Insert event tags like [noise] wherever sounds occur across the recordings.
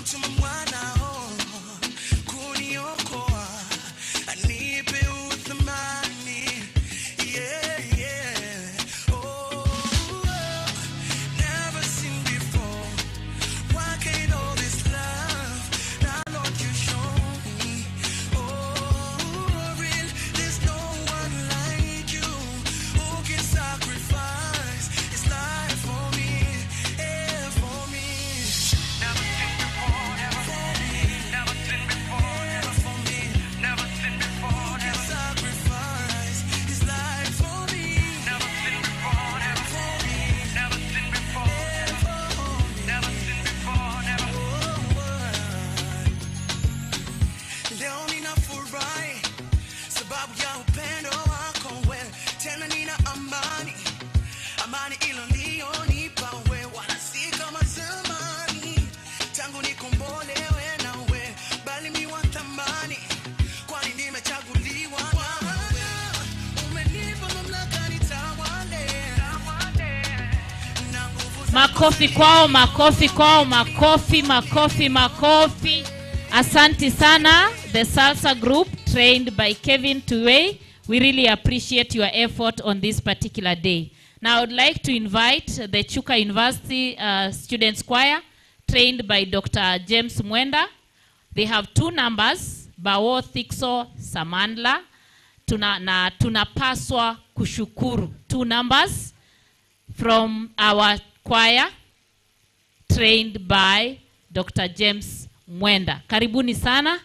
mtuma mwanao Makofi kwao, makofi kwao, makofi, makofi, makofi. Asanti sana, the salsa group trained by Kevin Tuwei. We really appreciate your effort on this particular day. Now, I would like to invite the Chuka University uh, Students Choir, trained by Dr. James Mwenda. They have two numbers, Bawo Thikso Samandla tuna, na tunapaswa kushukuru. Two numbers from our choir trained by Dr. James Mwenda. Karibuni sana.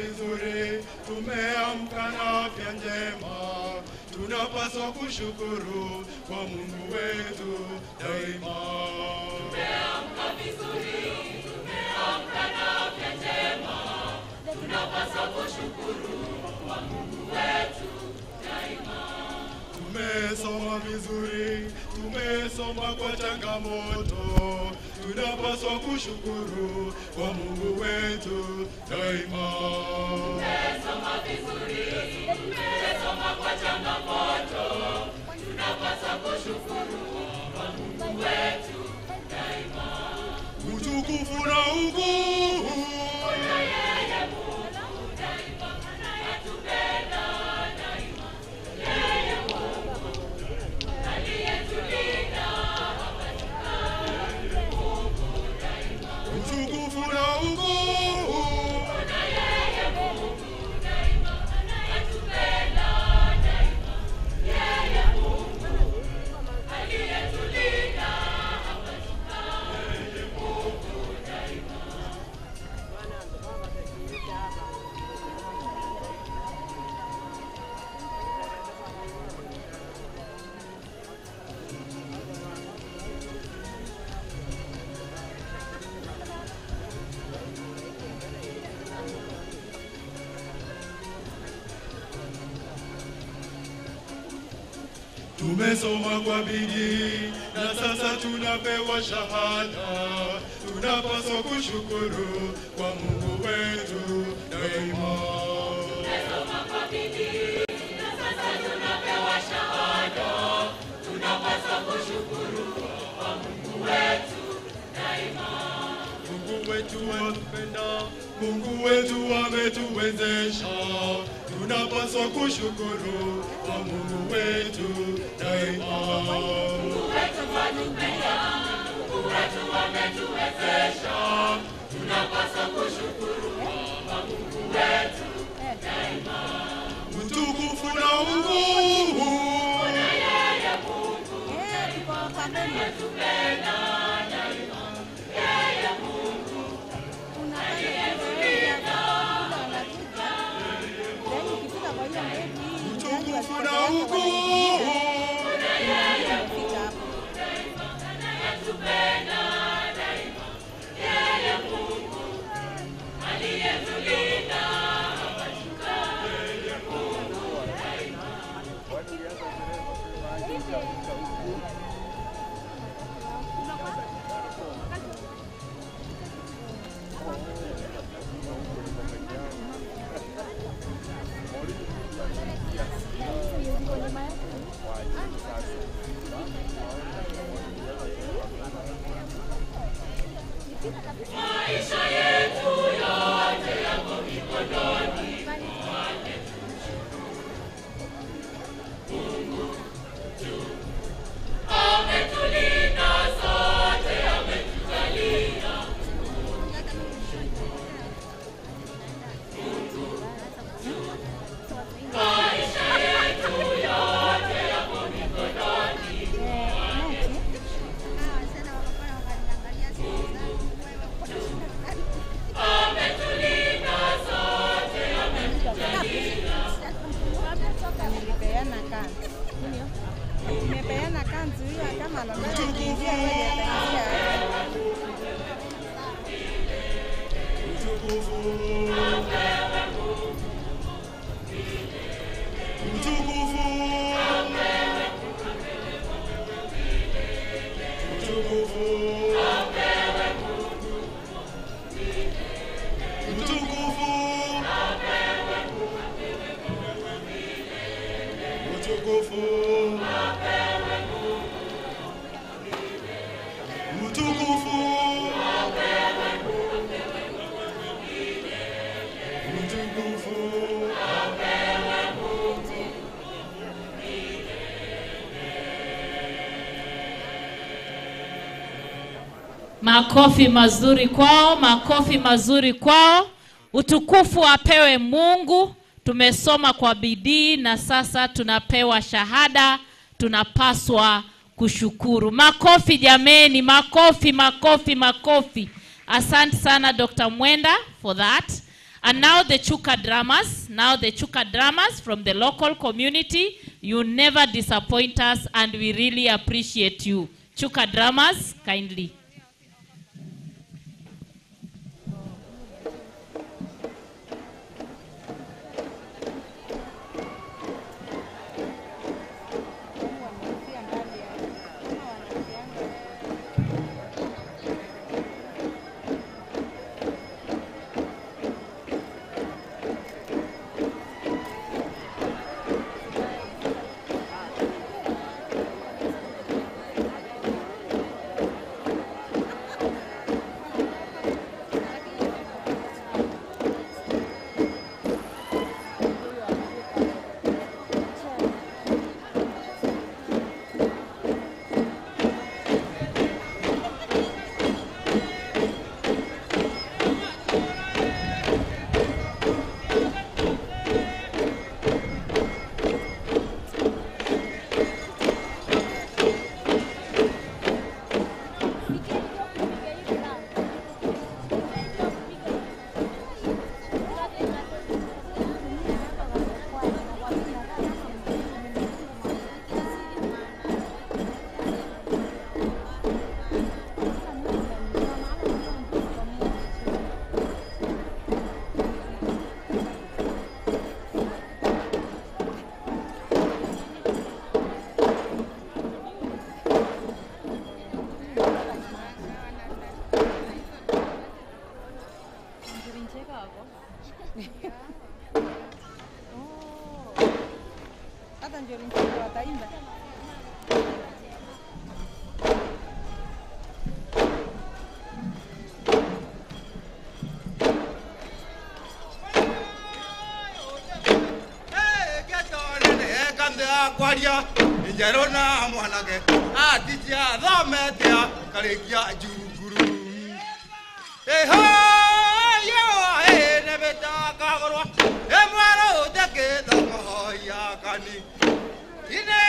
Vizuri, tumeamka na afya njema. Tunapaswa kushukuru Tumesoma kwa bidii na sasa tunapewa shahada. Tunapaswa kushukuru kwa Mungu wetu daima. Mungu wetu watupenda, Mungu wetu ametuwezesha. Tunapaswa kushukuru kwa Mungu wetu daima. Utukufu na ukuu Eh, tuko pamoja. utukufu na ukuu Nilipeana Makofi mazuri kwao, makofi mazuri kwao. Utukufu apewe Mungu. Tumesoma kwa bidii na sasa tunapewa shahada, tunapaswa kushukuru. Makofi jameni, makofi, makofi, makofi. Asante sana Dr. Mwenda for that. And now the Chuka dramas, now the Chuka dramas from the local community. You never disappoint us and we really appreciate you. Chuka dramas, kindly. kwaria njero na mwanake. Atijia thometia karikia njunguru eho yo nebeta kagorwa emwaro tekethamohoya kani. Ine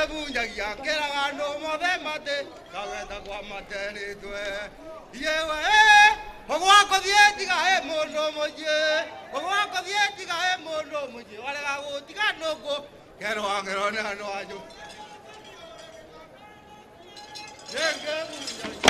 ĩngĩbunjagia kĩraga andũ mothe matĩ kageta kwa materĩtwe yewe ũgwakũthiĩ tiga ĩ mũndũ mũingĩ ũgwakũthiĩ tiga ĩ mũndũ mũingĩ warega gũtiga nũngũ kerwangĩrwo nĩ andũ anjũ Hey!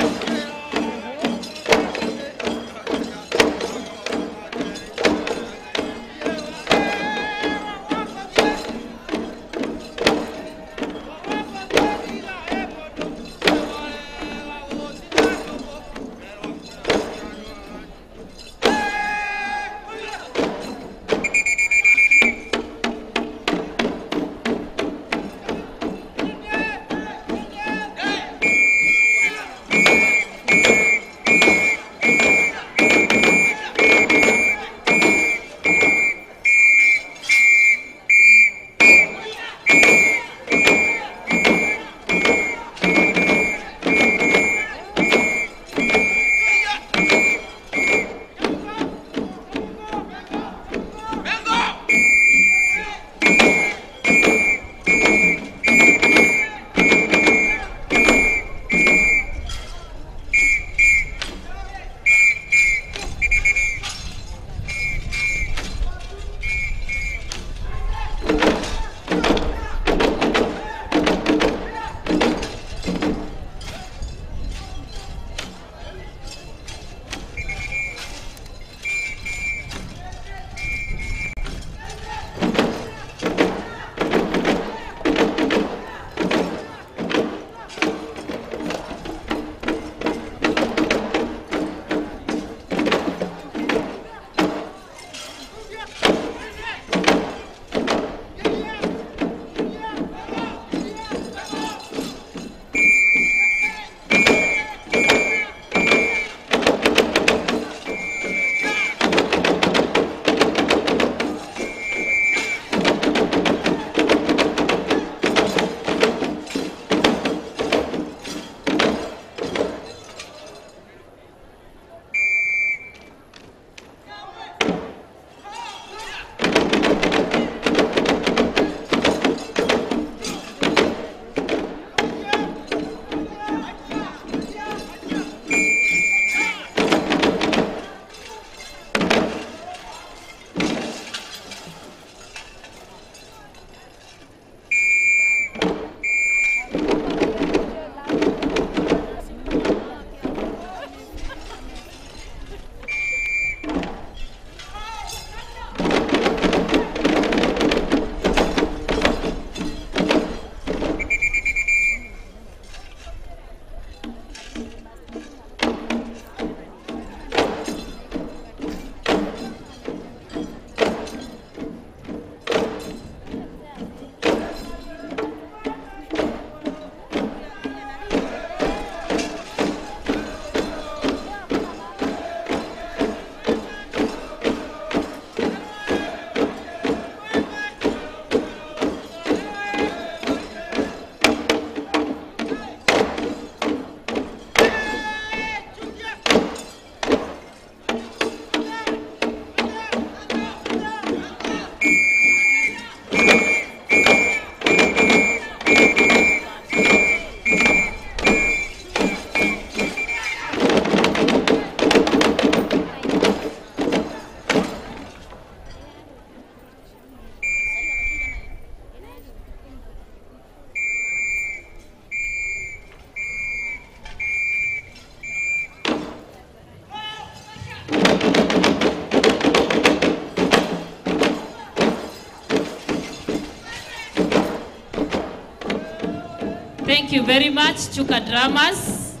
Thank you very much, Chuka Dramas.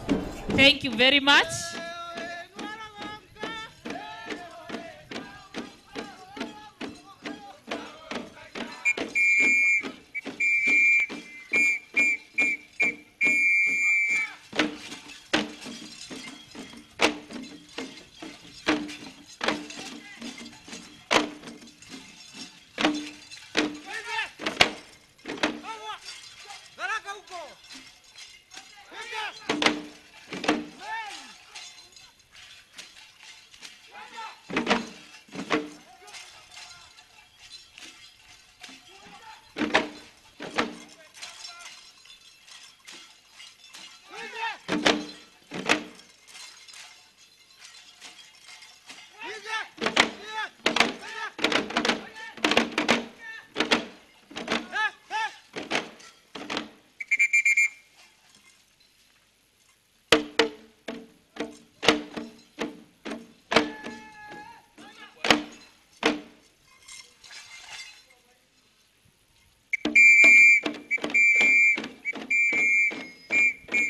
Thank you very much.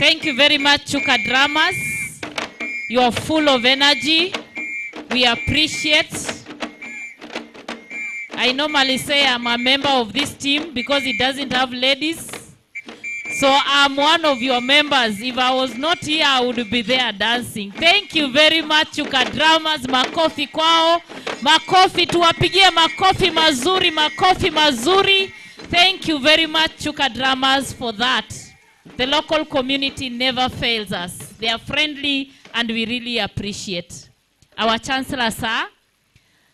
Thank you very much, Chuka Dramas. You are full of energy. We appreciate. I normally say I'm a member of this team because it doesn't have ladies. So I'm one of your members. If I was not here, I would be there dancing. Thank you very much, Chuka Dramas. Makofi kwao. Makofi, tuwapigie makofi mazuri, makofi mazuri. Thank you very much, Chuka Dramas, for that. The local community never fails us. They are friendly and we really appreciate. Our Chancellor, sir,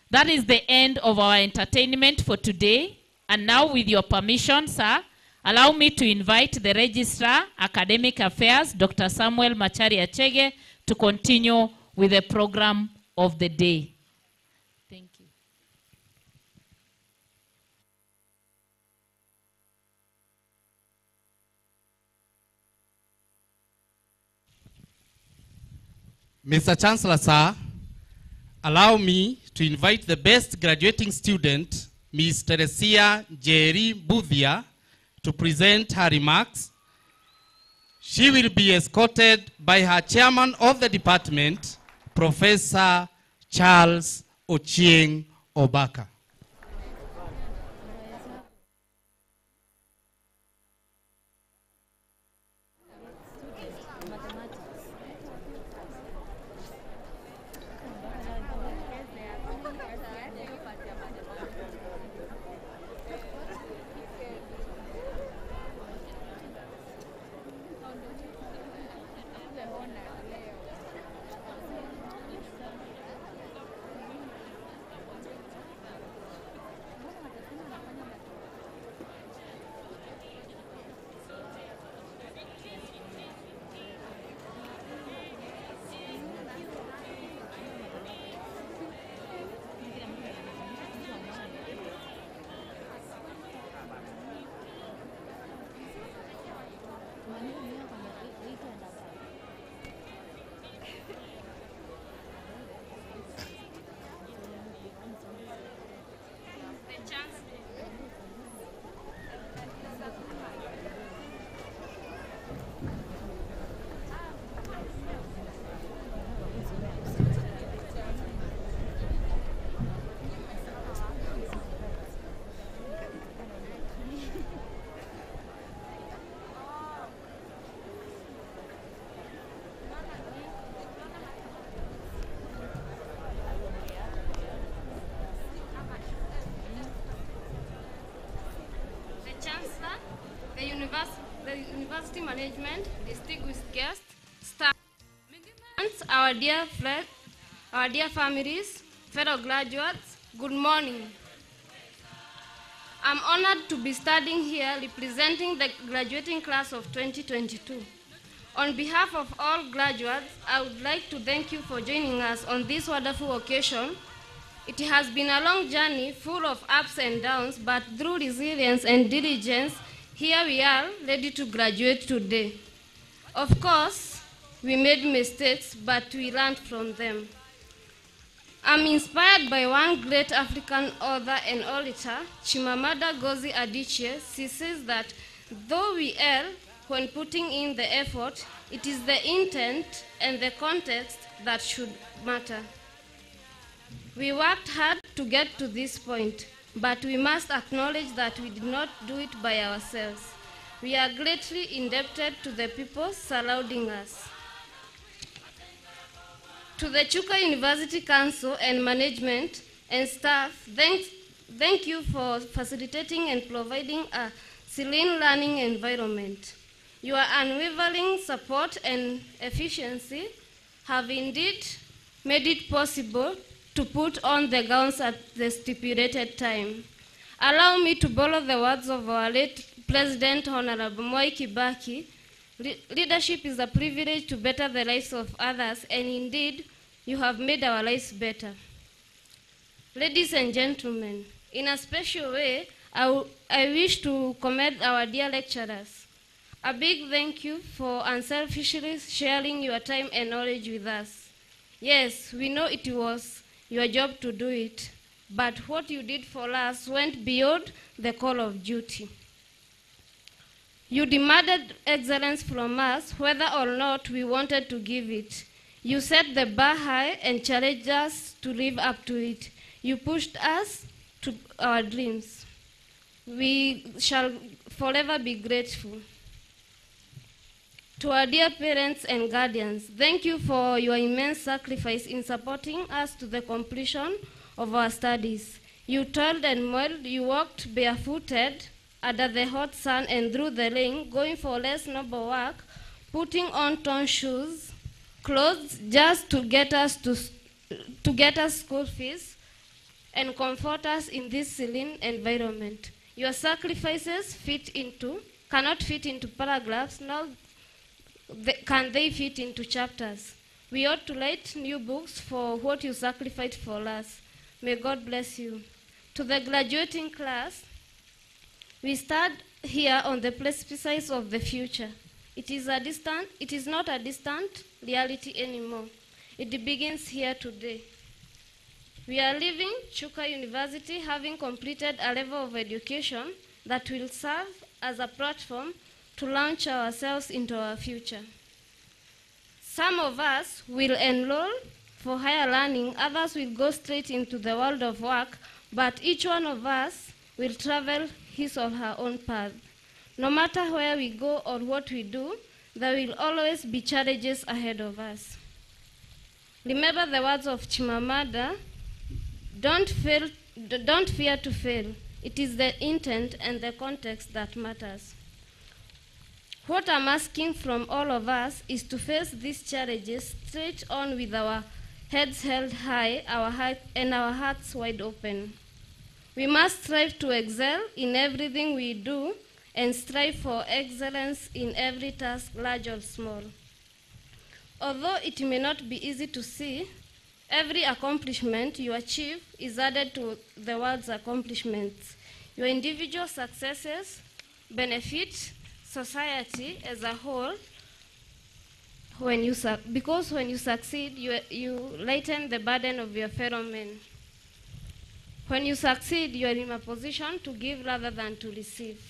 that is the end of our entertainment for today. And now, with your permission, sir, allow me to invite the Registrar, Academic Affairs, Dr. Samuel Machari Achege, to continue with the program of the day. Mr. Chancellor, sir, allow me to invite the best graduating student, Ms. Teresia Jerry Budhia, to present her remarks. She will be escorted by her chairman of the department, Professor Charles Ochieng Obaka. The, univers- the University Management, distinguished guests, staff, our dear friends, our dear families, fellow graduates, good morning. I'm honored to be standing here representing the graduating class of 2022. On behalf of all graduates, I would like to thank you for joining us on this wonderful occasion it has been a long journey full of ups and downs, but through resilience and diligence, here we are ready to graduate today. Of course, we made mistakes, but we learned from them. I'm inspired by one great African author and orator, Chimamanda Ngozi Adichie. She says that though we err, when putting in the effort, it is the intent and the context that should matter. We worked hard to get to this point, but we must acknowledge that we did not do it by ourselves. We are greatly indebted to the people surrounding us. To the Chuka University Council and management and staff, thanks, thank you for facilitating and providing a serene learning environment. Your unwavering support and efficiency have indeed made it possible to put on the gowns at the stipulated time. Allow me to borrow the words of our late President Honorable Mwai Kibaki. Le- leadership is a privilege to better the lives of others, and indeed, you have made our lives better. Ladies and gentlemen, in a special way, I wish to commend our dear lecturers. A big thank you for unselfishly sharing your time and knowledge with us. Yes, we know it was your job to do it, but what you did for us went beyond the call of duty. You demanded excellence from us, whether or not we wanted to give it. You set the bar high and challenged us to live up to it. You pushed us to our dreams. We shall forever be grateful. To our dear parents and guardians, thank you for your immense sacrifice in supporting us to the completion of our studies. You toiled and moiled, you walked barefooted under the hot sun and through the rain, going for less noble work, putting on torn shoes, clothes just to get us to, to get us school fees and comfort us in this serene environment. Your sacrifices fit into cannot fit into paragraphs, nor can they fit into chapters. We ought to write new books for what you sacrificed for us. May God bless you. To the graduating class, we stand here on the precipice of the future. It is a distant, it is not a distant reality anymore. It begins here today. We are leaving Chuka University having completed a level of education that will serve as a platform to launch ourselves into our future. Some of us will enroll for higher learning, others will go straight into the world of work, but each one of us will travel his or her own path. No matter where we go or what we do, there will always be challenges ahead of us. Remember the words of Chimamanda don't, fail, don't fear to fail. It is the intent and the context that matters. What I'm asking from all of us is to face these challenges straight on with our heads held high our heart, and our hearts wide open. We must strive to excel in everything we do and strive for excellence in every task, large or small. Although it may not be easy to see, every accomplishment you achieve is added to the world's accomplishments. Your individual successes benefit society as a whole when you su- because when you succeed, you, you lighten the burden of your fellow men. When you succeed, you are in a position to give rather than to receive.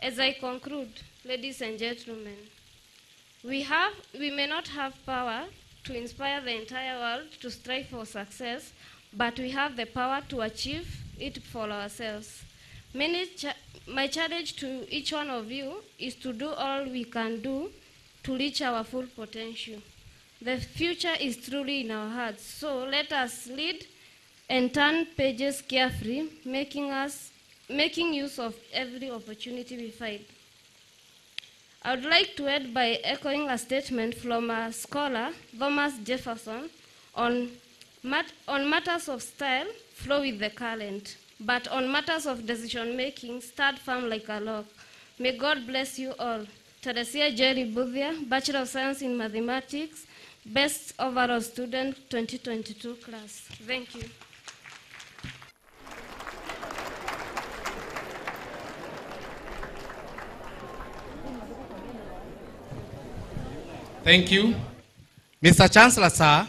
As I conclude, ladies and gentlemen, we, have, we may not have power to inspire the entire world to strive for success, but we have the power to achieve it for ourselves. My challenge to each one of you is to do all we can do to reach our full potential. The future is truly in our hearts, so let us lead and turn pages carefully, making us making use of every opportunity we find. I would like to end by echoing a statement from a scholar, Thomas Jefferson, on, mat- on matters of style, flow with the current, but on matters of decision making, stand firm like a rock. May God bless you all. Teresia Jerry Budhia, Bachelor of Science in Mathematics, Best Overall Student 2022 class. Thank you. Thank you. Mr. Chancellor, sir,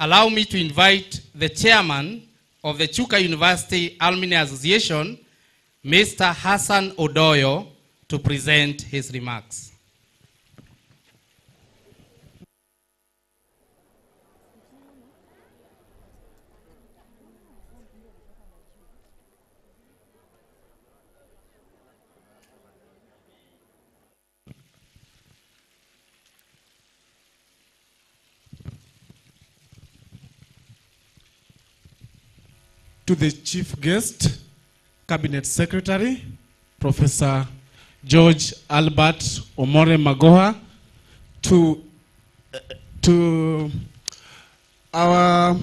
allow me to invite the chairman of the Chuka University Alumni Association, Mr. Hassan Odoyo, to present his remarks. To the chief guest, Cabinet Secretary, Professor George Albert Omore Magoha, to, to our,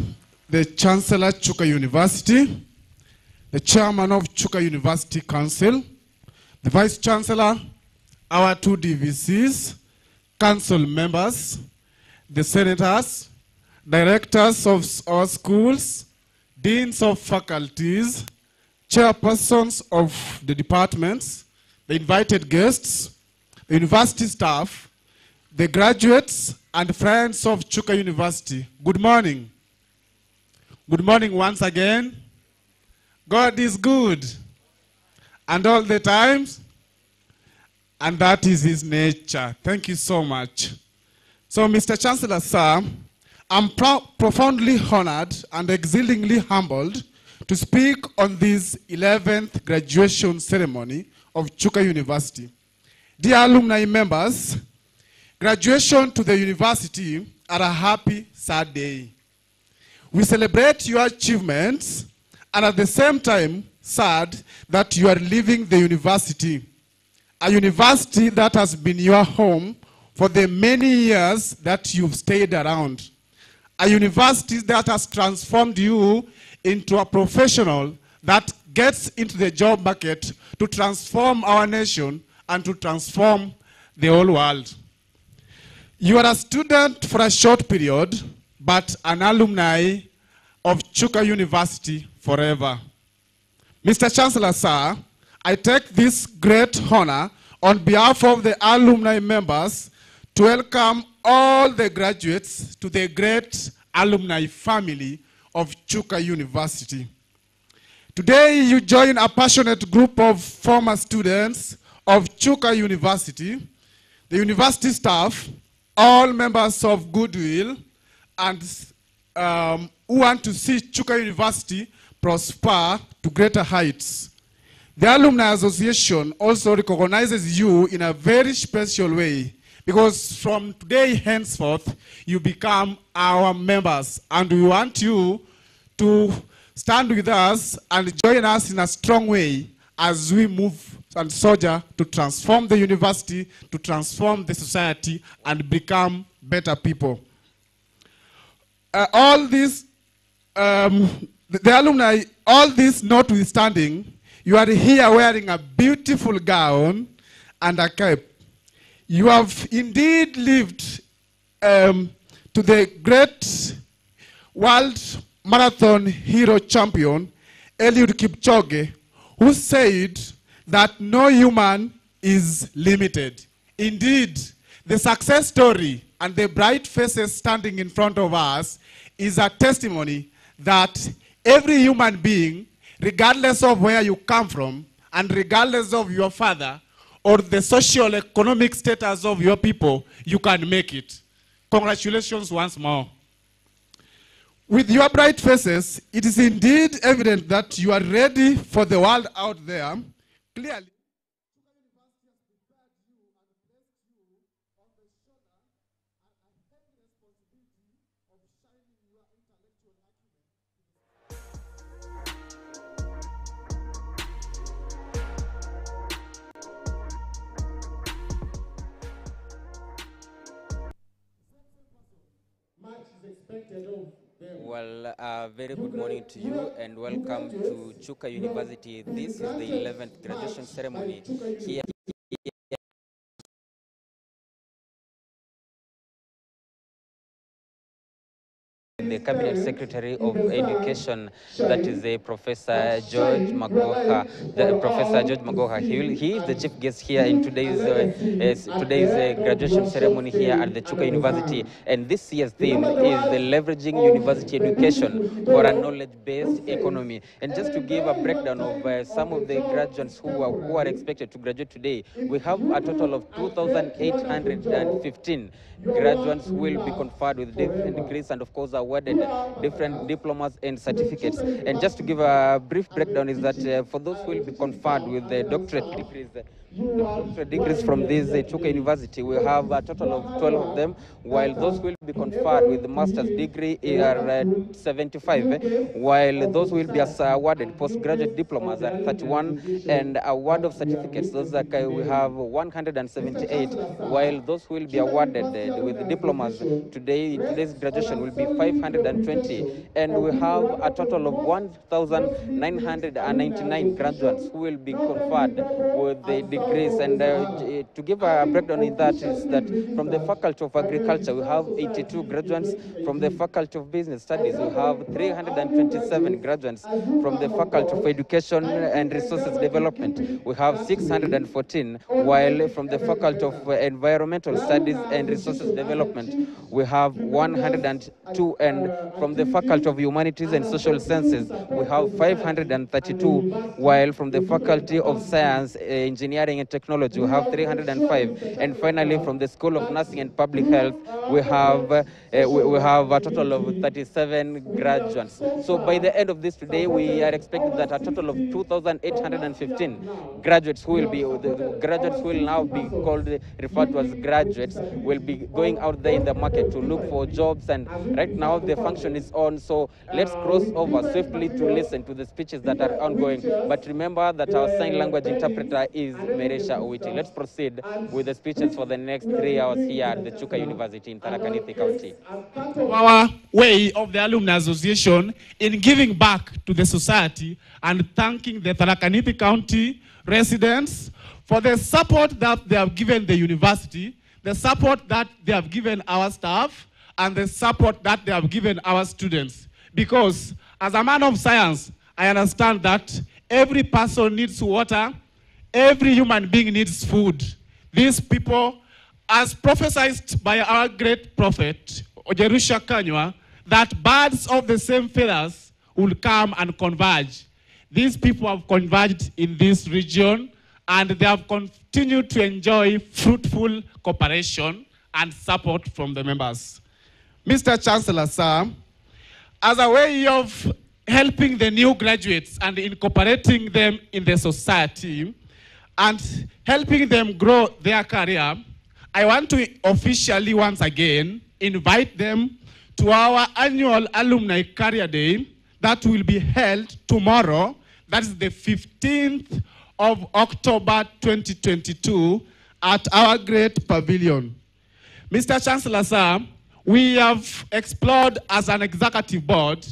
the Chancellor Chuka University, the Chairman of Chuka University Council, the Vice Chancellor, our two DVCs, council members, the senators, directors of our schools, deans of faculties, chairpersons of the departments, the invited guests, the university staff, the graduates, and friends of Chuka University. Good morning. Good morning once again. God is good. And all the times, and that is his nature. Thank you so much. So, Mr. Chancellor, sir, I'm pro- profoundly honored and exceedingly humbled to speak on this 11th graduation ceremony of Chuka University. Dear alumni members, graduation to the university are a happy, sad day. We celebrate your achievements and at the same time sad that you are leaving the university. A university that has been your home for the many years that you've stayed around. A university that has transformed you into a professional that gets into the job market to transform our nation and to transform the whole world. You are a student for a short period, but an alumni of Chuka University forever. Mr. Chancellor, sir, I take this great honor on behalf of the alumni members to welcome all the graduates to the great alumni family of Chuka University. Today, you join a passionate group of former students of Chuka University, the university staff, all members of Goodwill, and um, who want to see Chuka University prosper to greater heights. The Alumni Association also recognizes you in a very special way because from today henceforth, you become our members and we want you to stand with us and join us in a strong way as we move and soldier to transform the university, to transform the society, and become better people. Uh, all this, um, the, the alumni, all this notwithstanding, you are here wearing a beautiful gown and a cape. You have indeed lived um, to the great world marathon hero champion, Eliud Kipchoge, who said that no human is limited. Indeed, the success story and the bright faces standing in front of us is a testimony that every human being, regardless of where you come from and regardless of your father or the social economic status of your people, you can make it. Congratulations once more. With your bright faces, it is indeed evident that you are ready for the world out there. Clearly, Well, uh, very good morning to you and welcome to Chuka University. This is the 11th graduation ceremony here. Cabinet Secretary of Education, that is uh, Professor George Magoha. The, Professor George Magoha, he, will, he is the chief guest here in today's uh, uh, today's uh, graduation ceremony here at the Chuka University. And this year's theme is the leveraging university education for a knowledge-based economy. And just to give a breakdown of uh, some of the graduates who are, who are expected to graduate today, we have a total of 2,815 graduates who will be conferred with different degrees and of course awarded different diplomas and certificates. And just to give a brief breakdown is that uh, for those who will be conferred with the doctorate degrees, degrees from this uh, Chuka University, we have a total of 12 of them, while those who will be conferred with the master's degree are uh, 75, eh, while those will be awarded postgraduate diplomas are 31, and award of certificates, those are, we have 178, while those who will be awarded uh, with diplomas. Today, today's graduation will be 520, and we have a total of 1,999 graduates who will be conferred with the degrees. And uh, to give a breakdown in that is that from the Faculty of Agriculture, we have 82 graduates. From the Faculty of Business Studies, we have 327 graduates. From the Faculty of Education and Resources Development, we have 614, while from the Faculty of Environmental Studies and Resources Development, we have 102, and from the Faculty of Humanities and Social Sciences, we have 532, while from the Faculty of Science, uh, Engineering and Technology, we have 305, and finally from the School of Nursing and Public Health, we have uh, we, we have a total of 37 graduates. So by the end of this today, we are expecting that a total of 2,815 graduates who will be the graduates will now be called referred to as graduates will be going out there in the market to look for jobs. And right now the function is on. So let's cross over swiftly to listen to the speeches that are ongoing. But remember that our sign language interpreter is Meresha. Let's proceed with the speeches for the next three hours here at the Chuka University in Tharaka-Nithi County. our way of the Alumni Association in giving back to the society and thanking the Tharakanithi County residents for the support that they have given the university, the support that they have given our staff, and the support that they have given our students. Because as a man of science, I understand that every person needs water, every human being needs food. These people as prophesied by our great prophet Ojerusha Kanywa, that birds of the same feathers will come and converge. These people have converged in this region and they have continued to enjoy fruitful cooperation and support from the members. Mr. Chancellor, sir, as a way of helping the new graduates and incorporating them in the society and helping them grow their career, I want to officially once again invite them to our annual Alumni Career Day that will be held tomorrow, that is the 15th of October 2022 at our great pavilion. Mr. Chancellor, sir, we have explored as an executive board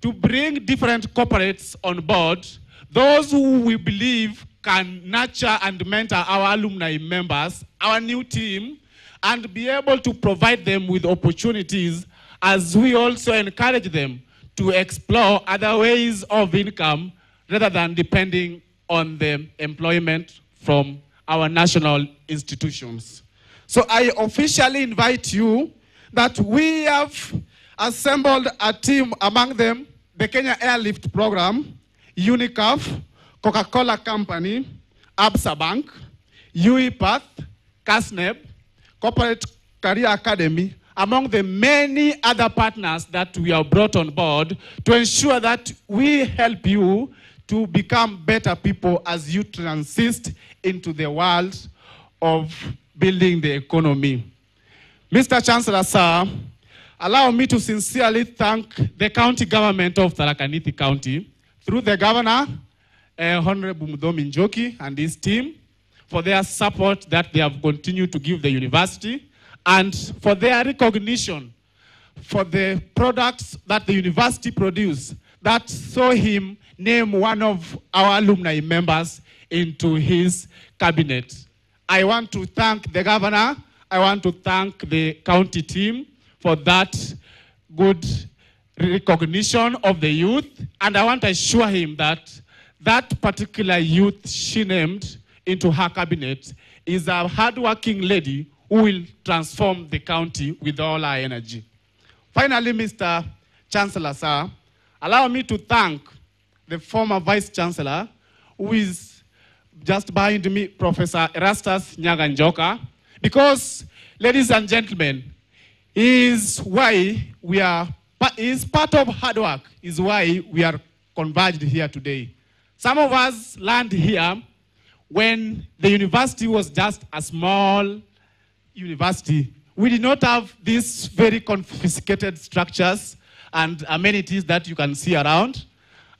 to bring different corporates on board, those who we believe can nurture and mentor our alumni members, our new team, and be able to provide them with opportunities as we also encourage them to explore other ways of income rather than depending on the employment from our national institutions. So I officially invite you that we have assembled a team among them, the Kenya Airlift Program, UNICAF, Coca-Cola Company, Absa Bank, UEPath, KASNEB, Corporate Career Academy, among the many other partners that we have brought on board to ensure that we help you to become better people as you transist into the world of building the economy. Mr. Chancellor, sir, allow me to sincerely thank the county government of Tharakanithi County through the governor, uh, Honorable Muthomi Njuki and his team for their support that they have continued to give the university and for their recognition for the products that the university produce that saw him name one of our alumni members into his cabinet. I want to thank the governor. I want to thank the county team for that good recognition of the youth, and I want to assure him that that particular youth she named into her cabinet is a hardworking lady who will transform the county with all her energy. Finally, Mr. Chancellor, sir, allow me to thank the former Vice Chancellor, who is just behind me, Professor Erastus Nyaga Njoka, because, ladies and gentlemen, is why we are, is part of hard work, is why we are converged here today. Some of us learned here when the university was just a small university. We did not have these very confiscated structures and amenities that you can see around.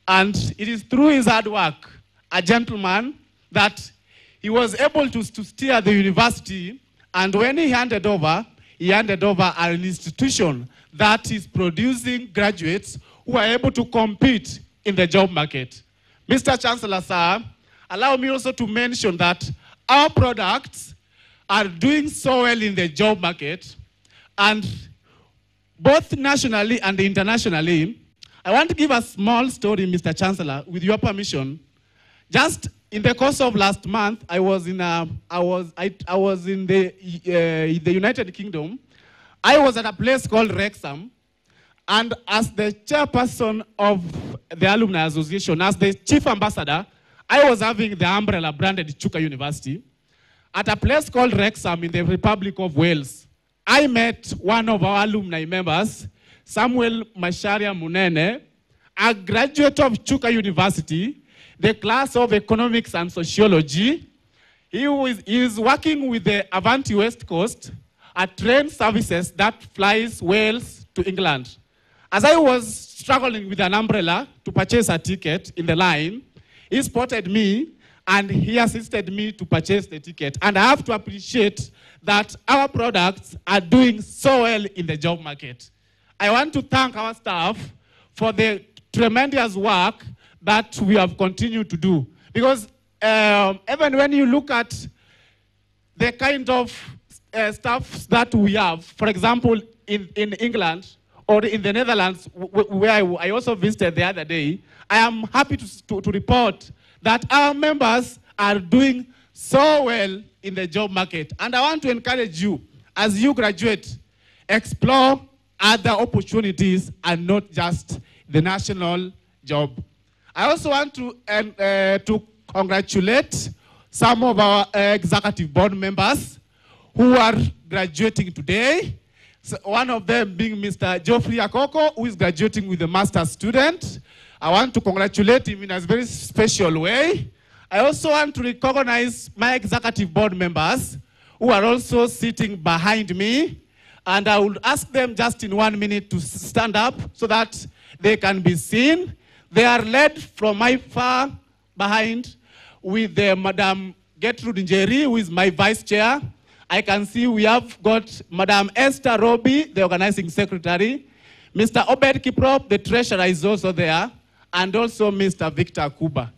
And it is through his hard work, a gentleman, that he was able to, to steer the university. And when he handed over, he handed over an institution that is producing graduates who are able to compete in the job market. Mr. Chancellor, sir, allow me also to mention that our products are doing so well in the job market, and both nationally and internationally. I want to give a small story, Mr. Chancellor, with your permission. Just in the course of last month, I was in, a, I was, I, I was in the, uh, the United Kingdom. I was at a place called Wrexham, and as the chairperson of the Alumni Association, as the chief ambassador, I was having the umbrella branded Chuka University at a place called Wrexham in the Republic of Wales. I met one of our alumni members, Samuel Macharia Munene, a graduate of Chuka University, the class of economics and sociology. He, he is working with the Avanti West Coast, a train services that flies Wales to England. As I was struggling with an umbrella to purchase a ticket in the line, he spotted me and he assisted me to purchase the ticket. And I have to appreciate that our products are doing so well in the job market. I want to thank our staff for the tremendous work that we have continued to do. Because um, even when you look at the kind of uh, stuff that we have, for example, in, in England or in the Netherlands, where I, also visited the other day, I am happy to, to, to report that our members are doing so well in the job market. And I want to encourage you, as you graduate, explore other opportunities and not just the national job. I also want to, uh, to congratulate some of our executive board members who are graduating today. So one of them being Mr. Geoffrey Akoko, who is graduating with a master's student. I want to congratulate him in a very special way. I also want to recognize my executive board members who are also sitting behind me. And I will ask them just in one minute to stand up so that they can be seen. They are led from my far behind with uh, Madam Gertrude Njeri, who is my vice chair. I can see we have got Madam Esther Roby, the organizing secretary. Mr. Obed Kiprop, the treasurer, is also there. And also Mr. Victor Kuba.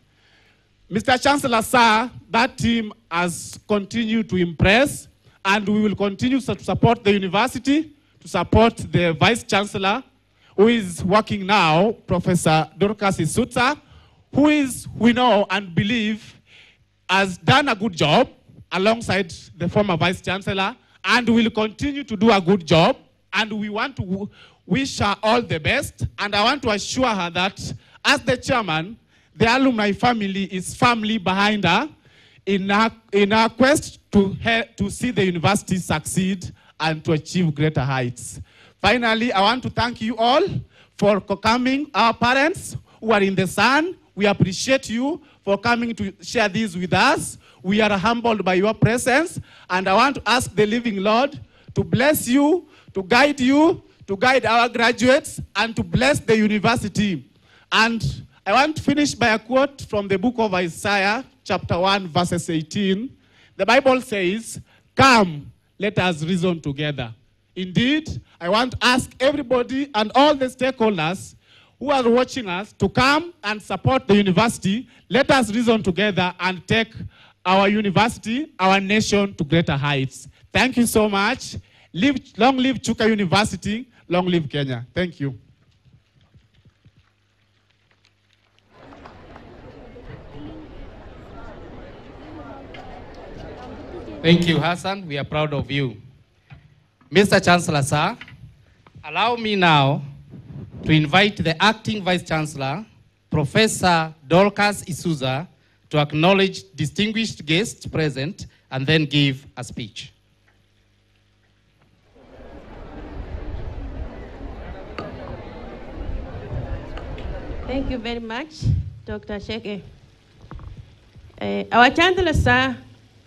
Mr. Chancellor, sir, that team has continued to impress, and we will continue to support the university, to support the Vice Chancellor, who is working now, Professor Dorcas Isutsa, who is, we know and believe, has done a good job alongside the former Vice Chancellor, and will continue to do a good job. And we want to wish her all the best, and I want to assure her that, as the chairman, the alumni family is firmly behind her in her, in her quest to, to see the university succeed and to achieve greater heights. Finally, I want to thank you all for coming, our parents who are in the sun. We appreciate you for coming to share this with us. We are humbled by your presence, and I want to ask the living Lord to bless you, to guide you, to guide our graduates, and to bless the university. And I want to finish by a quote from the book of Isaiah, chapter 1, verses 18. The Bible says, Come, let us reason together. Indeed, I want to ask everybody and all the stakeholders who are watching us to come and support the university. Let us reason together and take our university, our nation to greater heights. Thank you so much. Live, long live Chuka University. Long live Kenya. Thank you. Thank you, Hassan. We are proud of you. Mr. Chancellor, sir, allow me now to invite the Acting Vice Chancellor, Professor Dorcas Isutsa, to acknowledge distinguished guests present and then give a speech. Thank you very much, Dr. Sheke. Uh, our Chancellor, sir,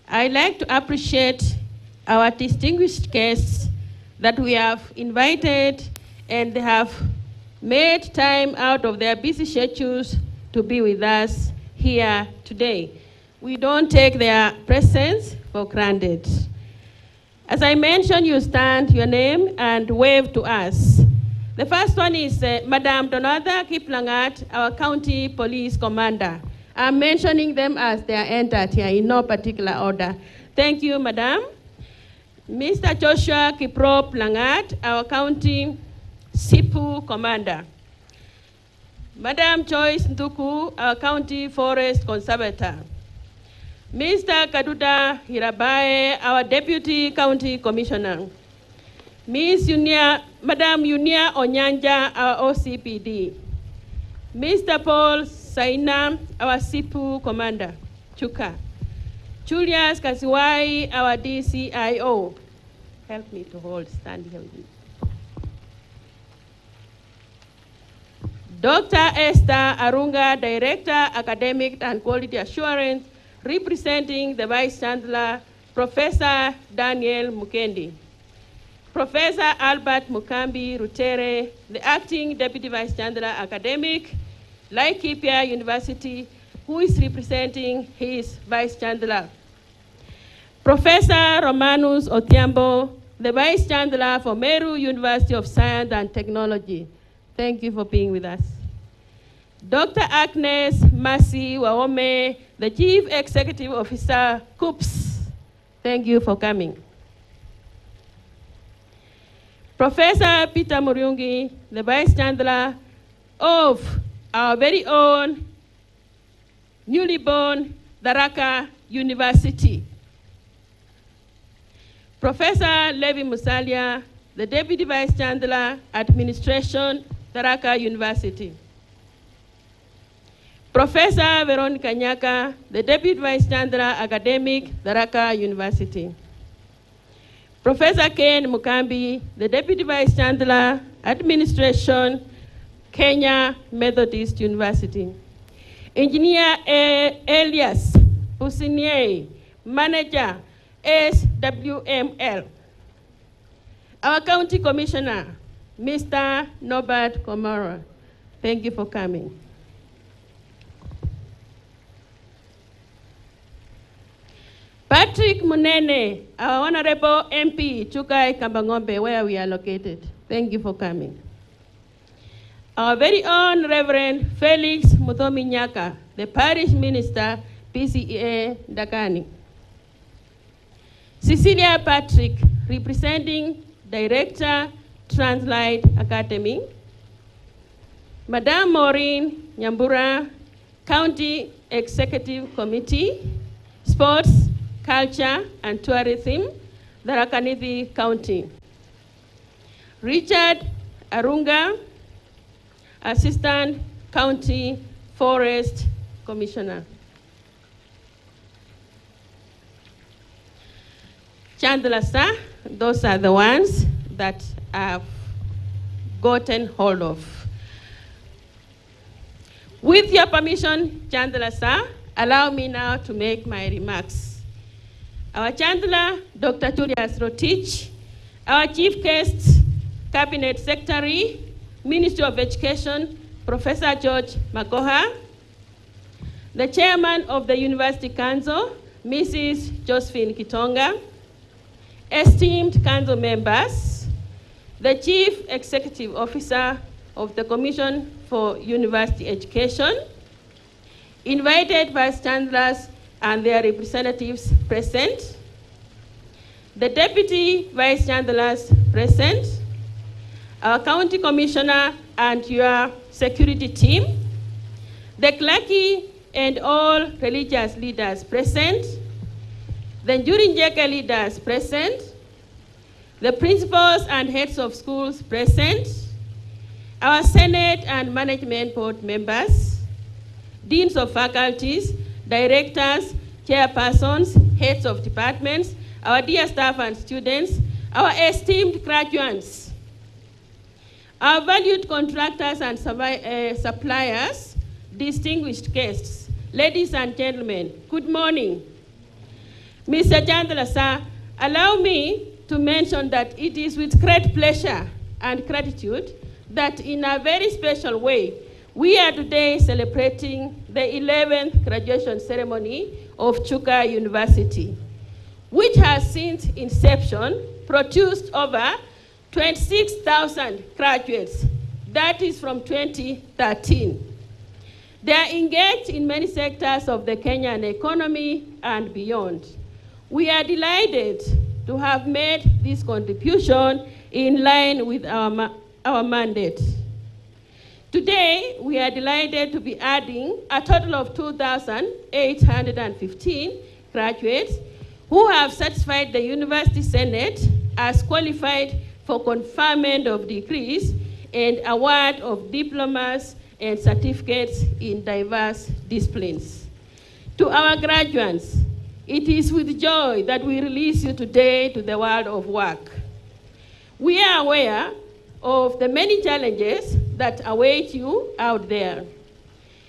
I'd like to appreciate our distinguished guests that we have invited and they have made time out of their busy schedules to be with us here today. We don't take their presence for granted. As I mentioned, you stand your name and wave to us. The first one is uh, Madam Donatha Kiplangat, our county police commander. I'm mentioning them as they are entered here in no particular order. Thank you, Madam. Mr. Joshua Kiprop Langat, our county SIPU commander. Madam Joyce Nduku, our county forest conservator. Mr. Kaduda Hirabae, our deputy county commissioner. Miss Unia, Madam Unia Onyanja, our OCPD. Mr. Paul Saina, our SIPU commander, Chuka. Julius Kasiwai, our DCIO. Help me to hold, stand here with me. Dr. Esther Arunga, Director, Academic and Quality Assurance, representing the Vice Chancellor, Professor Daniel Mukendi. Professor Albert Mukambi Rutere, the Acting Deputy Vice Chancellor, Academic, Laikipia University, who is representing his Vice Chancellor. Professor Romanus Odhiambo, the Vice Chancellor for Meru University of Science and Technology. Thank you for being with us. Dr. Agnes Masi Waome, the Chief Executive Officer, COOPS. Thank you for coming. Professor Peter Muriungi, the Vice Chancellor of our very own newly born Tharaka University. Professor Levi Musalia, the Deputy Vice Chancellor, Administration, Tharaka University. Professor Veronica Nyaka, the Deputy Vice Chancellor, Academic, Tharaka University. Professor Ken Mukambi, the Deputy Vice Chancellor, Administration, Kenya Methodist University. Engineer E- Elias Pusinier, Manager, SWML. Our County Commissioner, Mr. Norbert Komara. Thank you for coming. Patrick Munene, our Honorable MP, Chuka Igambang'ombe, where we are located. Thank you for coming. Our very own Reverend Felix Muthomi Nyaka, the Parish Minister, PCEA Dakani. Cecilia Patrick, representing Director, Translight Academy. Madame Maureen Nyambura, County Executive Committee, Sports, Culture and Tourism, Tharakanithi County. Richard Arunga, Assistant County Forest Commissioner. Chandler, sir, those are the ones that I've gotten hold of. With your permission, Chandler, sir, allow me now to make my remarks. Our Chandler, Dr. Julius Rotich, our Chief Guest, Cabinet Secretary, Ministry of Education, Professor George Magoha, the Chairman of the University Council, Mrs. Josephine Kitonga, esteemed council members, the Chief Executive Officer of the Commission for University Education, invited Vice Chancellors and their representatives present, the Deputy Vice Chancellors present, our County Commissioner and your security team, the clergy and all religious leaders present, the Njuri leaders present, the principals and heads of schools present, our Senate and Management Board members, deans of faculties, directors, chairpersons, heads of departments, our dear staff and students, our esteemed graduates, our valued contractors and uh, suppliers, distinguished guests, ladies and gentlemen, good morning. Mr. Chandler, sir, allow me to mention that it is with great pleasure and gratitude that in a very special way, we are today celebrating the 11th graduation ceremony of Chuka University, which has since inception produced over 26,000 graduates. That is from 2013. They are engaged in many sectors of the Kenyan economy and beyond. We are delighted to have made this contribution in line with our, our mandate. Today, we are delighted to be adding a total of 2,815 graduates who have satisfied the University Senate as qualified for conferment of degrees and award of diplomas and certificates in diverse disciplines. To our graduates, it is with joy that we release you today to the world of work. We are aware of the many challenges that await you out there.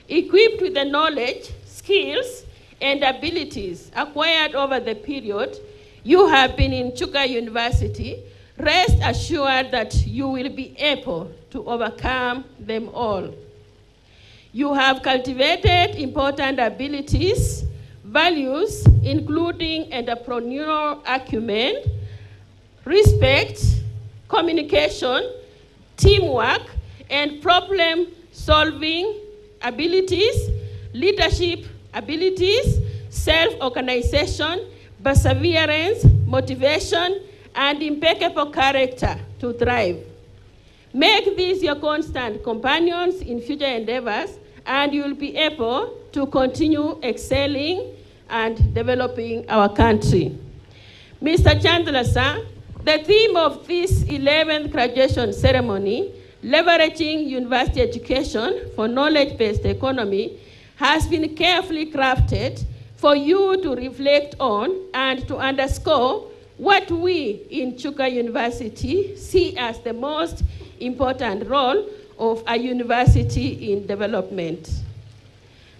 Equipped with the knowledge, skills, and abilities acquired over the period you have been in Chuka University, rest assured that you will be able to overcome them all. You have cultivated important abilities, values, including entrepreneurial acumen, respect, communication, teamwork, and problem solving abilities, leadership abilities, self organization, perseverance, motivation, and impeccable character to thrive. Make these your constant companions in future endeavors, and you will be able to continue excelling and developing our country. Mr. Chandler, sir, the theme of this 11th graduation ceremony, leveraging university education for knowledge-based economy, has been carefully crafted for you to reflect on and to underscore what we in Chuka University see as the most important role of a university in development.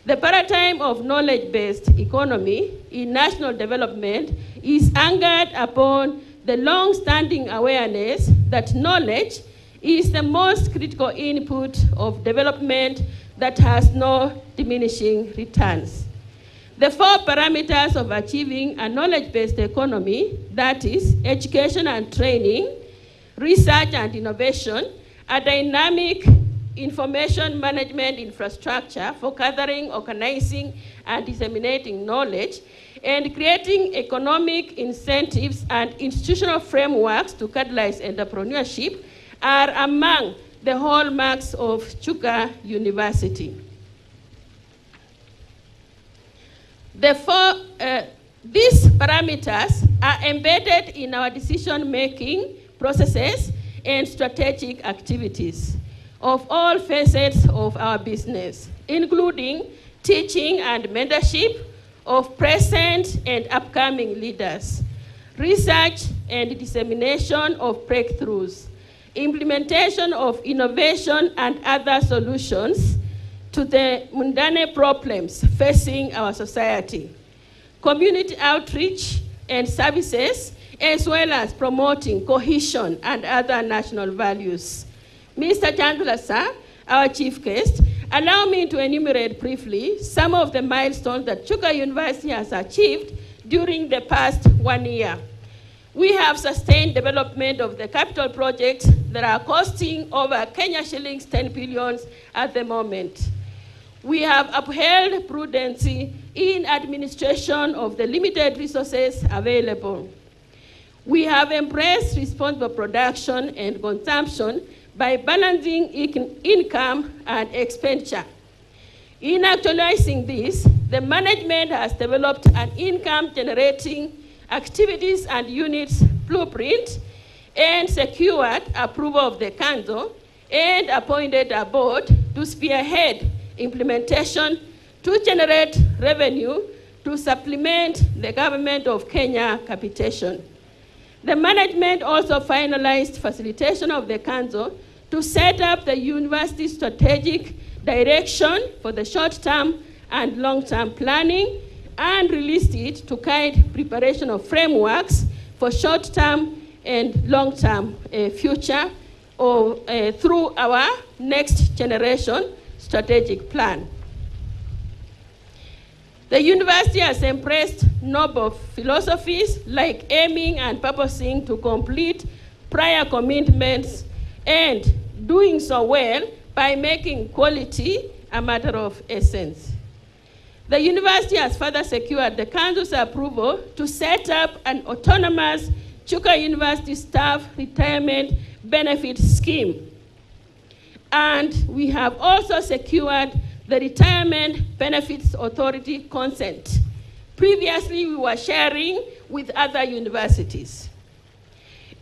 The paradigm of knowledge-based economy in national development is anchored upon the long-standing awareness that knowledge is the most critical input of development that has no diminishing returns. The four parameters of achieving a knowledge-based economy, that is education and training, research and innovation, a dynamic information management infrastructure for gathering, organizing, and disseminating knowledge, and creating economic incentives and institutional frameworks to catalyze entrepreneurship are among the hallmarks of Chuka University. The four, uh, these parameters are embedded in our decision-making processes and strategic activities of all facets of our business, including teaching and mentorship of present and upcoming leaders, research and dissemination of breakthroughs, implementation of innovation and other solutions to the mundane problems facing our society, community outreach and services, as well as promoting cohesion and other national values. Mr. Chandler, sir, our chief guest, allow me to enumerate briefly some of the milestones that Chuka University has achieved during the past one year. We have sustained development of the capital projects that are costing over Kenya shillings 10 billions at the moment. We have upheld prudency in administration of the limited resources available. We have embraced responsible production and consumption by balancing in- income and expenditure. In actualizing this, the management has developed an income generating activities and units blueprint and secured approval of the council and appointed a board to spearhead implementation to generate revenue to supplement the government of Kenya capitation. The management also finalized facilitation of the council to set up the university strategic direction for the short-term and long-term planning and released it to guide preparation of frameworks for short-term and long-term uh, future or uh, through our next generation strategic plan. The university has embraced noble philosophies like aiming and purposing to complete prior commitments and doing so well by making quality a matter of essence. The university has further secured the council's approval to set up an autonomous Chuka University staff retirement benefit scheme. And we have also secured the Retirement Benefits Authority consent. Previously, we were sharing with other universities.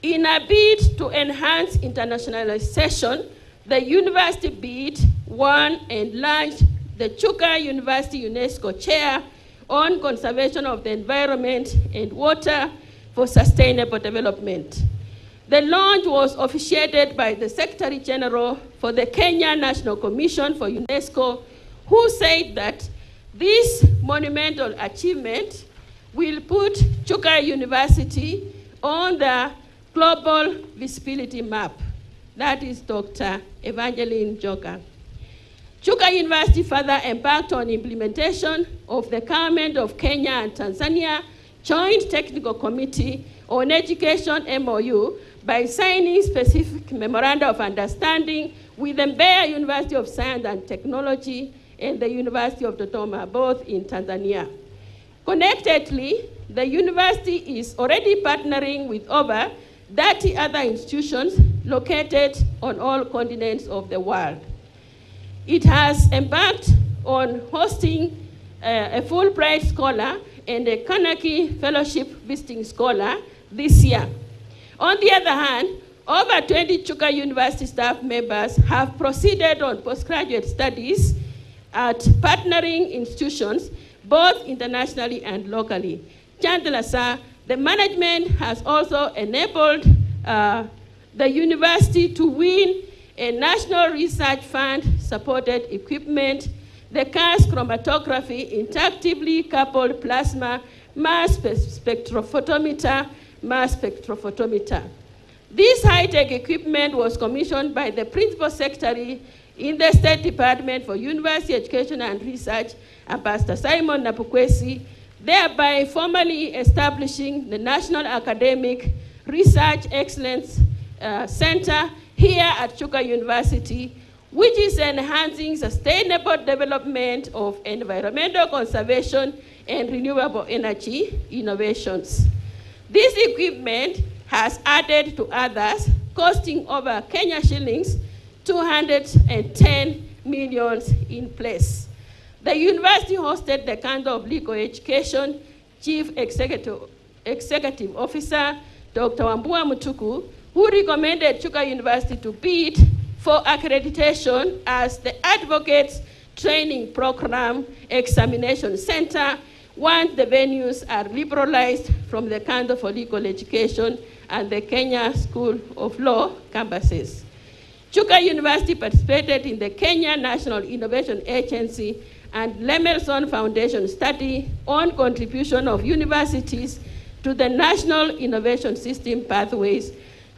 In a bid to enhance internationalization, the university bid won and launched the Chuka University UNESCO Chair on Conservation of the Environment and Water for Sustainable Development. The launch was officiated by the Secretary General for the Kenya National Commission for UNESCO, who said that this monumental achievement will put Chuka University on the global visibility map. That is Dr. Evangeline Njoka. Chuka University further embarked on implementation of the government of Kenya and Tanzania Joint Technical Committee on Education MOU by signing specific memoranda of understanding with the Mbeya University of Science and Technology and the University of Dodoma, both in Tanzania. Connectedly, the university is already partnering with over 30 other institutions located on all continents of the world. It has embarked on hosting uh, a Fulbright scholar and a Carnegie Fellowship visiting scholar this year. On the other hand, over 20 Chuka University staff members have proceeded on postgraduate studies at partnering institutions, both internationally and locally. Chandler, sir, the management has also enabled uh, the university to win a National Research Fund supported equipment, the gas chromatography inductively coupled plasma mass spectrophotometer, mass spectrophotometer. This high-tech equipment was commissioned by the Principal Secretary in the State Department for University Education and Research, and Pastor Simon Nabukwesi, thereby formally establishing the National Academic Research Excellence uh, Center here at Chuka University, which is enhancing sustainable development of environmental conservation and renewable energy innovations. This equipment has added to others, costing over Kenya shillings 210 millions in place. The university hosted the Council of Legal Education Chief Executive, Executive Officer, Dr. Wambua Mutuku, who recommended Chuka University to bid for accreditation as the Advocates Training Program Examination Center once the venues are liberalized from the Council for Legal Education and the Kenya School of Law campuses. Chuka University participated in the Kenya National Innovation Agency and Lemelson Foundation study on contribution of universities to the National Innovation System pathways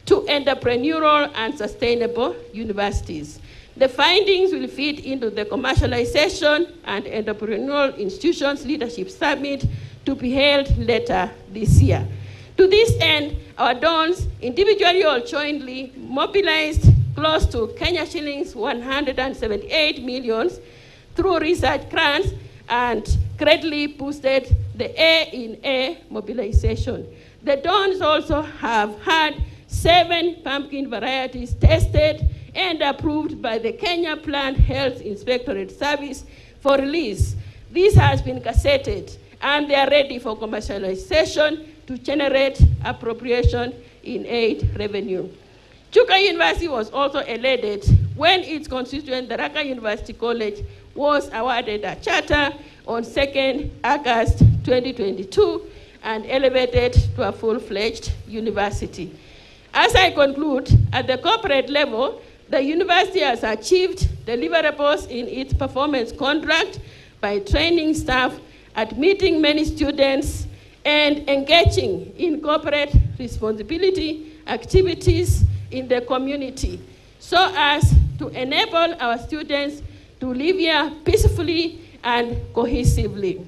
to entrepreneurial and sustainable universities. The findings will feed into the commercialization and entrepreneurial institutions leadership summit to be held later this year. To this end, our dons, individually or jointly, mobilized close to Kenya shillings 178 millions through research grants and greatly boosted the A in A mobilization. The dons also have had seven pumpkin varieties tested and approved by the Kenya Plant Health Inspectorate Service for release. This has been gazetted and they are ready for commercialization to generate appropriation in aid revenue. Chuka University was also elated when its constituent, Tharaka University College, was awarded a charter on 2nd August 2022 and elevated to a full-fledged university. As I conclude, at the corporate level, the university has achieved deliverables in its performance contract by training staff, admitting many students, and engaging in corporate responsibility activities in the community so as to enable our students to live here peacefully and cohesively.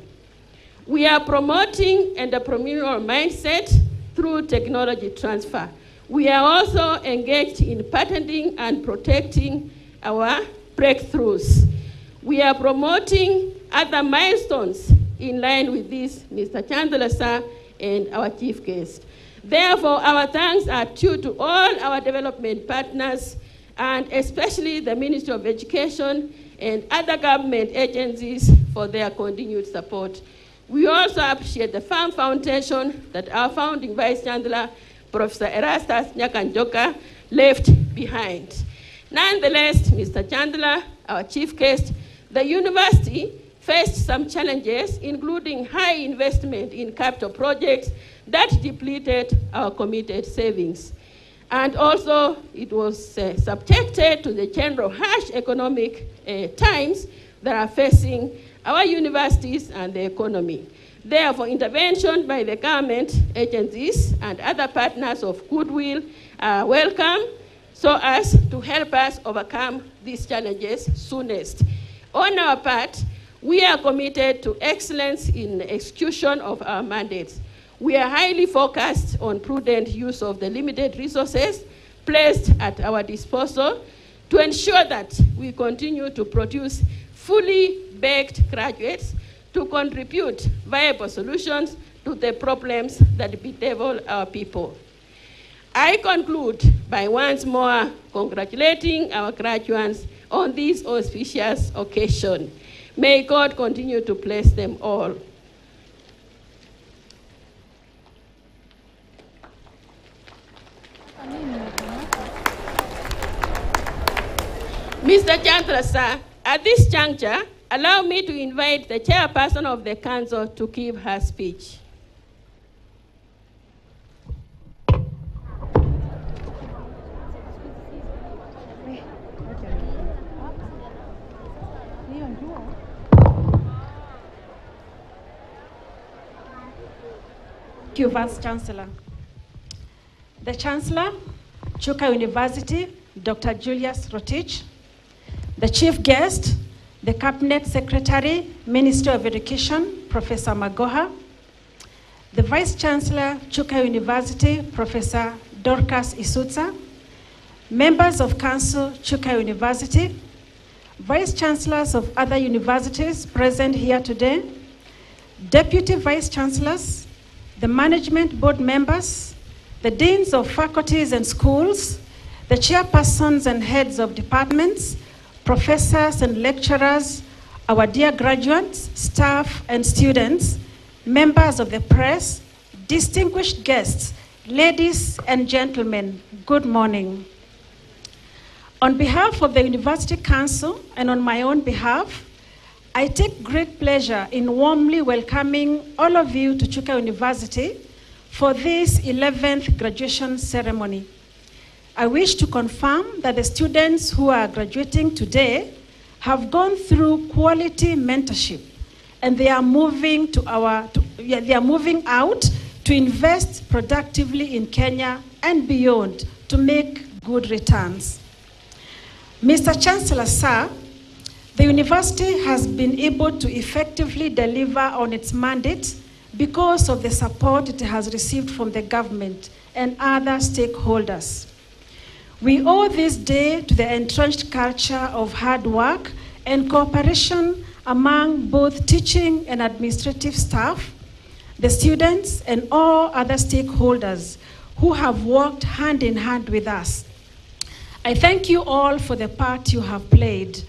We are promoting entrepreneurial mindset through technology transfer. We are also engaged in patenting and protecting our breakthroughs. We are promoting other milestones in line with this, Mr. Chancellor, sir, and our chief guest. Therefore, our thanks are due to all our development partners and especially the Ministry of Education and other government agencies for their continued support. We also appreciate the Farm Foundation that our founding Vice Chancellor, Professor Erastus Nyaga Njoka, left behind. Nonetheless, Mr. Chandler, our chief guest, the university faced some challenges, including high investment in capital projects that depleted our committed savings. And also, it was uh, subjected to the general harsh economic uh, times that are facing our universities and the economy. Therefore, intervention by the government agencies and other partners of goodwill are welcome so as to help us overcome these challenges soonest. On our part, we are committed to excellence in execution of our mandates. We are highly focused on prudent use of the limited resources placed at our disposal to ensure that we continue to produce fully baked graduates to contribute viable solutions to the problems that bedevil our people. I conclude by once more congratulating our graduates on this auspicious occasion. May God continue to bless them all. Mr. Chancellor, sir, at this juncture, allow me to invite the chairperson of the council to give her speech. Thank you, Vice Chancellor. The Chancellor, Chuka University, Dr. Julius Rotich, the Chief Guest, the Cabinet Secretary, Minister of Education, Professor Magoha, the Vice Chancellor, Chuka University, Professor Dorcas Isutsa, members of Council, Chuka University, Vice Chancellors of other universities present here today, Deputy Vice Chancellors, the Management Board members, the Deans of faculties and schools, the chairpersons and heads of departments, professors and lecturers, our dear graduates, staff, and students, members of the press, distinguished guests, ladies and gentlemen, good morning. On behalf of the University Council and on my own behalf, I take great pleasure in warmly welcoming all of you to Chuka University for this 11th graduation ceremony. I wish to confirm that the students who are graduating today have gone through quality mentorship and they are moving to our to, yeah, they are moving out to invest productively in Kenya and beyond to make good returns. Mr. Chancellor, sir, the university has been able to effectively deliver on its mandate because of the support it has received from the government and other stakeholders. We owe this day to the entrenched culture of hard work and cooperation among both teaching and administrative staff, the students, and all other stakeholders who have worked hand in hand with us. I thank you all for the part you have played.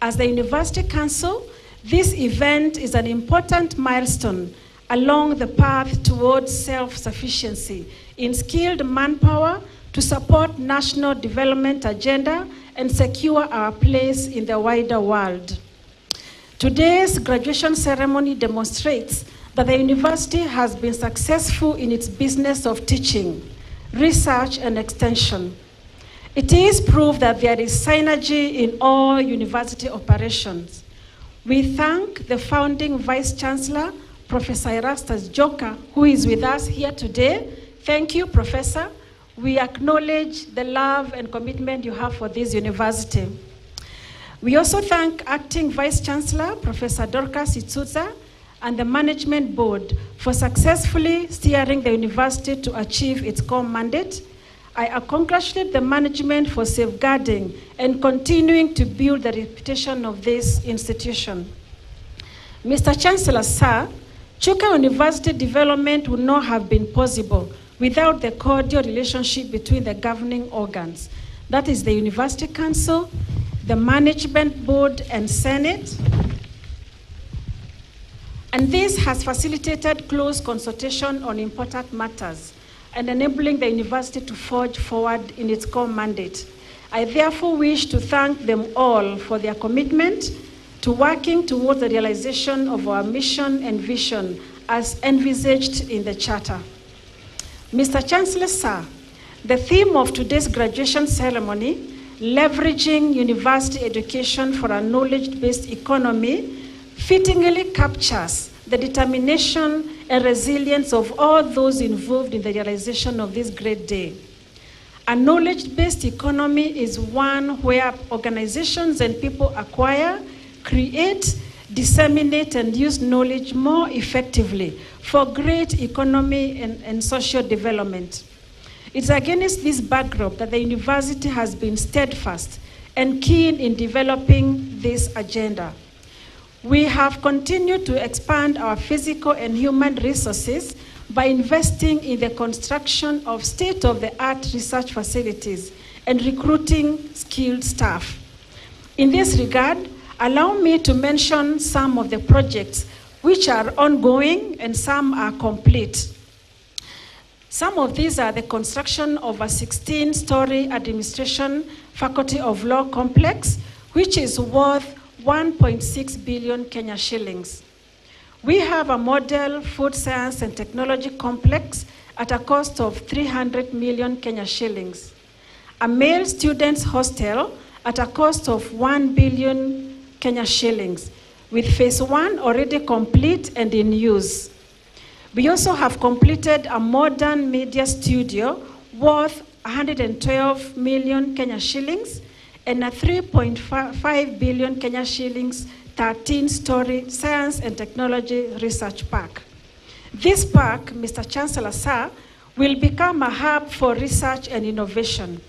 As the University Council, this event is an important milestone along the path towards self sufficiency in skilled manpower to support national development agenda and secure our place in the wider world. Today's graduation ceremony demonstrates that the university has been successful in its business of teaching, research, and extension. It is proof that there is synergy in all university operations. We thank the founding Vice Chancellor, Professor Erastus Njoka, who is with us here today. Thank you, Professor. We acknowledge the love and commitment you have for this university. We also thank Acting Vice Chancellor, Professor Dorcas Isutsa, and the Management Board for successfully steering the university to achieve its core mandate. I congratulate the management for safeguarding and continuing to build the reputation of this institution. Mr. Chancellor, sir, Chuka University development would not have been possible without the cordial relationship between the governing organs. That is the University Council, the Management Board, and Senate. And this has facilitated close consultation on important matters and enabling the university to forge forward in its core mandate. I therefore wish to thank them all for their commitment to working towards the realization of our mission and vision as envisaged in the Charter. Mr. Chancellor, sir, the theme of today's graduation ceremony, leveraging university education for a knowledge-based economy, fittingly captures the determination and resilience of all those involved in the realization of this great day. A knowledge based economy is one where organizations and people acquire, create, disseminate, and use knowledge more effectively for great economy and, and social development. It's against this backdrop that the university has been steadfast and keen in developing this agenda. We have continued to expand our physical and human resources by investing in the construction of state of the art research facilities and recruiting skilled staff. In this regard, allow me to mention some of the projects which are ongoing and some are complete. Some of these are the construction of a 16 story administration faculty of law complex, which is worth 1.6 billion Kenya shillings. We have a model food science and technology complex at a cost of 300 million Kenya shillings. A male students hostel at a cost of 1 billion Kenya shillings, with phase one already complete and in use. We also have completed a modern media studio worth 112 million Kenya shillings and a 3.5 billion Kenya shillings 13 story science and technology research park. This park, Mr. Chancellor Sir, will become a hub for research and innovation.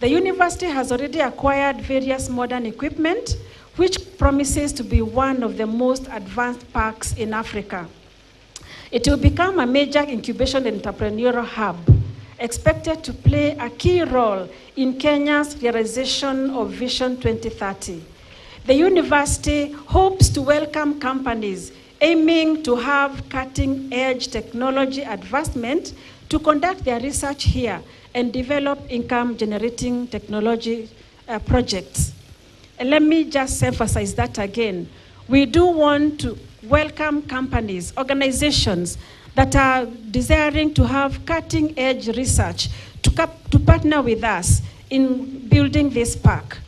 The university has already acquired various modern equipment, which promises to be one of the most advanced parks in Africa. It will become a major incubation and entrepreneurial hub, expected to play a key role in Kenya's realization of Vision 2030. The university hopes to welcome companies aiming to have cutting edge technology advancement to conduct their research here and develop income generating technology uh, projects. Let me just emphasize that again. We do want to welcome companies, organizations that are desiring to have cutting edge research to, to partner with us in building this park.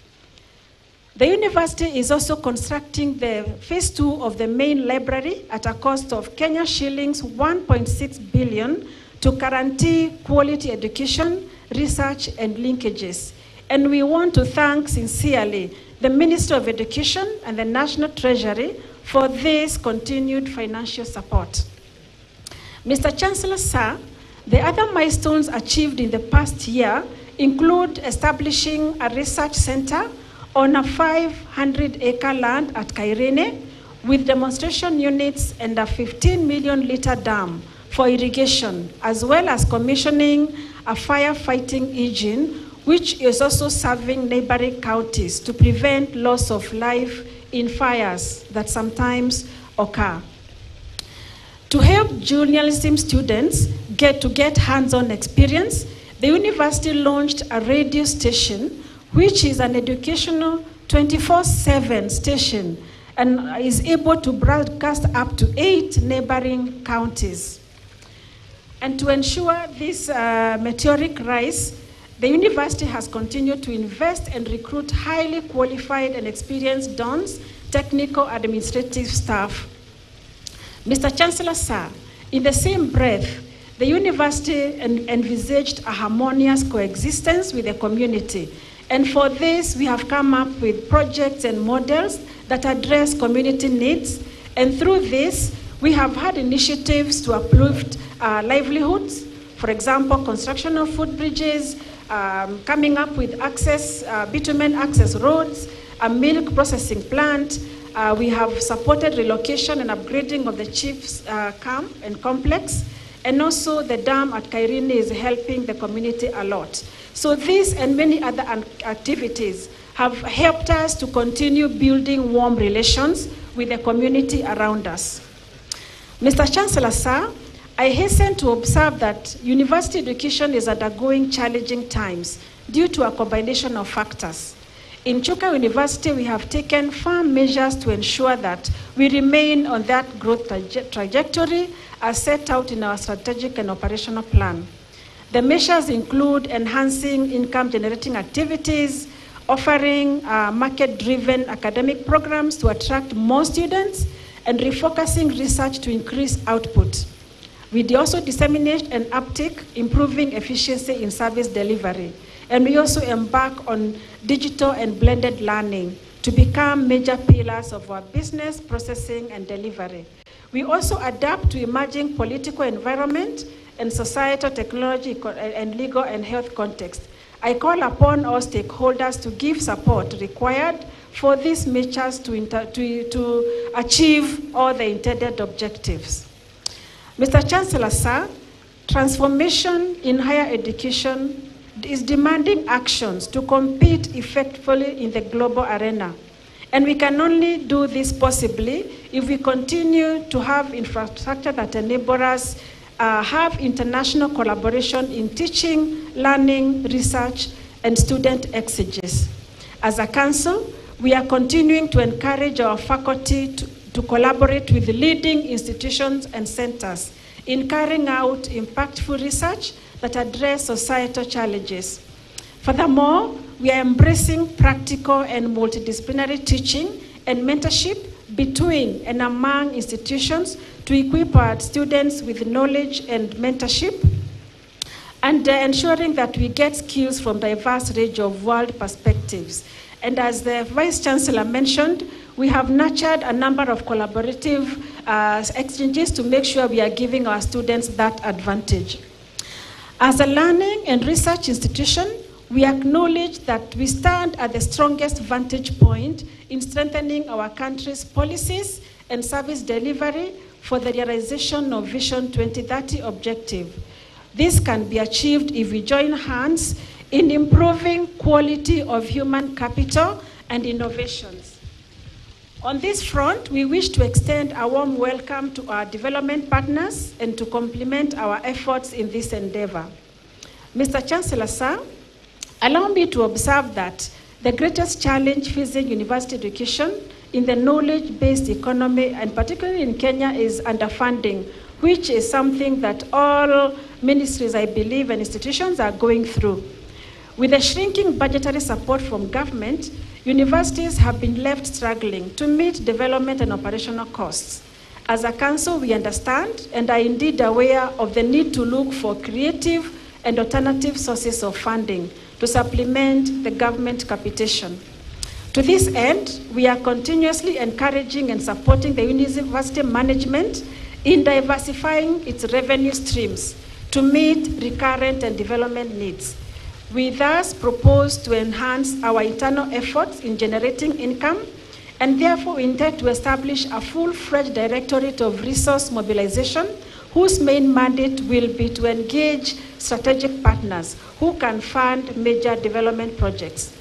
The university is also constructing the phase two of the main library at a cost of Kenya shillings 1.6 billion to guarantee quality education, research, and linkages. And we want to thank sincerely the Minister of Education and the National Treasury for this continued financial support. Mr. Chancellor, sir, the other milestones achieved in the past year include establishing a research center on a 500 acre land at Kairene with demonstration units and a 15 million liter dam for irrigation, as well as commissioning a firefighting engine, which is also serving neighboring counties to prevent loss of life in fires that sometimes occur. To help journalism students get to get hands-on experience, the university launched a radio station, which is an educational 24/7 station and is able to broadcast up to eight neighboring counties. And to ensure this uh, meteoric rise, the university has continued to invest and recruit highly qualified and experienced dons, technical administrative staff. Mr. Chancellor, sir, in the same breath, the university en- envisaged a harmonious coexistence with the community. And for this, we have come up with projects and models that address community needs. And through this, we have had initiatives to uplift uh, livelihoods. For example, construction of footbridges, um, coming up with access, uh, bitumen access roads, a milk processing plant. Uh, we have supported relocation and upgrading of the chief's uh, camp and complex. And also the dam at Kairini is helping the community a lot. So these and many other activities have helped us to continue building warm relations with the community around us. Mr. Chancellor, sir, I hasten to observe that university education is undergoing challenging times due to a combination of factors. In Chuka University, we have taken firm measures to ensure that we remain on that growth traje- trajectory as set out in our strategic and operational plan. The measures include enhancing income generating activities, offering uh, market driven academic programs to attract more students, and refocusing research to increase output. We also disseminate an uptick, improving efficiency in service delivery. And we also embark on digital and blended learning to become major pillars of our business, processing, and delivery. We also adapt to emerging political environment and societal technology and legal and health context. I call upon all stakeholders to give support required for these measures to, to, to achieve all the intended objectives. Mr. Chancellor, sir, transformation in higher education is demanding actions to compete effectively in the global arena. And we can only do this possibly if we continue to have infrastructure that enable us uh, have international collaboration in teaching, learning, research, and student exegesis. As a council, we are continuing to encourage our faculty to, to collaborate with leading institutions and centers in carrying out impactful research that address societal challenges. Furthermore, we are embracing practical and multidisciplinary teaching and mentorship between and among institutions to equip our students with knowledge and mentorship and uh, ensuring that we get skills from diverse range of world perspectives. And as the Vice Chancellor mentioned, we have nurtured a number of collaborative uh, exchanges to make sure we are giving our students that advantage. As a learning and research institution, we acknowledge that we stand at the strongest vantage point in strengthening our country's policies and service delivery for the realization of Vision 2030 objective. This can be achieved if we join hands in improving quality of human capital and innovations. On this front, we wish to extend a warm welcome to our development partners and to complement our efforts in this endeavor. Mr. Chancellor, sir, allow me to observe that the greatest challenge facing university education in the knowledge-based economy, and particularly in Kenya, is underfunding, which is something that all ministries, I believe, and institutions are going through. With the shrinking budgetary support from government, universities have been left struggling to meet development and operational costs. As a council, we understand and are indeed aware of the need to look for creative and alternative sources of funding to supplement the government capitation. To this end, we are continuously encouraging and supporting the university management in diversifying its revenue streams to meet recurrent and development needs. We thus propose to enhance our internal efforts in generating income and therefore we intend to establish a full-fledged directorate of resource mobilization whose main mandate will be to engage strategic partners who can fund major development projects.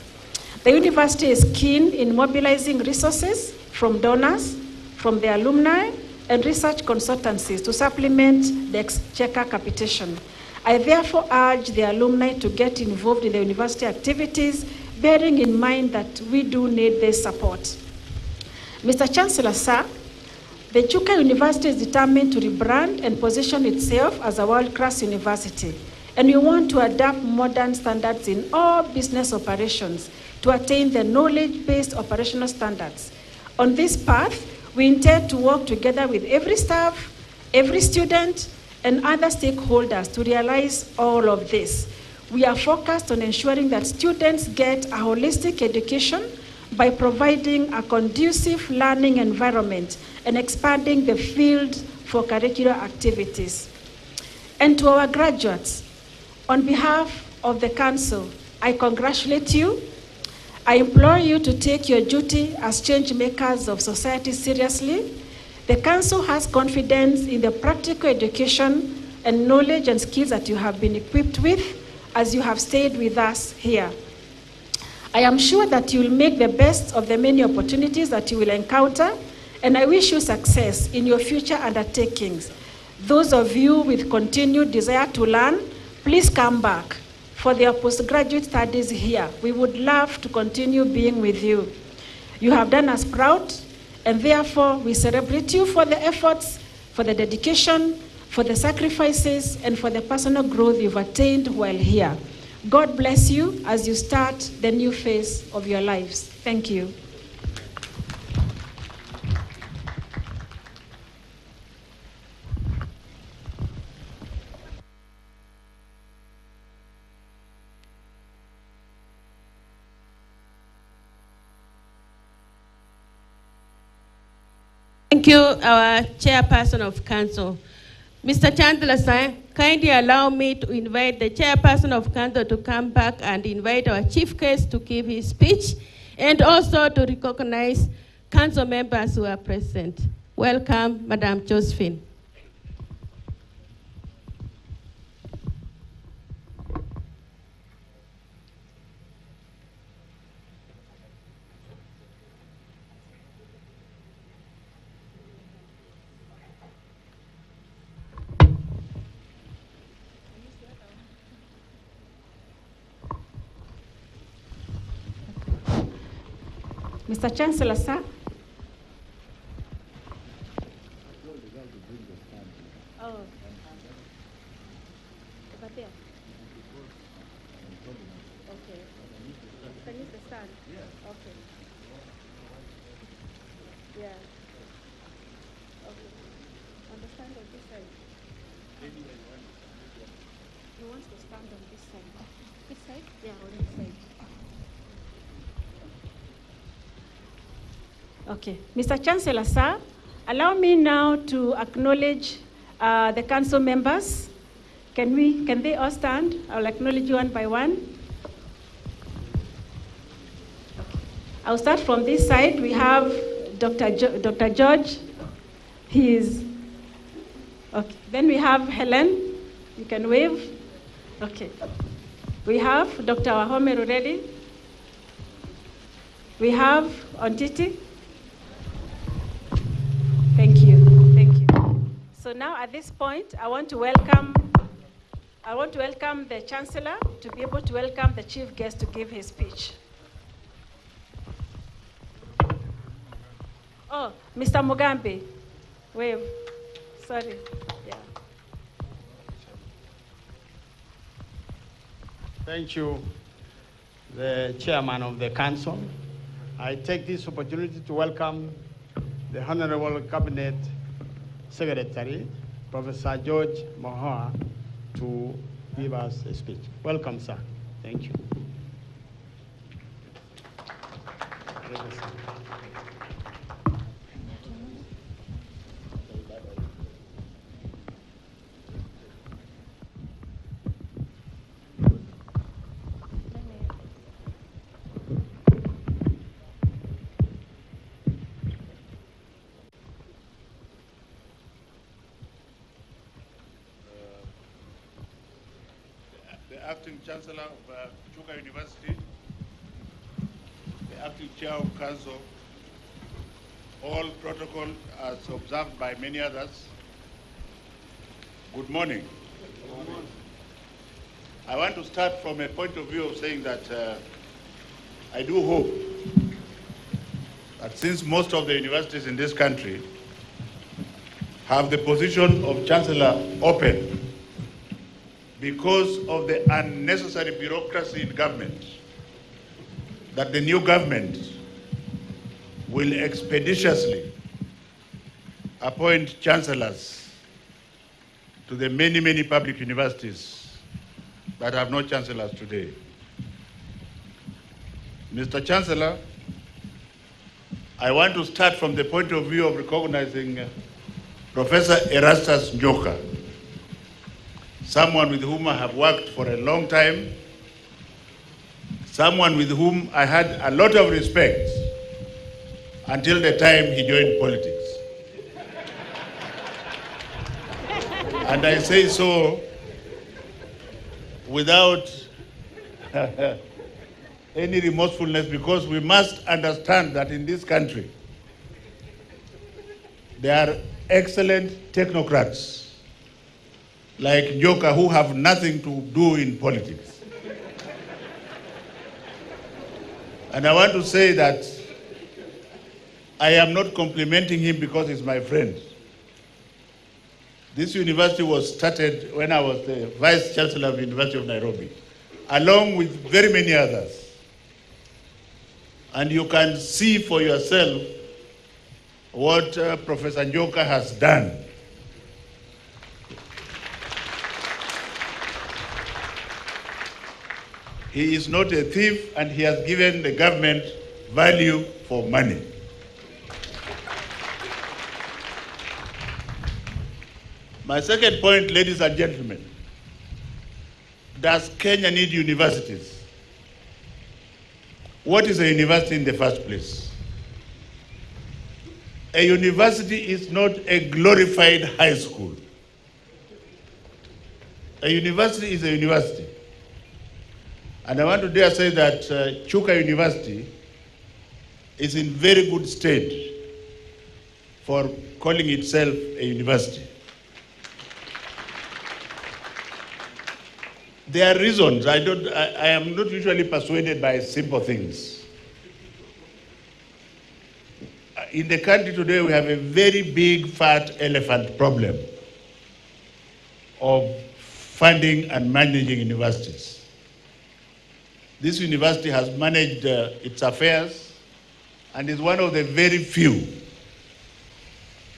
The university is keen in mobilizing resources from donors, from the alumni, and research consultancies to supplement the exchequer capitation. I therefore urge the alumni to get involved in the university activities, bearing in mind that we do need their support. Mr. Chancellor, sir, the Chuka University is determined to rebrand and position itself as a world-class university, and we want to adapt modern standards in all business operations to attain the knowledge-based operational standards. On this path, we intend to work together with every staff, every student, and other stakeholders to realize all of this. We are focused on ensuring that students get a holistic education by providing a conducive learning environment and expanding the field for curricular activities. And to our graduates, on behalf of the Council, I congratulate you. I implore you to take your duty as change makers of society seriously. The Council has confidence in the practical education and knowledge and skills that you have been equipped with as you have stayed with us here. I am sure that you will make the best of the many opportunities that you will encounter, and I wish you success in your future undertakings. Those of you with continued desire to learn, please come back for their postgraduate studies here. We would love to continue being with you. You have done us proud, and therefore we celebrate you for the efforts, for the dedication, for the sacrifices, and for the personal growth you've attained while here. God bless you as you start the new phase of your lives. Thank you. Thank you, our chairperson of council. Mr. Chandler, sir, kindly allow me to invite the chairperson of council to come back and invite our chief guest to give his speech and also to recognize council members who are present. Welcome, Madam Josephine. Mr. Chancellor, sir. Mr. Chancellor, sir, allow me now to acknowledge uh, the council members. Can we, can they all stand? I'll acknowledge you one by one. I'll start from this side. We have Dr. Jo- Dr. George. He is, okay. Then we have Helen. You can wave. Okay. We have Dr. Wahome Ruredi. We have Ontiti. So now at this point, I want to welcome I want to welcome the Chancellor to be able to welcome the chief guest to give his speech. Oh, Mr. Mugambi. Wave. Sorry. Yeah. Thank you, the chairman of the council. I take this opportunity to welcome the Honorable Cabinet Secretary, Professor George Magoha, to give us a speech. Welcome, sir. Thank you. the acting chancellor of uh, Chuka University, the acting chair of council, all protocol as observed by many others. Good morning. I want to start from a point of view of saying that uh, I do hope that since most of the universities in this country have the position of chancellor open because of the unnecessary bureaucracy in government, that the new government will expeditiously appoint chancellors to the many, many public universities that have no chancellors today. Mr. Chancellor, I want to start from the point of view of recognizing uh, Professor Erastus Njoka, someone with whom I have worked for a long time, someone with whom I had a lot of respect until the time he joined politics. and I say so without [laughs] any remorsefulness because we must understand that in this country there are excellent technocrats like Njoka who have nothing to do in politics. and I want to say that I am not complimenting him because he's my friend. This university was started when I was the Vice Chancellor of the University of Nairobi, along with very many others. And you can see for yourself what uh, Professor Njoka has done. He is not a thief and he has given the government value for money. My second point, ladies and gentlemen, does Kenya need universities? What is a university in the first place? A university is not a glorified high school. A university is a university. And I want to dare say that uh, Chuka University is in very good state for calling itself a university. There are reasons. I, don't, I, I am not usually persuaded by simple things. In the country today, we have a very big, fat elephant problem of funding and managing universities. This university has managed uh, its affairs and is one of the very few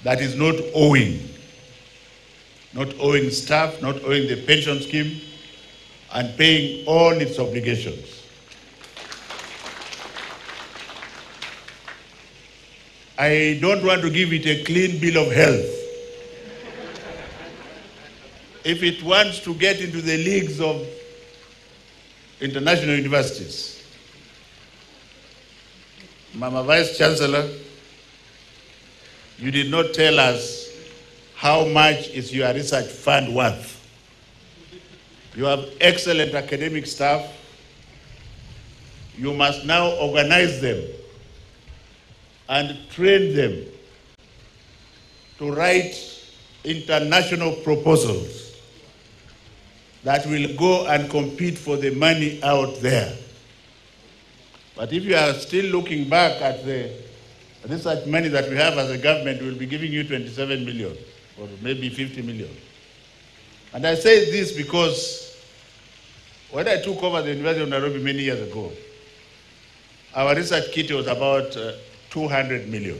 that is not owing. Not owing staff, not owing the pension scheme, and paying all its obligations. I don't want to give it a clean bill of health. If it wants to get into the leagues of international universities, Mama Vice Chancellor, you did not tell us how much is your research fund worth. You have excellent academic staff. You must now organize them and train them to write international proposals that will go and compete for the money out there. But if you are still looking back at the research money that we have as a government, we'll be giving you 27 million or maybe 50 million. And I say this because when I took over the University of Nairobi many years ago, our research kit was about uh, 200 million.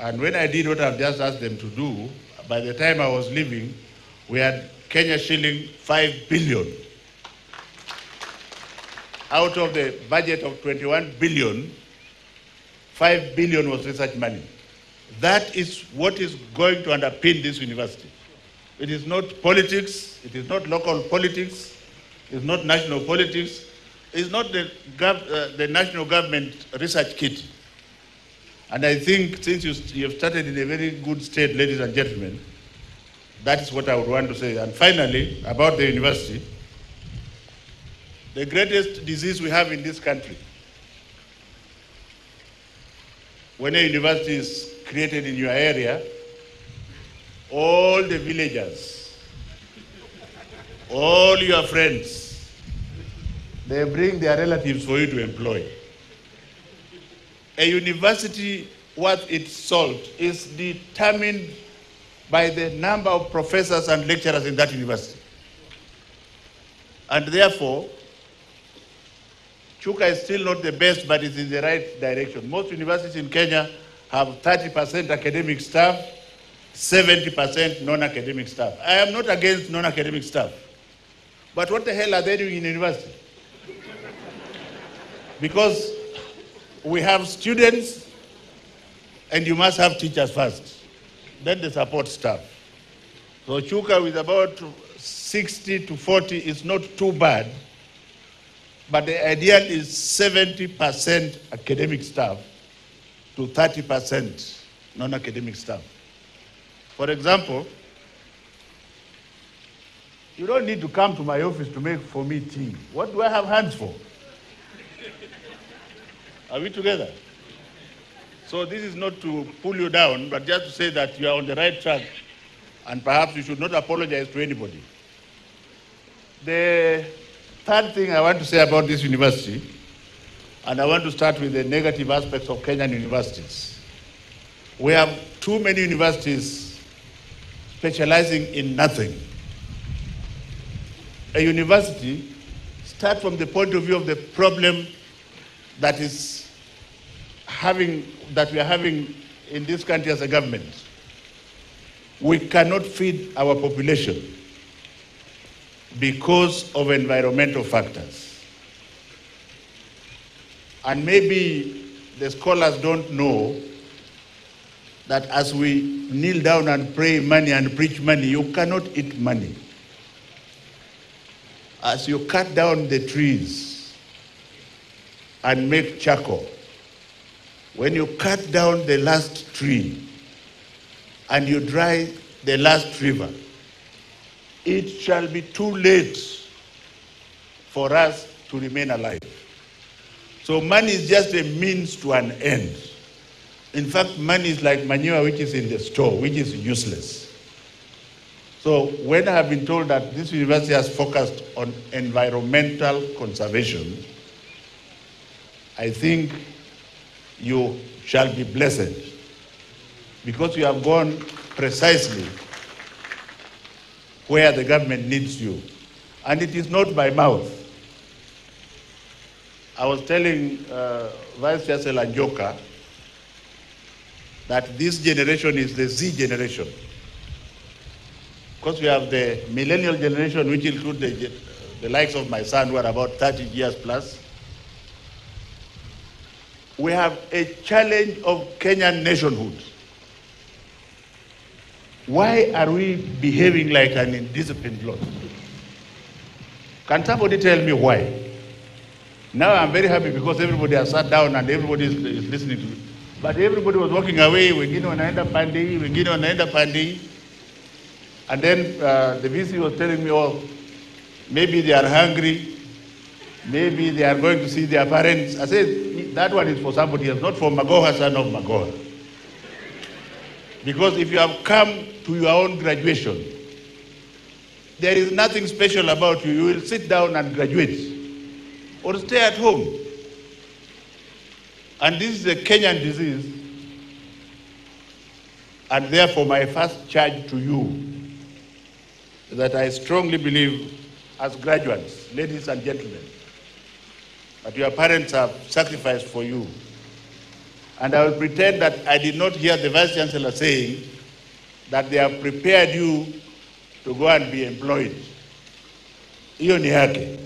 And when I did what I've just asked them to do, by the time I was leaving, we had Kenya shilling 5 billion. Out of the budget of 21 billion, 5 billion was research money. That is what is going to underpin this university. It is not politics, it is not local politics, it is not national politics, it is not the, uh, the national government research kit. And I think since you, you have started in a very good state, ladies and gentlemen, that is what I would want to say. And finally, about the university, the greatest disease we have in this country when a university is created in your area, all the villagers, all your friends, they bring their relatives for you to employ. A university worth its salt is determined by the number of professors and lecturers in that university. And therefore, Chuka is still not the best, but it's in the right direction. Most universities in Kenya have 30% academic staff, 70% non-academic staff. I am not against non-academic staff. But what the hell are they doing in university? Because we have students and you must have teachers first, then the support staff. So Chuka with about 60 to 40 is not too bad, but the ideal is 70% academic staff to 30% non-academic staff. For example, you don't need to come to my office to make for me tea. What do I have hands for? Are we together? So this is not to pull you down, but just to say that you are on the right track and perhaps you should not apologize to anybody. The third thing I want to say about this university, and I want to start with the negative aspects of Kenyan universities. We have too many universities specializing in nothing. A university start from the point of view of the problem that is having that we are having in this country as a government. We cannot feed our population because of environmental factors. And maybe the scholars don't know that as we kneel down and pray money and preach money, you cannot eat money. As you cut down the trees and make charcoal, when you cut down the last tree and you dry the last river, it shall be too late for us to remain alive. So money is just a means to an end. In fact, money is like manure which is in the store, which is useless. So when I have been told that this university has focused on environmental conservation, I think you shall be blessed because you have gone precisely where the government needs you. And it is not by mouth. I was telling uh, Vice Chancellor Njoka that this generation is the Z generation. Because we have the millennial generation, which include the, the likes of my son, who are about 30 years plus. We have a challenge of Kenyan nationhood. Why are we behaving like an indisciplined lot? Can somebody tell me why? Now I'm very happy because everybody has sat down and everybody is, is listening to me. But everybody was walking away, wengine wanaenda pande hii, wengine wanaenda pande hii. And then uh, the VC was telling me, oh, maybe they are hungry, maybe they are going to see their parents. I said, that one is for somebody else, not for Magoha, son of Magoha. Because if you have come to your own graduation, there is nothing special about you. You will sit down and graduate or stay at home. And this is a Kenyan disease. And therefore, my first charge to you that I strongly believe, as graduates, ladies and gentlemen, that your parents have sacrificed for you. And I will pretend that I did not hear the Vice Chancellor saying that they have prepared you to go and be employed. Hiyo ni yake.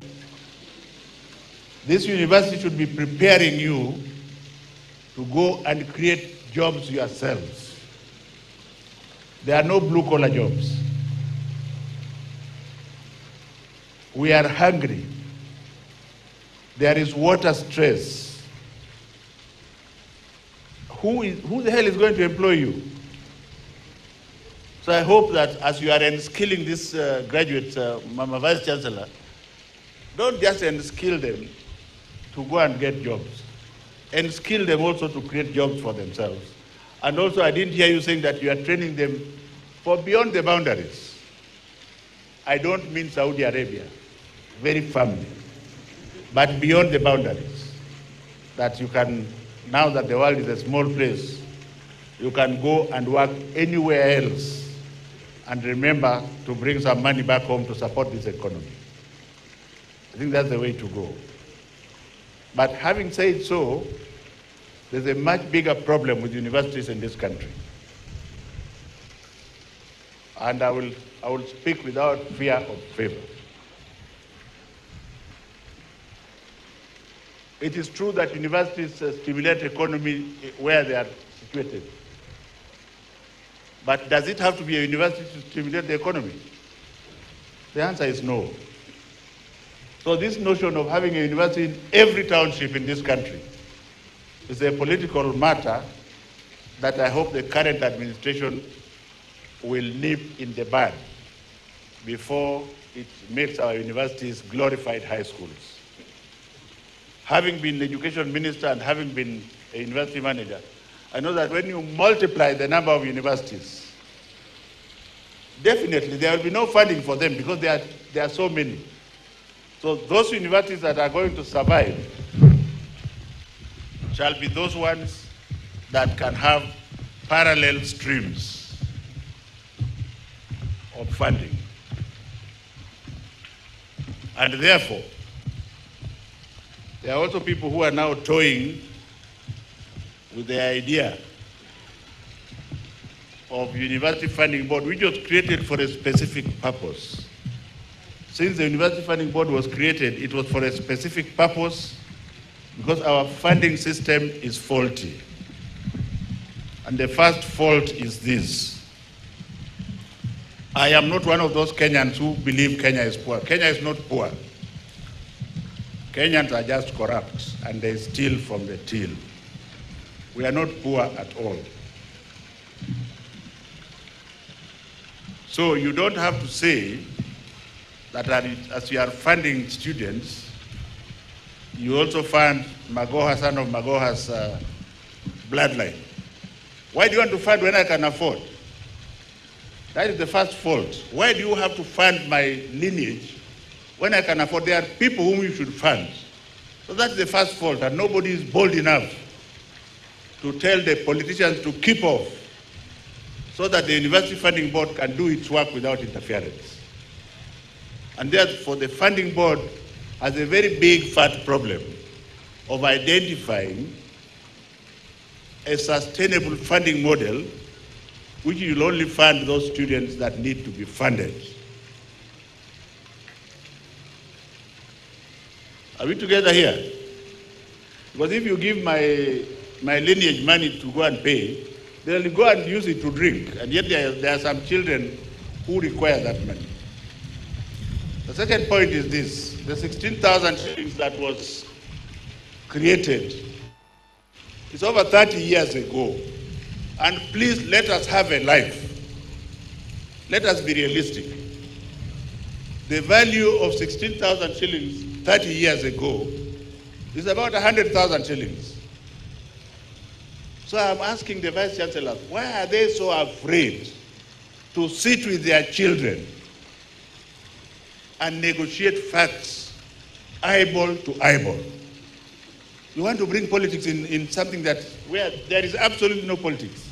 This university should be preparing you to go and create jobs yourselves. There are no blue collar jobs. We are hungry. There is water stress. Who, is, who the hell is going to employ you? So I hope that as you are enskilling these uh, graduates, uh, Mama Vice Chancellor, don't just enskill them to go and get jobs. and skill them also to create jobs for themselves. And also, I didn't hear you saying that you are training them for beyond the boundaries. I don't mean Saudi Arabia, very firmly, but beyond the boundaries. That you can, now that the world is a small place, you can go and work anywhere else and remember to bring some money back home to support this economy. I think that's the way to go. But having said so, there's a much bigger problem with universities in this country. And I will, I will speak without fear of favor. It is true that universities uh, stimulate economy where they are situated. But does it have to be a university to stimulate the economy? The answer is no. So this notion of having a university in every township in this country is a political matter that I hope the current administration will nip in the bud before it makes our universities glorified high schools. Having been education minister and having been a university manager, I know that when you multiply the number of universities, definitely there will be no funding for them because there are, there are so many. So those universities that are going to survive shall be those ones that can have parallel streams of funding. And therefore, there are also people who are now toying with the idea of University Funding Board, which was created for a specific purpose. Since the University Funding Board was created, it was for a specific purpose because our funding system is faulty. And the first fault is this. I am not one of those Kenyans who believe Kenya is poor. Kenya is not poor. Kenyans are just corrupt and they steal from the till. We are not poor at all. So you don't have to say that as you are funding students, you also fund Magoha, son of Magoha's uh, bloodline. Why do you want to fund when I can afford? That is the first fault. Why do you have to fund my lineage when I can afford? There are people whom you should fund. So that's the first fault, and nobody is bold enough to tell the politicians to keep off so that the University Funding Board can do its work without interference. And therefore, the funding board has a very big, fat problem of identifying a sustainable funding model which will only fund those students that need to be funded. Are we together here? Because if you give my, my lineage money to go and pay, they'll go and use it to drink. And yet there, there are some children who require that money. The second point is this. The 16,000 shillings that was created is over 30 years ago. And please let us have a life. Let us be realistic. The value of 16,000 shillings 30 years ago is about 100,000 shillings. So I'm asking the Vice Chancellor, why are they so afraid to sit with their children and negotiate facts eyeball to eyeball? You want to bring politics in, in something that where there is absolutely no politics.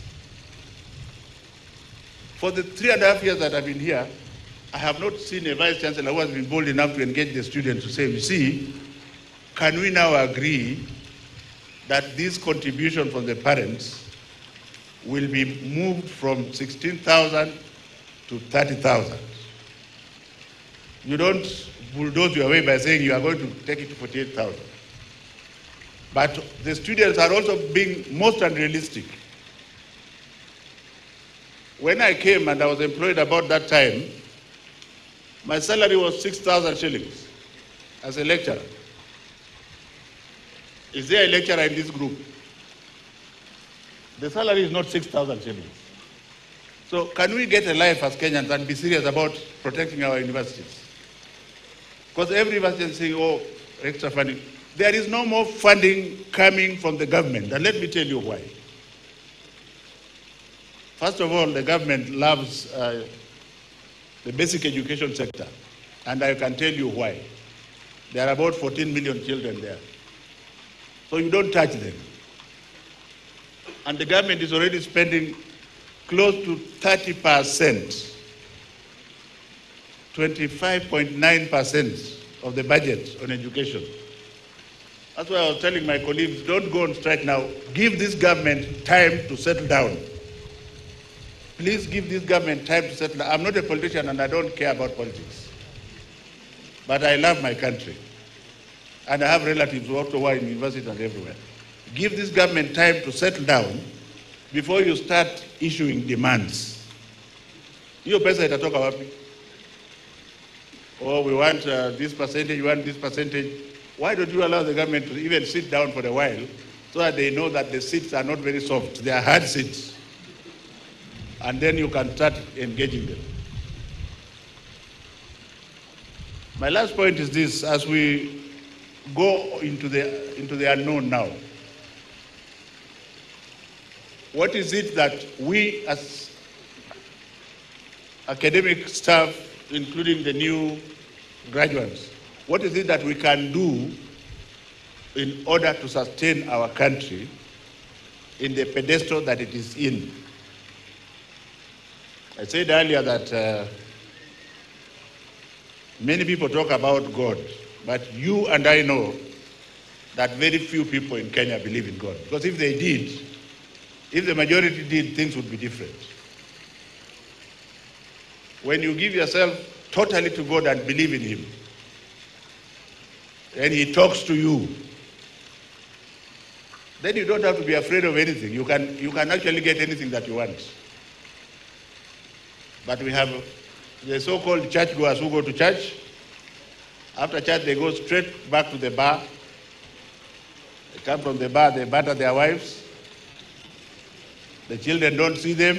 For the three and a half years that I've been here, I have not seen a vice chancellor who has been bold enough to engage the students to say, you see, can we now agree that this contribution from the parents will be moved from 16,000 to 30,000? You don't bulldoze your way by saying you are going to take it to 48,000. But the students are also being most unrealistic. When I came and I was employed about that time, my salary was 6,000 shillings as a lecturer. Is there a lecturer in this group? The salary is not 6,000 shillings. So can we get a life as Kenyans and be serious about protecting our universities? Because every university is saying, oh, extra funding. there is no more funding coming from the government. And let me tell you why. First of all, the government loves uh, the basic education sector, and I can tell you why. There are about 14 million children there. So you don't touch them. And the government is already spending close to 30 percent 25.9% of the budget on education. That's why I was telling my colleagues, don't go on strike now. Give this government time to settle down. Please give this government time to settle down. I'm not a politician and I don't care about politics. But I love my country. And I have relatives who also are in universities and everywhere. Give this government time to settle down before you start issuing demands. Hiyo pesa itatoka wapi? Oh, we want uh, this percentage, we want this percentage. Why don't you allow the government to even sit down for a while so that they know that the seats are not very soft, they are hard seats. And then you can start engaging them. My last point is this as we go into the, into the unknown now, what is it that we as academic staff, including the new graduates, what is it that we can do in order to sustain our country in the pedestal that it is in? I said earlier that uh, many people talk about God, but you and I know that very few people in Kenya believe in God. Because if they did, if the majority did, things would be different. When you give yourself totally to God and believe in Him, and He talks to you, then you don't have to be afraid of anything. You can, you can actually get anything that you want. But we have the so-called churchgoers who go to church. After church, they go straight back to the bar. They come from the bar, they batter their wives. The children don't see them.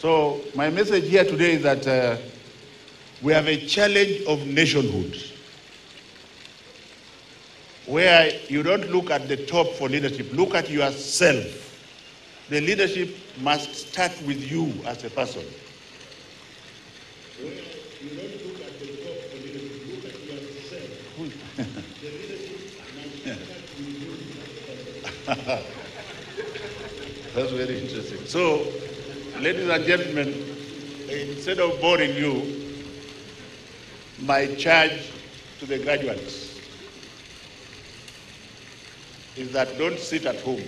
So my message here today is that uh, we have a challenge of nationhood where you don't look at the top for leadership, look at yourself. The leadership must start with you as a person. [laughs] [laughs] That's very interesting. So, ladies and gentlemen, instead of boring you, my charge to the graduates is that don't sit at home.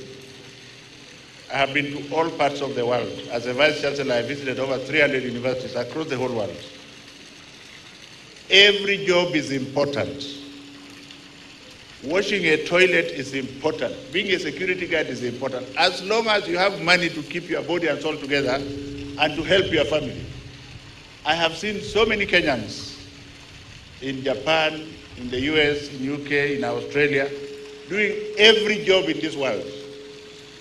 I have been to all parts of the world. As a vice chancellor, I visited over 300 universities across the whole world. Every job is important. Washing a toilet is important. Being a security guard is important. As long as you have money to keep your body and soul together and to help your family. I have seen so many Kenyans in Japan, in the US, in UK, in Australia, doing every job in this world.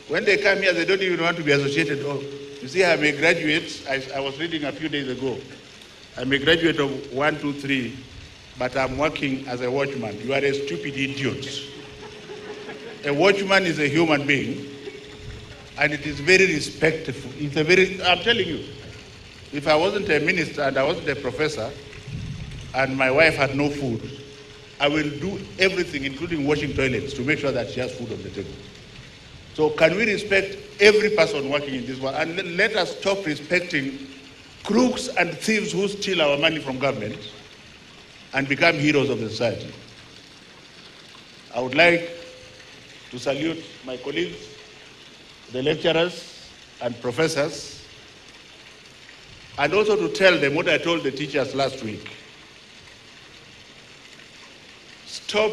When they come here, they don't even want to be associated. Oh, you see, I'm a graduate. I, I was reading a few days ago. I'm a graduate of one, two, three, but I'm working as a watchman. You are a stupid idiot. A watchman is a human being, and it is very respectful. It's a very, I'm telling you, if I wasn't a minister and I wasn't a professor, and my wife had no food, I will do everything, including washing toilets, to make sure that she has food on the table. So can we respect every person working in this world? And let, let us stop respecting crooks and thieves who steal our money from government and become heroes of the society. I would like to salute my colleagues, the lecturers and professors, and also to tell them what I told the teachers last week. Stop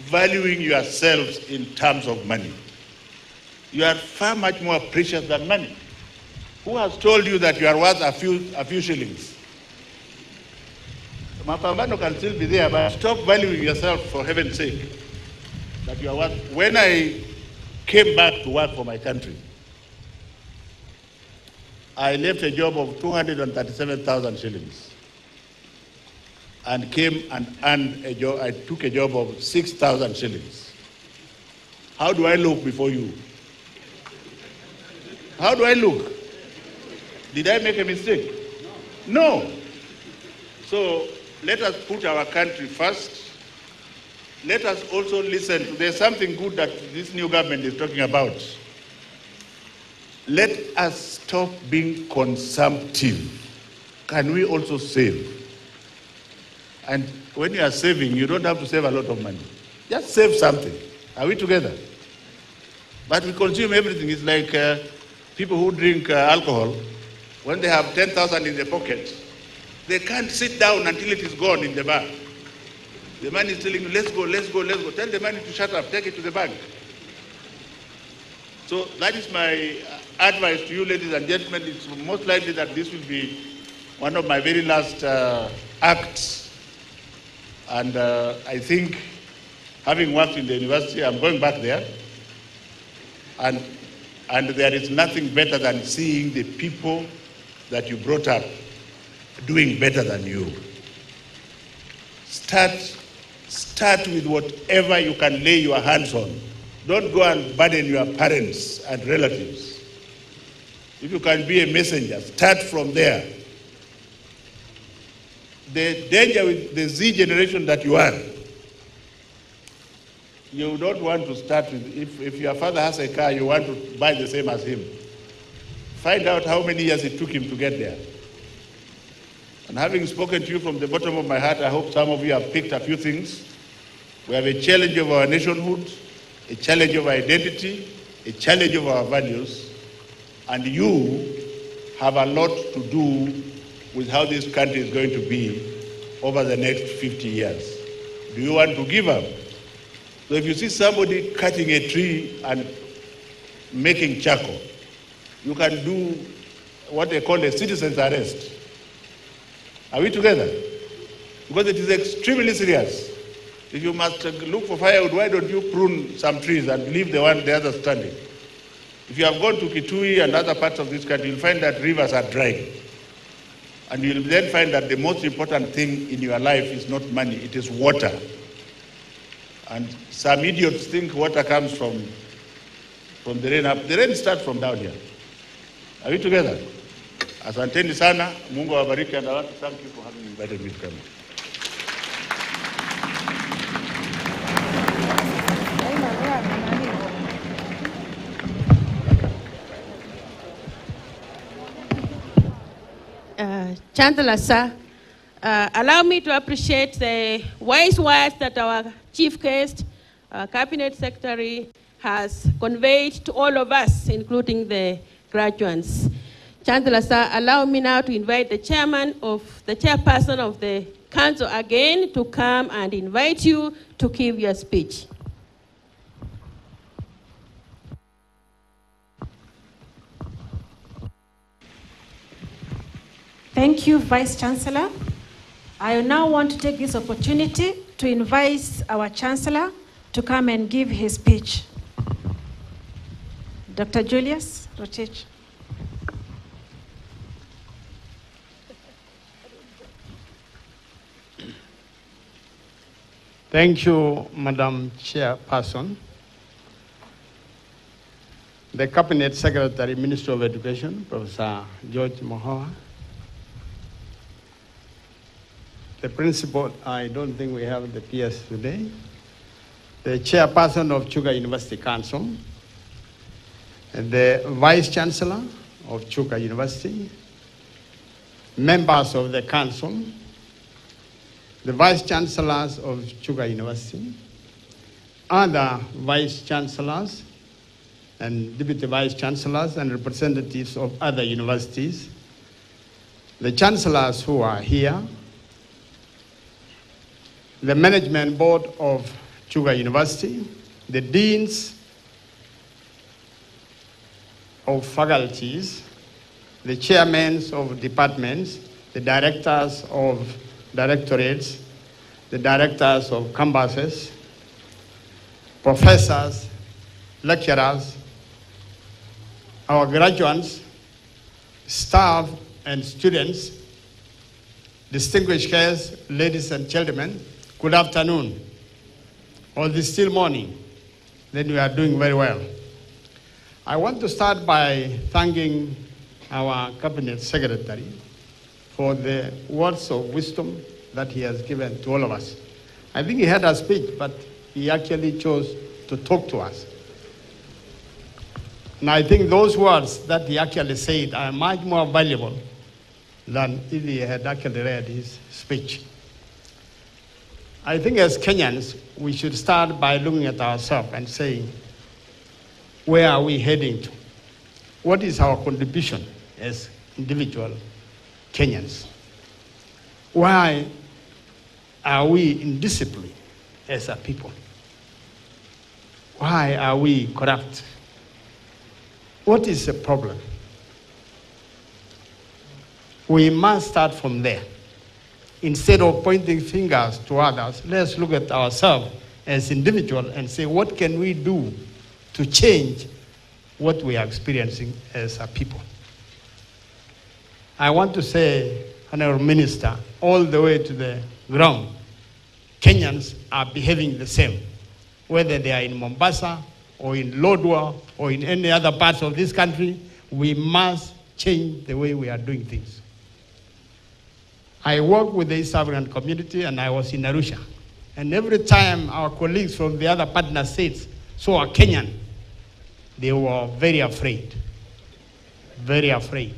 valuing yourselves in terms of money. You are far much more precious than money. Who has told you that you are worth a few, a few shillings? Mapambano can still be there, but stop valuing yourself for heaven's sake. That you are worth. When I came back to work for my country, I left a job of 237,000 shillings. and came and earned a job. I took a job of 6,000 shillings. How do I look before you? How do I look? Did I make a mistake? No. So let us put our country first. Let us also listen. There's something good that this new government is talking about. Let us stop being consumptive. Can we also save? And when you are saving, you don't have to save a lot of money. Just save something. Are we together? But we consume everything. It's like uh, people who drink uh, alcohol, when they have 10,000 in their pocket, they can't sit down until it is gone in the bar. The man is telling you, let's go, let's go, let's go. Tell the man to shut up, take it to the bank. So that is my uh, advice to you, ladies and gentlemen. It's most likely that this will be one of my very last uh, acts. And uh, I think, having worked in the university, I'm going back there. And, and there is nothing better than seeing the people that you brought up doing better than you. Start, start with whatever you can lay your hands on. Don't go and burden your parents and relatives. If you can be a messenger, start from there. The danger with the Z generation that you are, you don't want to start with, if, if your father has a car, you want to buy the same as him. Find out how many years it took him to get there. And having spoken to you from the bottom of my heart, I hope some of you have picked a few things. We have a challenge of our nationhood, a challenge of our identity, a challenge of our values, and you have a lot to do with how this country is going to be over the next 50 years. Do you want to give up? So if you see somebody cutting a tree and making charcoal, you can do what they call a citizen's arrest. Are we together? Because it is extremely serious. If you must look for firewood, why don't you prune some trees and leave the one the other standing? If you have gone to Kitui and other parts of this country, you'll find that rivers are drying. And you'll then find that the most important thing in your life is not money, it is water. And some idiots think water comes from, from the rain up. The rain starts from down here. Are we together? Asanteni sana. Mungu awabariki and want to thank you for having invited me to come. Uh, Chancellor, sir, uh, allow me to appreciate the wise words that our chief guest, uh, cabinet secretary, has conveyed to all of us, including the graduates. Chancellor, sir, allow me now to invite the chairman of the chairperson of the council again to come and invite you to give your speech. Thank you, Vice Chancellor. I now want to take this opportunity to invite our Chancellor to come and give his speech. Dr. Julius Rotich. Thank you, Madam Chairperson. The Cabinet Secretary, Minister of Education, Professor George Magoha. The principal, I don't think we have the PS today. The chairperson of Chuka University Council. The Vice Chancellor of Chuka University. Members of the council, the vice chancellors of Chuka University, other vice chancellors and deputy vice chancellors and representatives of other universities, the chancellors who are here, the management board of Chuka University, the deans of faculties, the chairmen of departments, the directors of directorates, the directors of campuses, professors, lecturers, our graduates, staff, and students, distinguished guests, ladies and gentlemen, good afternoon, or this still morning, then we are doing very well. I want to start by thanking our Cabinet Secretary for the words of wisdom that he has given to all of us. I think he had a speech, but he actually chose to talk to us. And I think those words that he actually said are much more valuable than if he had actually read his speech. I think as Kenyans, we should start by looking at ourselves and saying, where are we heading to? What is our contribution as individual Kenyans? Why are we indisciplined as a people? Why are we corrupt? What is the problem? We must start from there. Instead of pointing fingers to others, let's look at ourselves as individuals and say, what can we do to change what we are experiencing as a people? I want to say, Honorable Minister, all the way to the ground, Kenyans are behaving the same, whether they are in Mombasa or in Lodwar or in any other parts of this country, we must change the way we are doing things. I work with the East African community and I was in Arusha. And every time our colleagues from the other partner states saw a Kenyan, they were very afraid. Very afraid.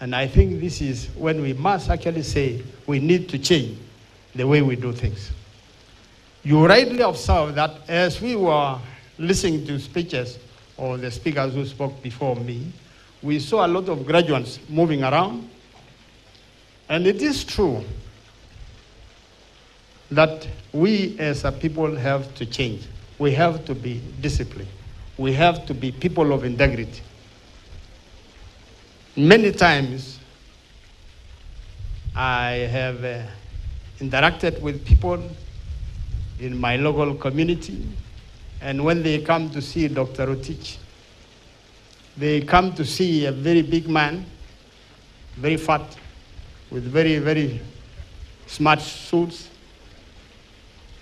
And I think this is when we must actually say we need to change the way we do things. You rightly observe that as we were listening to speeches of the speakers who spoke before me, we saw a lot of graduates moving around. And it is true that we as a people have to change. We have to be disciplined. We have to be people of integrity. Many times I have uh, interacted with people in my local community, and when they come to see Dr. Rotich, they come to see a very big man, very fat, with very, very smart suits.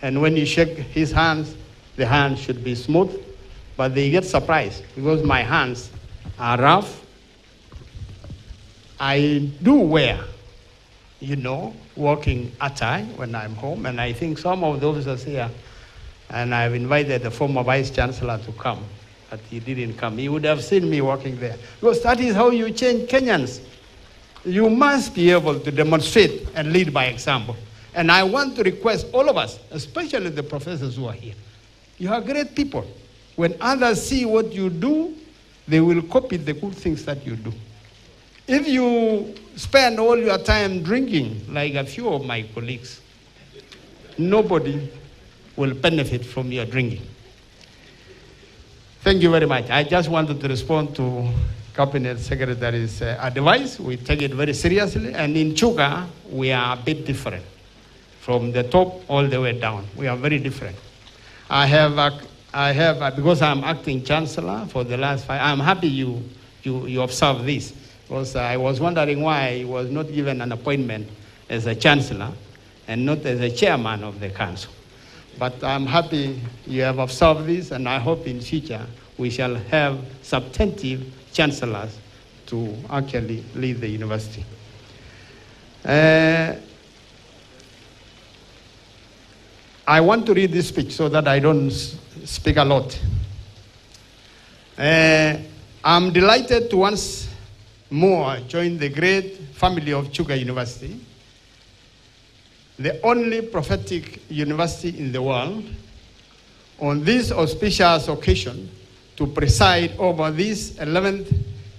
And when you shake his hands, the hands should be smooth, but they get surprised because my hands are rough. I do wear, you know, working attire when I'm home, and I think some of the officers here, and I've invited the former vice chancellor to come, but he didn't come. He would have seen me working there because that is how you change Kenyans. You must be able to demonstrate and lead by example. And I want to request all of us, especially the professors who are here, you are great people. When others see what you do, they will copy the good things that you do. If you spend all your time drinking, like a few of my colleagues, nobody will benefit from your drinking. Thank you very much. I just wanted to respond to Cabinet Secretary's uh, advice. We take it very seriously. And in Chuka, we are a bit different. From the top all the way down, we are very different. I have, uh, I have uh, because I'm acting chancellor for the last five, I'm happy you, you, you observe this. Because I was wondering why he was not given an appointment as a chancellor and not as a chairman of the council. But I'm happy you have observed this, and I hope in future we shall have substantive chancellors to actually lead the university. Uh, I want to read this speech so that I don't speak a lot. Uh, I'm delighted to once more joined the great family of Chuka University, the only prophetic university in the world, on this auspicious occasion to preside over this 11th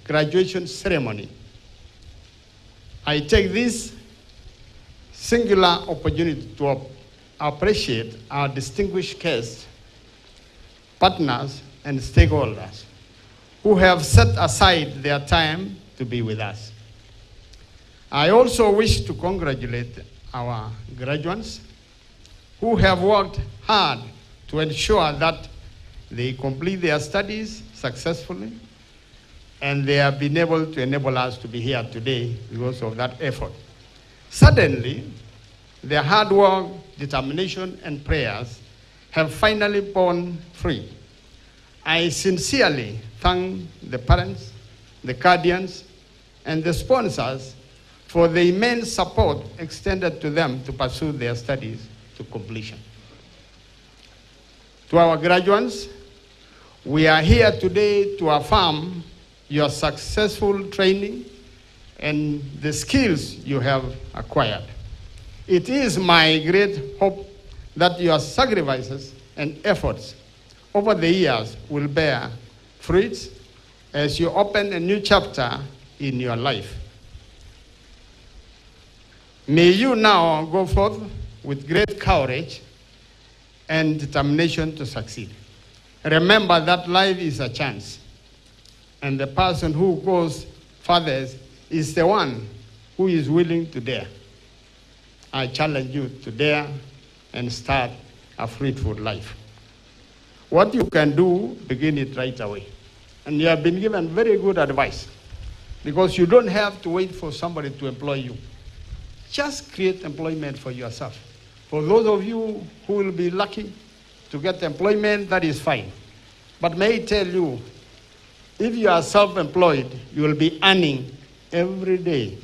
graduation ceremony. I take this singular opportunity to appreciate our distinguished guests, partners, and stakeholders who have set aside their time to be with us. I also wish to congratulate our graduates who have worked hard to ensure that they complete their studies successfully and they have been able to enable us to be here today because of that effort. Suddenly, their hard work, determination, and prayers have finally borne free. I sincerely thank the parents, the guardians, and the sponsors for the immense support extended to them to pursue their studies to completion. To our graduates, we are here today to affirm your successful training and the skills you have acquired. It is my great hope that your sacrifices and efforts over the years will bear fruits as you open a new chapter in your life. May you now go forth with great courage and determination to succeed. Remember that life is a chance, and the person who goes furthest is the one who is willing to dare. I challenge you to dare and start a fruitful life. What you can do, begin it right away. And you have been given very good advice because you don't have to wait for somebody to employ you. Just create employment for yourself. For those of you who will be lucky to get employment, that is fine. But may I tell you, if you are self employed, you will be earning every day.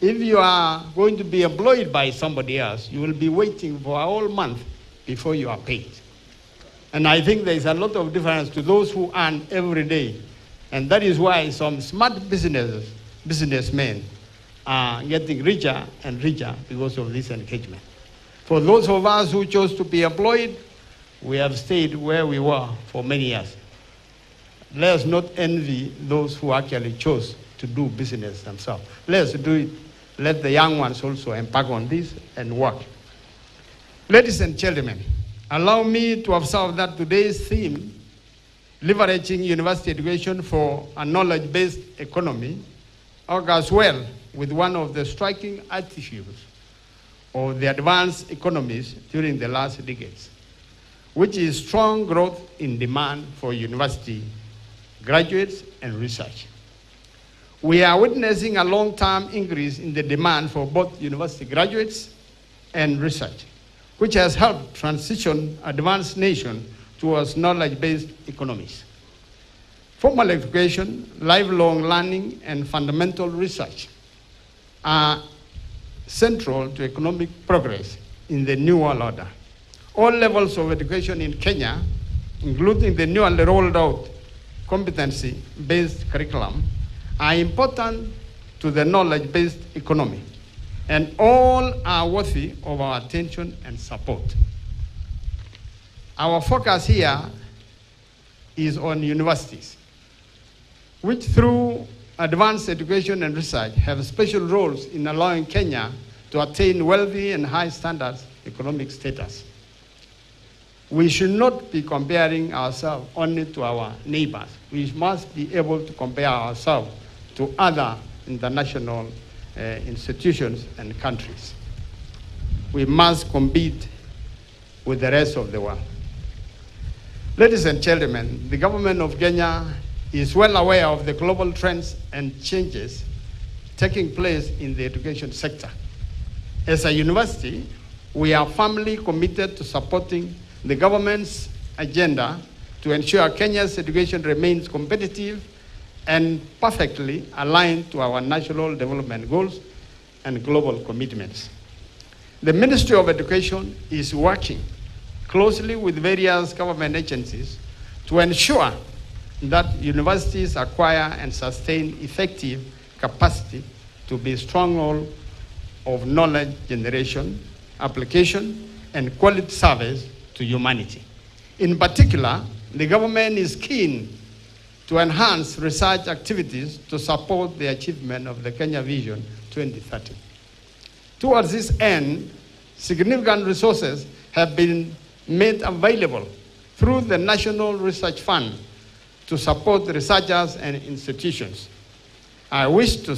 If you are going to be employed by somebody else, you will be waiting for a whole month before you are paid. And I think there is a lot of difference to those who earn every day. And that is why some smart businesses, businessmen are getting richer and richer because of this engagement. For those of us who chose to be employed, we have stayed where we were for many years. Let us not envy those who actually chose to do business themselves. Let's do it. Let the young ones also embark on this and work. Ladies and gentlemen, allow me to observe that today's theme, leveraging university education for a knowledge based economy, augurs well with one of the striking attitudes of the advanced economies during the last decades, which is strong growth in demand for university graduates and research. We are witnessing a long term increase in the demand for both university graduates and research, which has helped transition advanced nations towards knowledge based economies. Formal education, lifelong learning, and fundamental research are central to economic progress in the New World Order. All levels of education in Kenya, including the newly rolled out competency based curriculum, are important to the knowledge based economy, and all are worthy of our attention and support. Our focus here is on universities, which through advanced education and research have special roles in allowing Kenya to attain wealthy and high standards economic status. We should not be comparing ourselves only to our neighbors. We must be able to compare ourselves to other international uh, institutions and countries. We must compete with the rest of the world. Ladies and gentlemen, the government of Kenya is well aware of the global trends and changes taking place in the education sector. As a university, we are firmly committed to supporting the government's agenda to ensure Kenya's education remains competitive and perfectly aligned to our national development goals and global commitments. The Ministry of Education is working closely with various government agencies to ensure that universities acquire and sustain effective capacity to be stronghold of knowledge generation, application, and quality service to humanity. In particular, the government is keen to enhance research activities to support the achievement of the Kenya Vision 2030. Towards this end, significant resources have been made available through the National Research Fund to support researchers and institutions. I wish to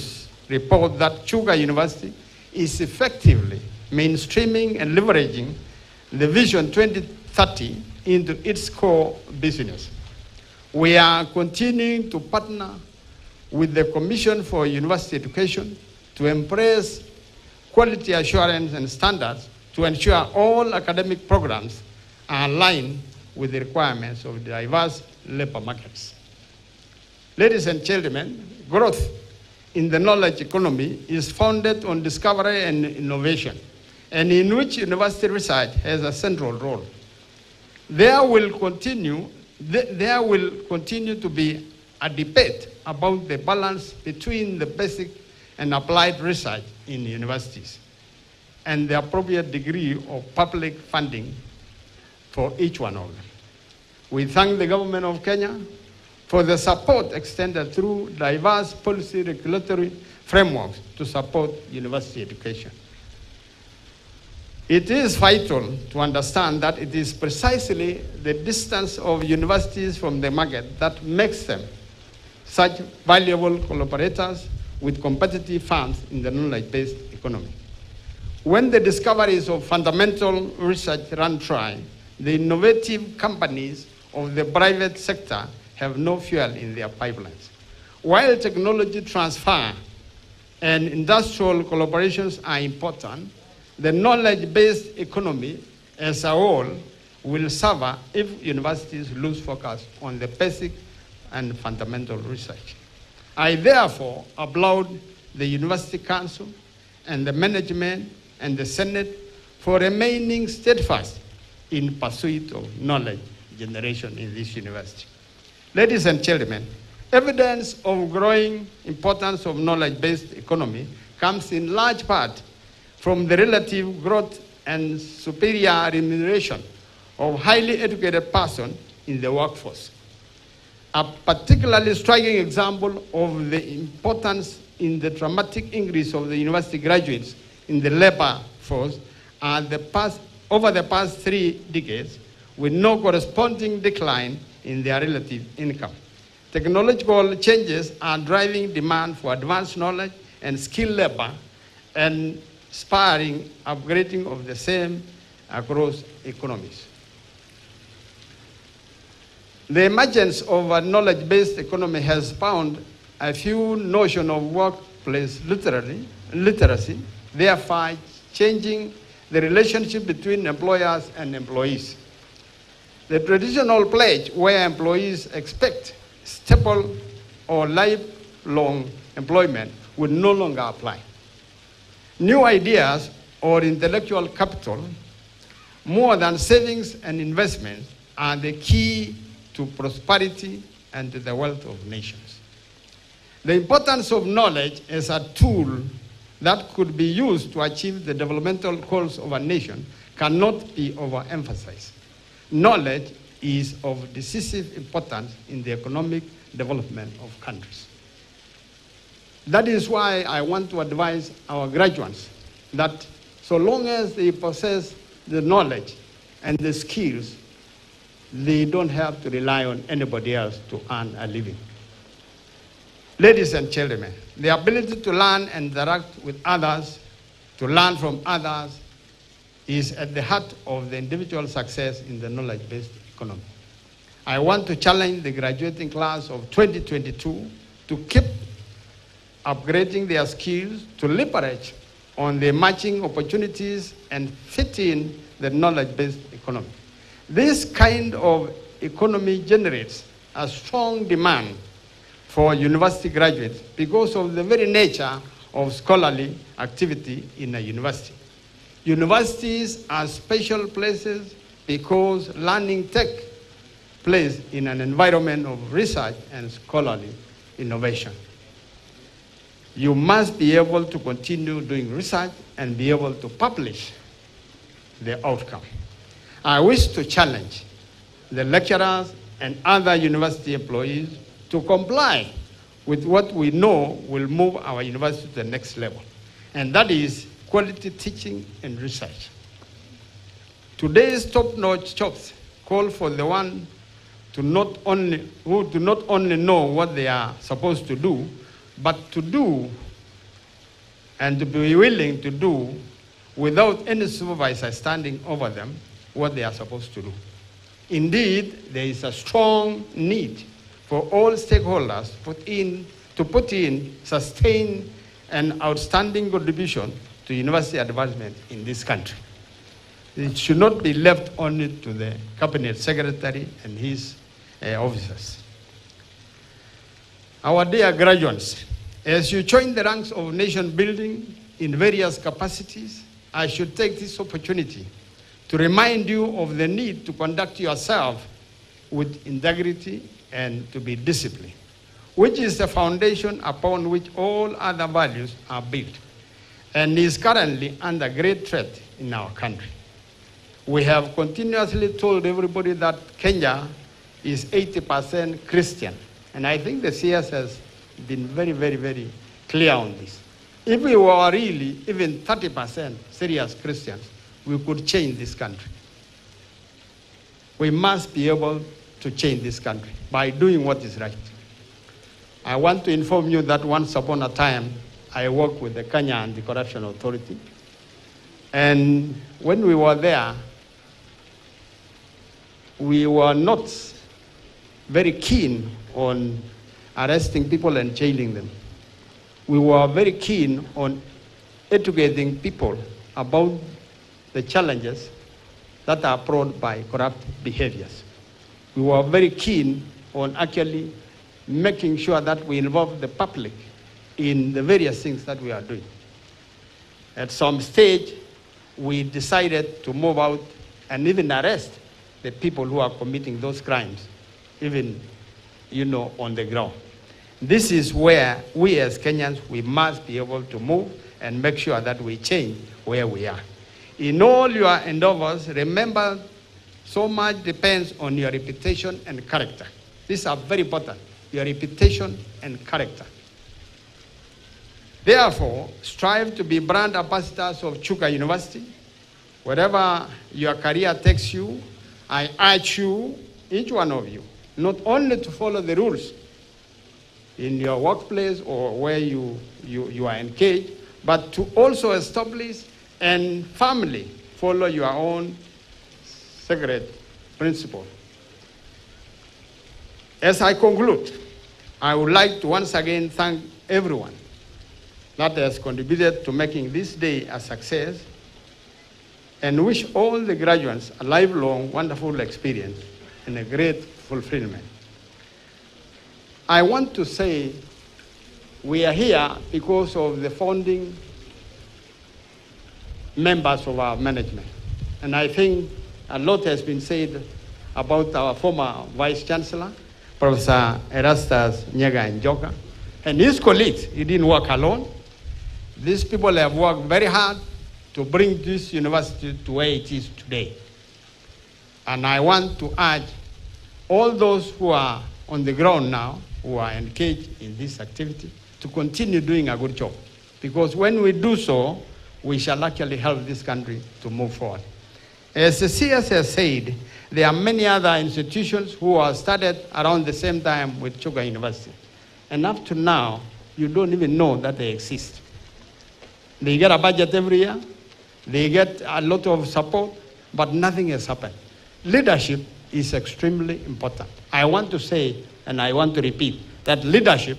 report that Chuka University is effectively mainstreaming and leveraging the Vision 2030 into its core business. We are continuing to partner with the Commission for University Education to embrace quality assurance and standards to ensure all academic programs are aligned with the requirements of the diverse labor markets. Ladies and gentlemen, growth in the knowledge economy is founded on discovery and innovation, and in which university research has a central role. There will continue, th- there will continue to be a debate about the balance between the basic and applied research in universities and the appropriate degree of public funding for each one of them. We thank the government of Kenya for the support extended through diverse policy regulatory frameworks to support university education. It is vital to understand that it is precisely the distance of universities from the market that makes them such valuable collaborators with competitive firms in the knowledge-based economy. When the discoveries of fundamental research run dry, the innovative companies of the private sector have no fuel in their pipelines. While technology transfer and industrial collaborations are important, the knowledge-based economy as a whole will suffer if universities lose focus on the basic and fundamental research. I therefore applaud the University Council and the management and the Senate for remaining steadfast in pursuit of knowledge generation in this university. Ladies and gentlemen, evidence of growing importance of knowledge-based economy comes in large part from the relative growth and superior remuneration of highly educated persons in the workforce. A particularly striking example of the importance in the dramatic increase of the university graduates in the labor force are the past, over the past three decades with no corresponding decline in their relative income. Technological changes are driving demand for advanced knowledge and skilled labor and spurring upgrading of the same across economies. The emergence of a knowledge-based economy has found a few notion of workplace literally, literacy, thereby changing the relationship between employers and employees. The traditional pledge where employees expect stable or lifelong employment would no longer apply. New ideas or intellectual capital, more than savings and investments, are the key to prosperity and to the wealth of nations. The importance of knowledge as a tool that could be used to achieve the developmental goals of a nation cannot be overemphasized. Knowledge is of decisive importance in the economic development of countries. That is why I want to advise our graduates that so long as they possess the knowledge and the skills, they don't have to rely on anybody else to earn a living. Ladies and gentlemen, the ability to learn and interact with others, to learn from others, is at the heart of the individual success in the knowledge-based economy. I want to challenge the graduating class of 2022 to keep upgrading their skills, to leverage on the emerging opportunities and fit in the knowledge-based economy. This kind of economy generates a strong demand for university graduates because of the very nature of scholarly activity in a university. Universities are special places because learning takes place in an environment of research and scholarly innovation. You must be able to continue doing research and be able to publish the outcome. I wish to challenge the lecturers and other university employees to comply with what we know will move our university to the next level, and that is quality teaching and research. Today's top-notch jobs call for the one to not only who do not only know what they are supposed to do, but to do and to be willing to do without any supervisor standing over them what they are supposed to do. Indeed, there is a strong need for all stakeholders put in, to put in sustained and outstanding contribution to university advancement in this country. It should not be left only to the cabinet secretary and his uh, officers. Our dear graduates, as you join the ranks of nation building in various capacities, I should take this opportunity to remind you of the need to conduct yourself with integrity and to be disciplined, which is the foundation upon which all other values are built and is currently under great threat in our country. We have continuously told everybody that Kenya is 80% Christian, and I think the CS has been very, very, very clear on this. If we were really even 30% serious Christians, we could change this country. We must be able to change this country by doing what is right. I want to inform you that once upon a time, I worked with the Kenya Anti-Corruption Authority. And when we were there, we were not very keen on arresting people and jailing them. We were very keen on educating people about the challenges that are brought by corrupt behaviors. We were very keen on actually making sure that we involve the public in the various things that we are doing. At some stage, we decided to move out and even arrest the people who are committing those crimes, even, you know, on the ground. This is where we as Kenyans, we must be able to move and make sure that we change where we are. In all your endeavors, remember so much depends on your reputation and character. These are very important, your reputation and character. Therefore, strive to be brand ambassadors of Chuka University. Wherever your career takes you, I urge you, each one of you, not only to follow the rules in your workplace or where you, you, you are engaged, but to also establish and firmly follow your own sacred principle. As I conclude, I would like to once again thank everyone that has contributed to making this day a success and wish all the graduates a lifelong wonderful experience and a great fulfillment. I want to say we are here because of the founding members of our management. And I think a lot has been said about our former Vice Chancellor, Professor Erastus Nyaga Njoka, and his colleagues. He didn't work alone. These people have worked very hard to bring this university to where it is today. And I want to urge all those who are on the ground now, who are engaged in this activity, to continue doing a good job. Because when we do so, we shall actually help this country to move forward. As the CS has said, there are many other institutions who are started around the same time with Chuka University. And up to now, you don't even know that they exist. They get a budget every year, they get a lot of support, but nothing has happened. Leadership is extremely important. I want to say, and I want to repeat, that leadership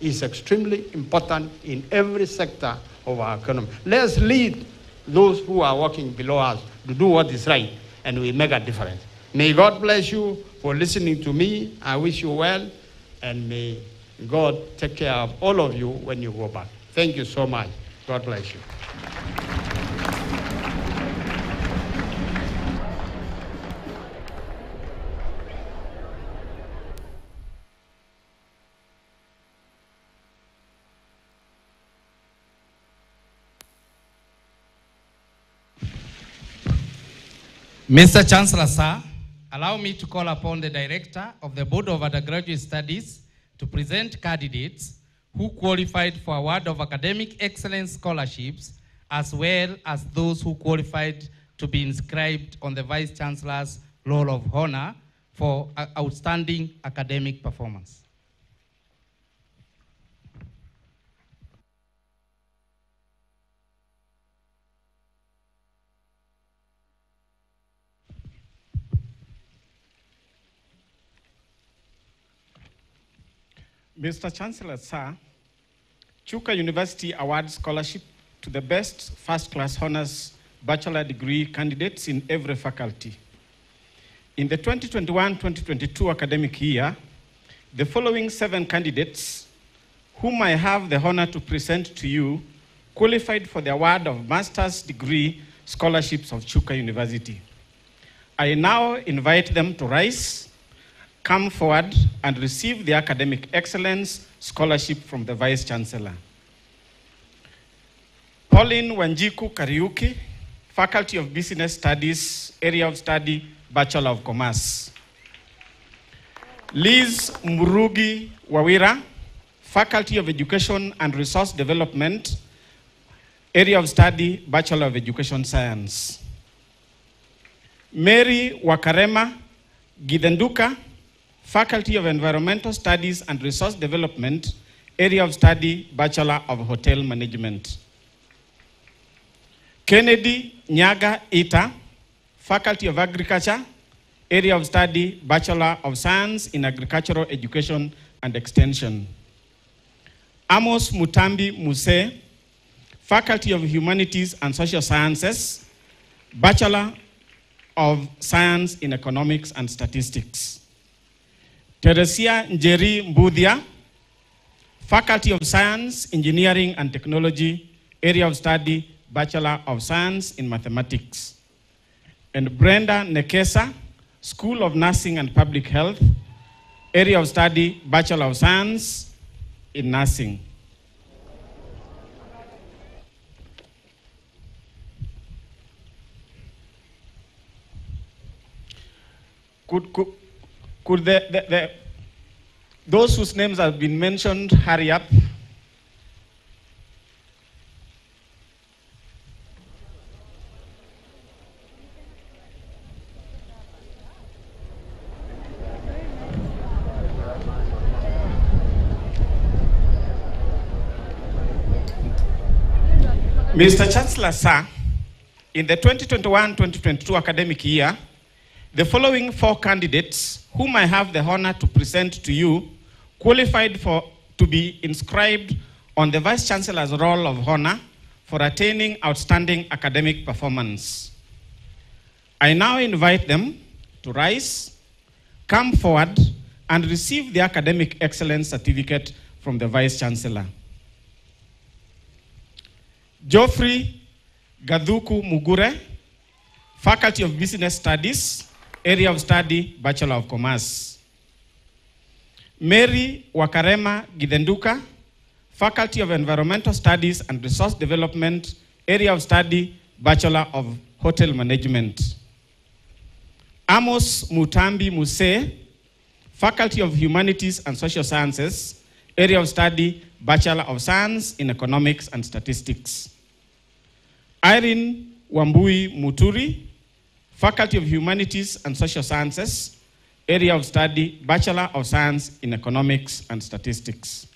is extremely important in every sector of our economy. Let's lead those who are working below us to do what is right, and we make a difference. May God bless you for listening to me. I wish you well, and may God take care of all of you when you go back. Thank you so much. God bless you. Mr. Chancellor, sir, allow me to call upon the Director of the Board of Undergraduate Studies to present candidates who qualified for award of academic excellence scholarships, as well as those who qualified to be inscribed on the Vice Chancellor's Roll of Honor for uh, outstanding academic performance. Mr. Chancellor, sir, Chuka University awards Scholarship to the best first-class honors bachelor degree candidates in every faculty. In the 2021-2022 academic year, the following seven candidates, whom I have the honor to present to you, qualified for the award of master's degree scholarships of Chuka University. I now invite them to rise, come forward, and receive the academic excellence scholarship from the Vice Chancellor. Pauline Wanjiku Kariuki, Faculty of Business Studies, Area of Study, Bachelor of Commerce. Liz Murugi Wawira, Faculty of Education and Resource Development, Area of Study, Bachelor of Education Science. Mary Wakarema Gidenduka, Faculty of Environmental Studies and Resource Development, Area of Study, Bachelor of Hotel Management. Kennedy Nyaga Ita, Faculty of Agriculture, Area of Study, Bachelor of Science in Agricultural Education and Extension. Amos Mutambi Muse, Faculty of Humanities and Social Sciences, Bachelor of Science in Economics and Statistics. Teresia Njeri Mbudia, Faculty of Science, Engineering and Technology, Area of Study, Bachelor of Science in Mathematics. And Brenda Nekesa, School of Nursing and Public Health, Area of Study, Bachelor of Science in Nursing. Could, could, could the, the, the, those whose names have been mentioned hurry up? Mr. Chancellor, sir, in the 2021-2022 academic year, the following four candidates, whom I have the honor to present to you, qualified for to be inscribed on the Vice Chancellor's Roll of Honor for attaining outstanding academic performance. I now invite them to rise, come forward, and receive the Academic Excellence Certificate from the Vice Chancellor. Geoffrey Gadhuku Mugure, Faculty of Business Studies, Area of Study, Bachelor of Commerce. Mary Wakarema Gidenduka, Faculty of Environmental Studies and Resource Development, Area of Study, Bachelor of Hotel Management. Amos Mutambi Muse, Faculty of Humanities and Social Sciences, Area of Study, Bachelor of Science in Economics and Statistics. Irene Wambui Muturi, Faculty of Humanities and Social Sciences, Area of Study, Bachelor of Science in Economics and Statistics.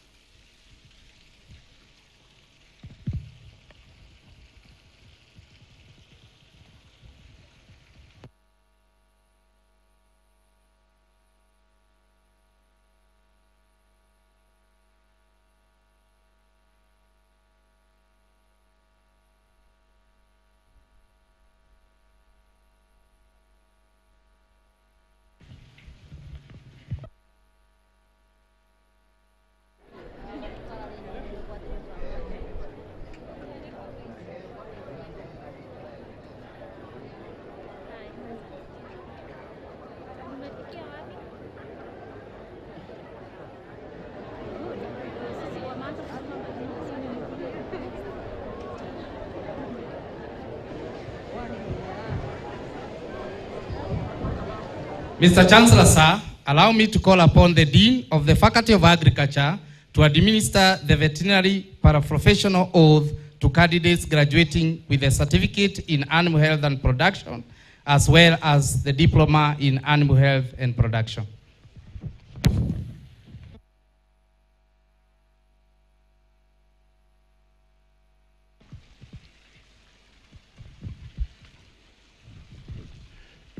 Mr. Chancellor, sir, allow me to call upon the Dean of the Faculty of Agriculture to administer the veterinary paraprofessional oath to candidates graduating with a certificate in animal health and production, as well as the diploma in animal health and production.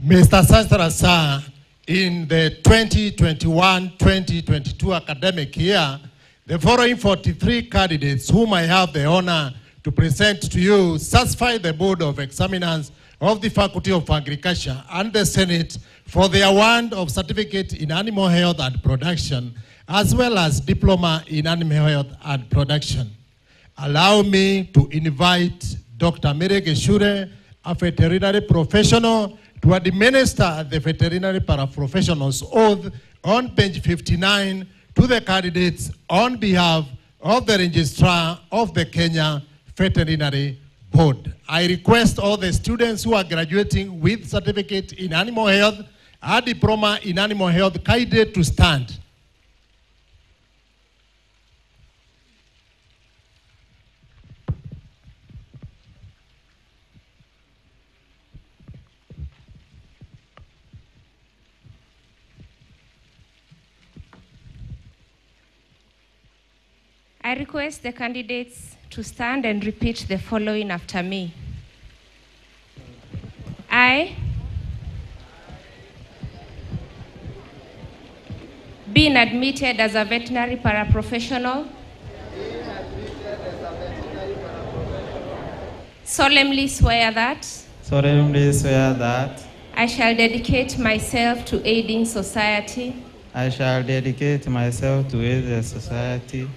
Mr. Chancellor, sir, in the 2021-2022 academic year, the following 43 candidates whom I have the honor to present to you, satisfy the Board of Examiners of the Faculty of Agriculture and the Senate for the award of certificate in animal health and production, as well as diploma in animal health and production. Allow me to invite Dr. Mire Geshure, a veterinary professional, to administer the veterinary paraprofessional's oath on page 59 to the candidates on behalf of the registrar of the Kenya Veterinary Board. I request all the students who are graduating with certificate in animal health or diploma in animal health kindly to stand. I request the candidates to stand and repeat the following after me. I, being admitted as a veterinary paraprofessional, solemnly swear that solemnly swear that I shall dedicate myself to aiding society I shall dedicate myself to aiding society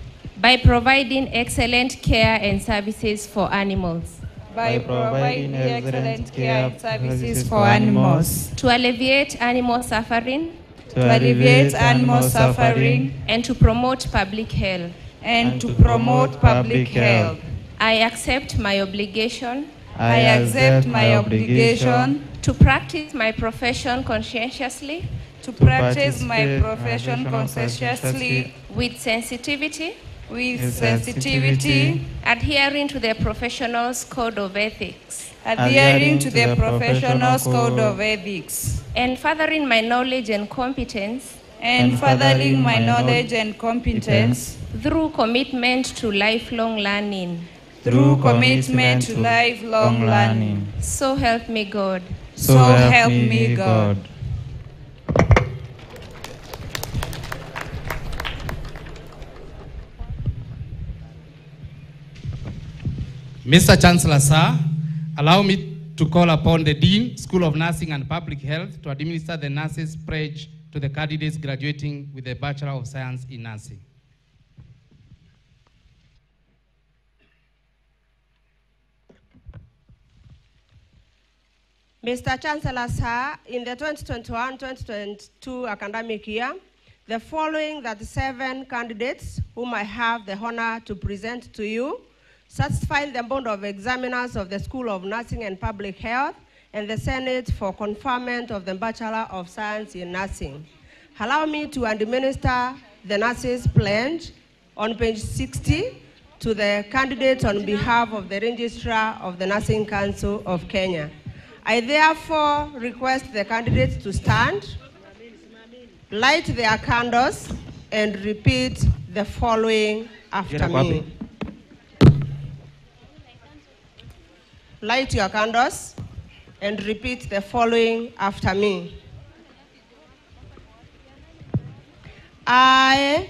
by providing excellent care and services for animals. by providing excellent care and services for animals. To alleviate animal suffering. To alleviate animal suffering. And to promote public health. And to promote public health. I accept my obligation. I accept my obligation To practice my profession conscientiously. To practice my profession conscientiously With sensitivity. With sensitivity, Adhering to the professional's code of ethics. adhering to the professional's code of ethics, And furthering my knowledge and competence. and furthering my knowledge and competence Through commitment to lifelong learning. through commitment to lifelong learning. So help me God. So help me God. Mr. Chancellor, sir, allow me to call upon the Dean, School of Nursing and Public Health, to administer the nurses' pledge to the candidates graduating with a Bachelor of Science in Nursing. Mr. Chancellor, sir, in the 2021-2022 academic year, the following 37 candidates whom I have the honor to present to you, satisfying the board of examiners of the School of Nursing and Public Health and the Senate for conferment of the Bachelor of Science in Nursing. Allow me to administer the nurses' pledge on page 60 to the candidates on behalf of the Registrar of the Nursing Council of Kenya. I therefore request the candidates to stand, light their candles, and repeat the following after me. Light your candles and repeat the following after me. I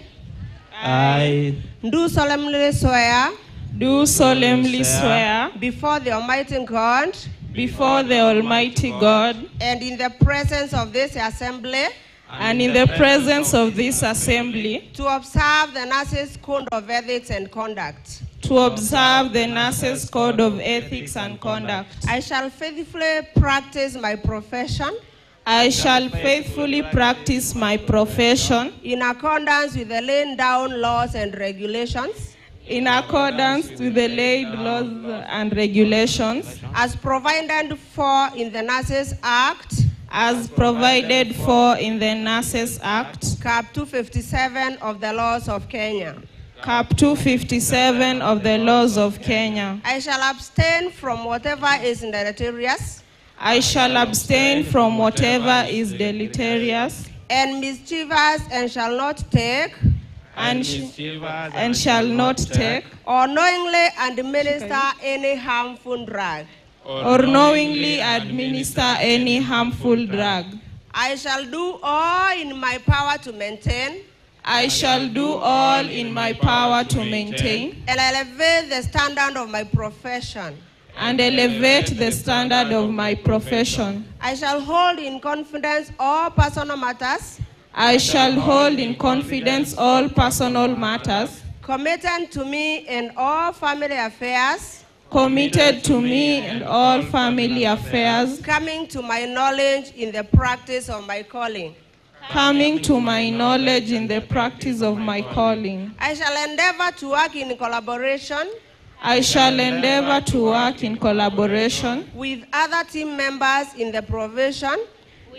I do solemnly swear Do solemnly swear before the Almighty God before the Almighty God and in the presence of this assembly and in the presence of this assembly to observe the nurses' code of ethics and conduct. To observe the nurses' code of ethics and conduct. I shall faithfully practice my profession I shall faithfully practice my profession in accordance with the laid down laws and regulations in accordance with the laid laws and regulations as provided for in the Nurses Act, as provided for in the Nurses Act, Cap 257 of the laws of Kenya. Cap 257 of the laws of Kenya. I shall abstain from whatever is deleterious I shall abstain from whatever is deleterious and mischievous and shall not take and, and shall not take or knowingly administer any harmful drug. or knowingly administer any harmful drug. I shall do all in my power to maintain I shall do all in my power to maintain and elevate the standard of my profession. and elevate the standard of my profession. I shall hold in confidence all personal matters I shall hold in confidence all personal matters committed to me in all family affairs committed to me and all family affairs coming to my knowledge in the practice of my calling. Coming to my knowledge in the practice of my calling. I shall endeavor to work in collaboration I shall endeavor to work in collaboration with other team members in the provision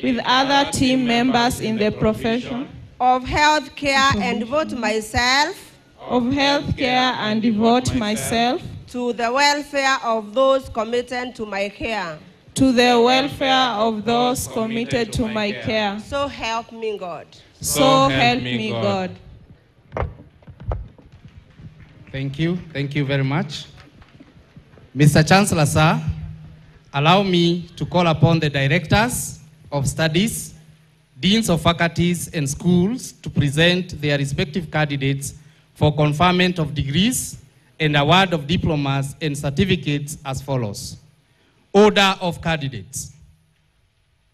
with other team members in the profession of healthcare and devote myself of healthcare and devote myself to the welfare of those committed to my care. To the welfare of those committed to my care. So help me God. So help me God. Thank you. Thank you very much. Mr. Chancellor, sir, allow me to call upon the directors of studies, deans of faculties and schools to present their respective candidates for conferment of degrees and award of diplomas and certificates as follows. Order of candidates.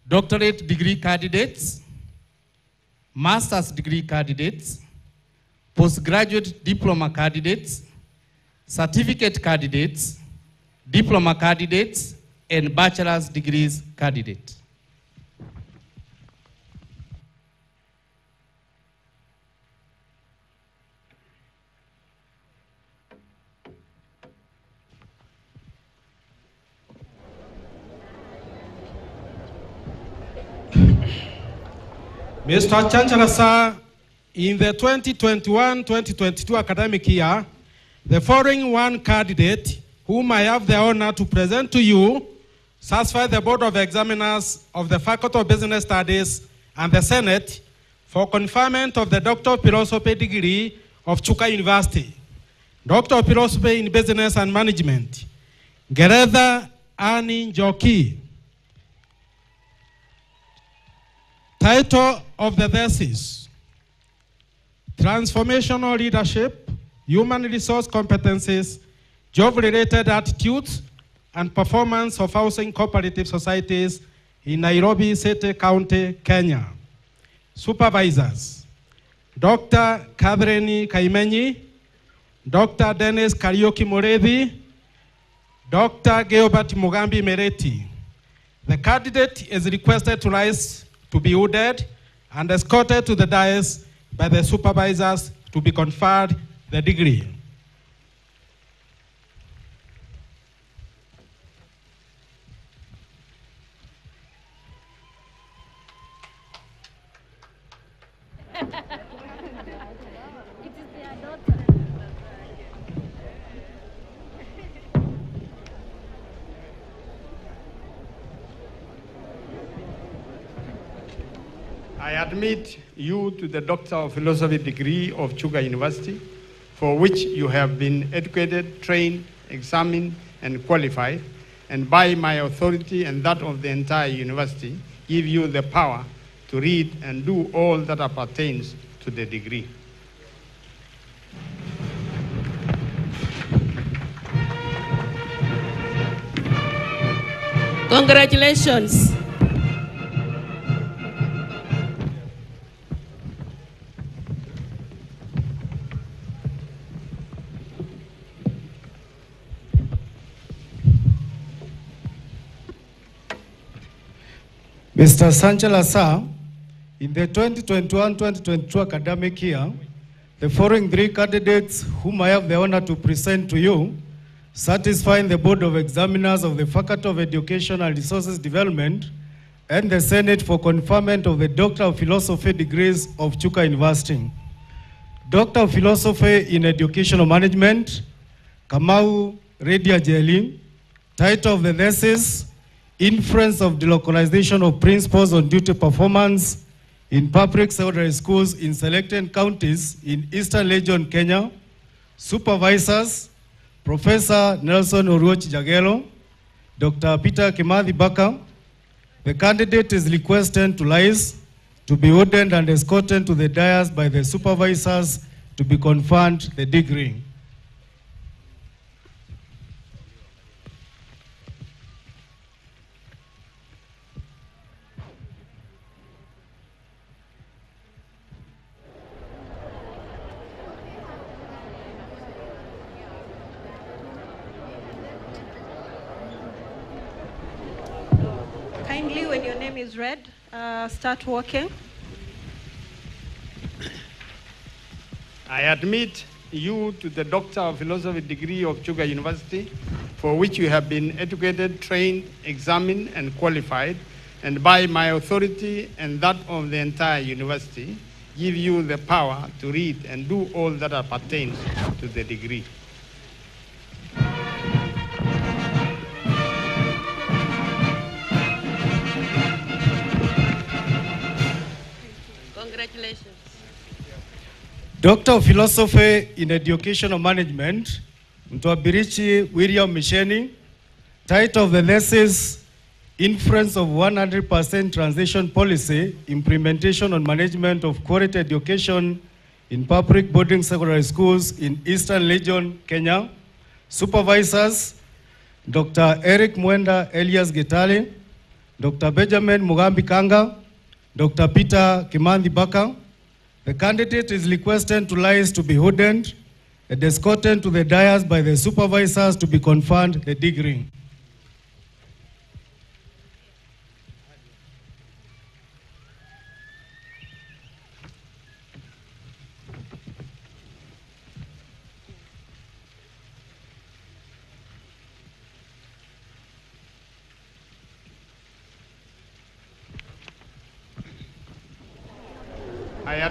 Doctorate degree candidates, master's degree candidates, postgraduate diploma candidates, certificate candidates, diploma candidates, and bachelor's degrees candidates. Mr. Chancellor, sir, in the 2021-2022 academic year, the following one candidate whom I have the honor to present to you satisfy the Board of Examiners of the Faculty of Business Studies and the Senate for conferment of the Doctor of Philosophy degree of Chuka University. Doctor of Philosophy in Business and Management, Gereda Annie. Title of the thesis Transformational Leadership, Human Resource Competencies, Job Related Attitudes, and Performance of Housing Cooperative Societies in Nairobi City County, Kenya. Supervisors Dr. Catherine Kaimenyi, Dr. Dennis Kariuki Morethi, Dr. Gilbert Mugambi Mereti. The candidate is requested to rise to be ordered and escorted to the dais by the supervisors to be conferred the degree. Admit you to the Doctor of Philosophy degree of Chuka University, for which you have been educated, trained, examined, and qualified, and by my authority and that of the entire university, give you the power to read and do all that appertains to the degree. Congratulations. Mr. Sanjala Sir, in the 2021-2022 academic year, the following three candidates whom I have the honor to present to you, satisfying the Board of Examiners of the Faculty of Education and Resources Development and the Senate for conferment of the Doctor of Philosophy degrees of Chuka University. Doctor of Philosophy in Educational Management, Kamau Redia Jeli, title of the thesis, Influence of Delocalization of Principals on Duty Performance in Public Secondary Schools in Selected Counties in Eastern Region, Kenya. Supervisors, Professor Nelson Oruoch Jagelo, Dr. Peter Kimathi Baka. The candidate is requested to rise to be ordained and escorted to the dais by the supervisors to be confirmed the degree. Kindly, when your is read, uh, start walking. I admit you to the Doctor of Philosophy degree of Chuka University, for which you have been educated, trained, examined, and qualified, and by my authority and that of the entire university, give you the power to read and do all that pertains to the degree. Congratulations. Doctor of Philosophy in Educational Management, Mtwabirichi William Misheni. Title of the thesis, Influence of 100% Transition Policy, Implementation on Management of Quality Education in Public Boarding Secondary Schools in Eastern Region, Kenya. Supervisors, Dr. Eric Mwenda Elias Gitali, Dr. Benjamin Mugambi Kanga, Dr. Peter Kimathi Baka. The candidate is requested to rise to be ordained and escorted to the dais by the supervisors to be confirmed the degree.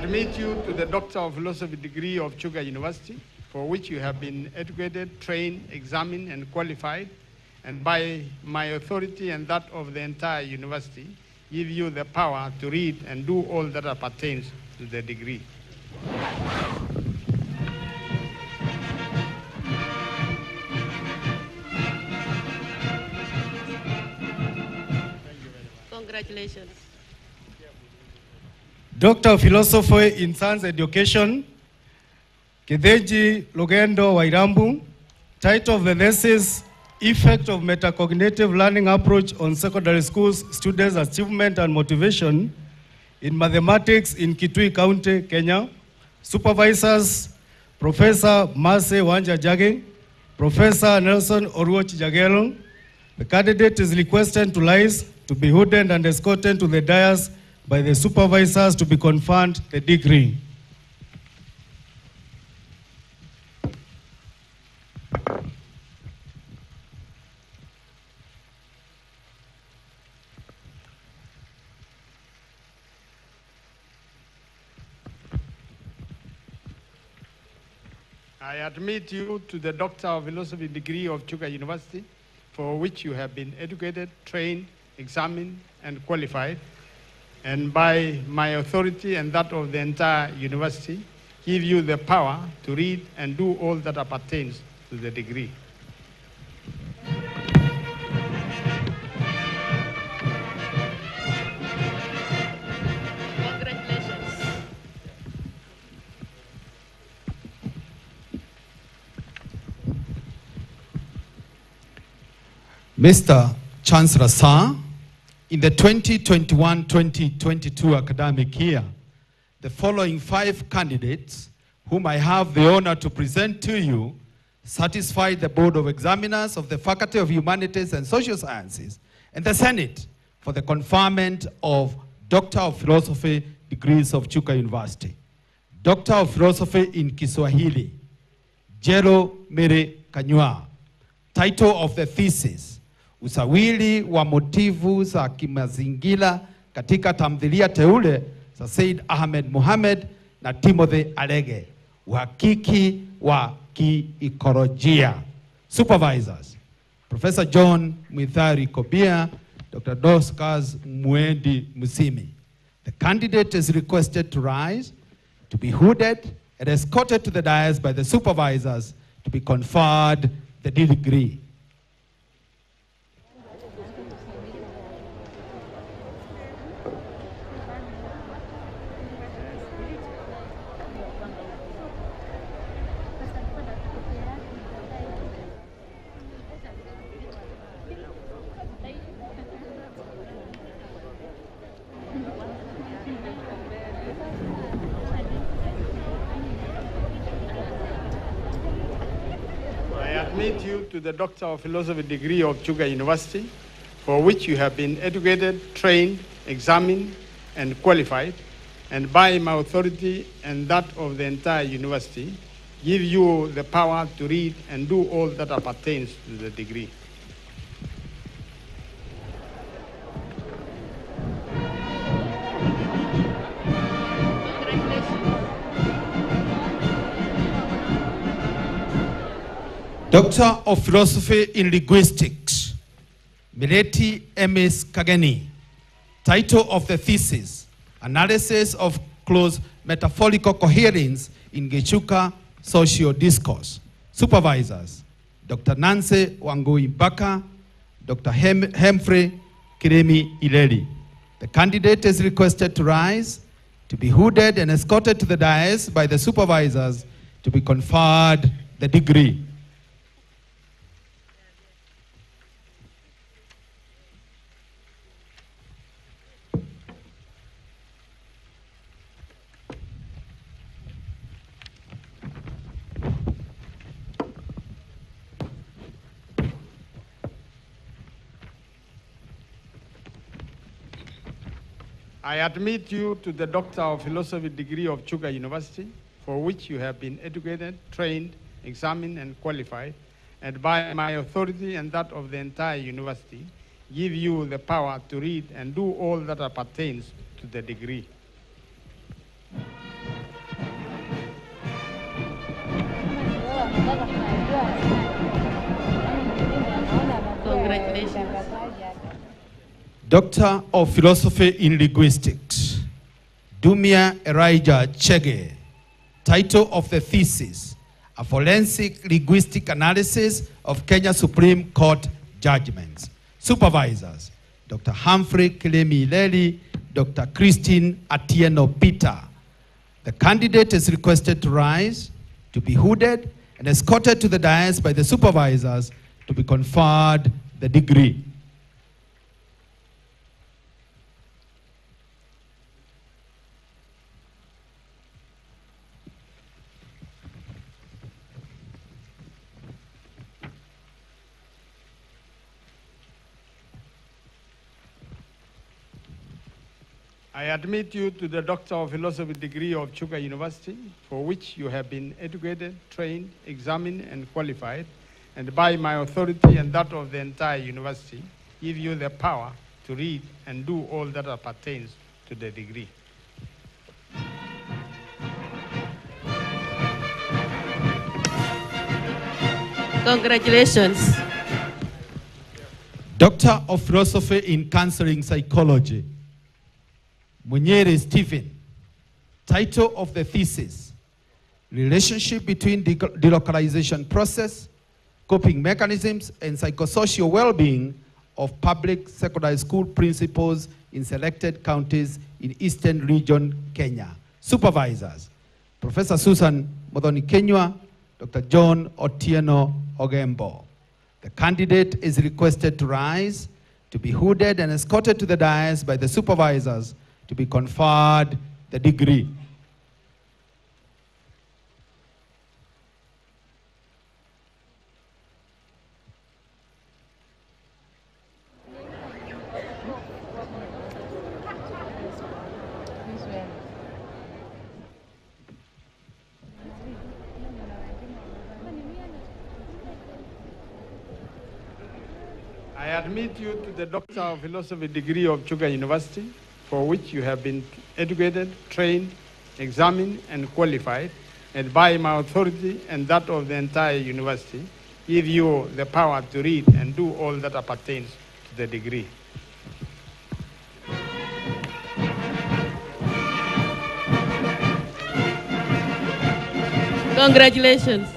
Admit you to the Doctor of Philosophy degree of Chuka University, for which you have been educated, trained, examined, and qualified, and by my authority and that of the entire university, give you the power to read and do all that pertains to the degree. Congratulations. Doctor of Philosophy in Science Education, Kideji Lugendo Wairambu. Title of the thesis, Effect of Metacognitive Learning Approach on Secondary Schools Students' Achievement and Motivation in Mathematics in Kitui County, Kenya. Supervisors, Professor Mase Wanja Jage, Professor Nelson Oruoch Jagelo. The candidate is requested to rise to be hooded and escorted to the dais by the supervisors to be confirmed the degree. I admit you to the Doctor of Philosophy degree of Chuka University, for which you have been educated, trained, examined, and qualified, and by my authority and that of the entire university, give you the power to read and do all that appertains to the degree. Congratulations. Mr. Chancellor Sir, in the 2021-2022 academic year, the following five candidates, whom I have the honor to present to you, satisfied the Board of Examiners of the Faculty of Humanities and Social Sciences and the Senate for the conferment of Doctor of Philosophy degrees of Chuka University. Doctor of Philosophy in Kiswahili, Jero Mere Kanywa. Title of the thesis, usawili wa motivu za kimazingira katika tamthilia teule za Said Ahmed Mohamed na Timothy Arege, uhakiki wa kiikolojia. Supervisors, Professor John Mwithari Kobia, Dr. Dorcas Mwendi Musimi. The candidate is requested to rise, to be hooded, and escorted to the dais by the supervisors to be conferred the degree. admit you to the Doctor of Philosophy degree of Chuka University, for which you have been educated, trained, examined, and qualified, and by my authority and that of the entire university, give you the power to read and do all that appertains to the degree. Doctor of Philosophy in Linguistics, Mileti M.S. Kageni. Title of the thesis, Analysis of Close Metaphorical Coherence in Gichuka Social Discourse. Supervisors, Dr. Nancy Wangui Baka, Dr. Hem- Humphrey Kirimi Ireri. The candidate is requested to rise, to be hooded and escorted to the dais by the supervisors to be conferred the degree. I admit you to the Doctor of Philosophy degree of Chuka University, for which you have been educated, trained, examined, and qualified, and by my authority and that of the entire university, give you the power to read and do all that appertains to the degree. Congratulations. Doctor of Philosophy in Linguistics, Dumia Elijah Chege. Title of the thesis, A Forensic Linguistic Analysis of Kenya Supreme Court Judgments. Supervisors, Dr. Humphrey Kilemi Leli, Dr. Christine Atieno Peter. The candidate is requested to rise, to be hooded, and escorted to the dais by the supervisors to be conferred the degree. I admit you to the Doctor of Philosophy degree of Chuka University, for which you have been educated, trained, examined, and qualified, and by my authority and that of the entire university, give you the power to read and do all that appertains to the degree. Congratulations. Doctor of Philosophy in Counseling Psychology, Munyere Stephen. Title of the thesis, Relationship between the delocalization process, coping mechanisms, and psychosocial well-being of public secondary school principals in selected counties in Eastern Region, Kenya. Supervisors, Professor Susan Modoni Kenywa, Dr. John Otieno Ogembo. The candidate is requested to rise, to be hooded and escorted to the dais by the supervisors to be conferred the degree. I admit you to the Doctor of Philosophy degree of Chuka University, for which you have been educated, trained, examined, and qualified, and by my authority and that of the entire university, give you the power to read and do all that appertains to the degree. Congratulations.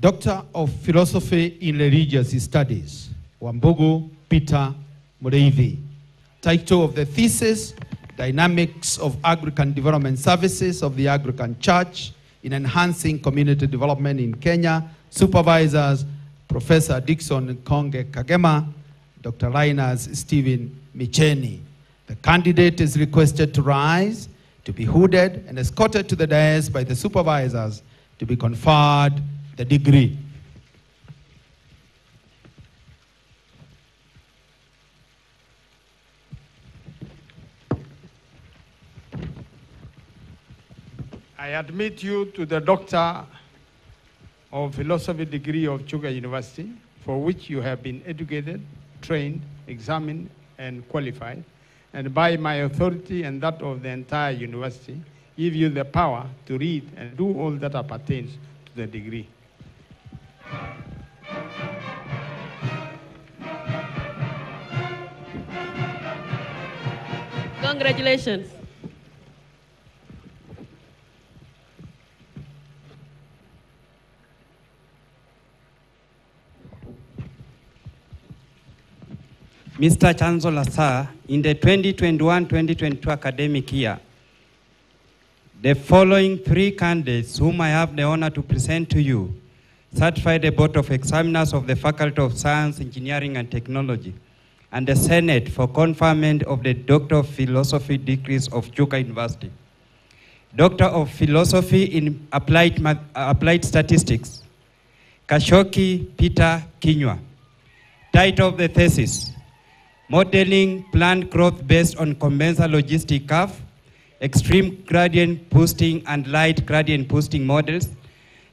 Doctor of Philosophy in Religious Studies, Wambugu Peter Mureithi. Title of the thesis, Dynamics of Anglican Development Services of the Anglican Church in Enhancing Community Development in Kenya. Supervisors, Professor Dixon Konge Kagema, Dr. Linus Stephen Micheni. The candidate is requested to rise, to be hooded and escorted to the dais by the supervisors to be conferred the the degree. I admit you to the Doctor of Philosophy degree of Chuka University, for which you have been educated, trained, examined, and qualified, and by my authority and that of the entire university, give you the power to read and do all that appertains to the degree. Congratulations. Mr. Chancellor, sir, in the 2021-2022 academic year, the following three candidates whom I have the honor to present to you certified the Board of Examiners of the Faculty of Science, Engineering and Technology and the Senate for conferment of the Doctor of Philosophy degrees of Chuka University. Doctor of Philosophy in Applied, uh, Applied Statistics, Kashoki Peter Kinywa. Title of the thesis, Modeling Plant Growth Based on Conventional Logistic Curve, Extreme Gradient Boosting and Light Gradient Boosting Models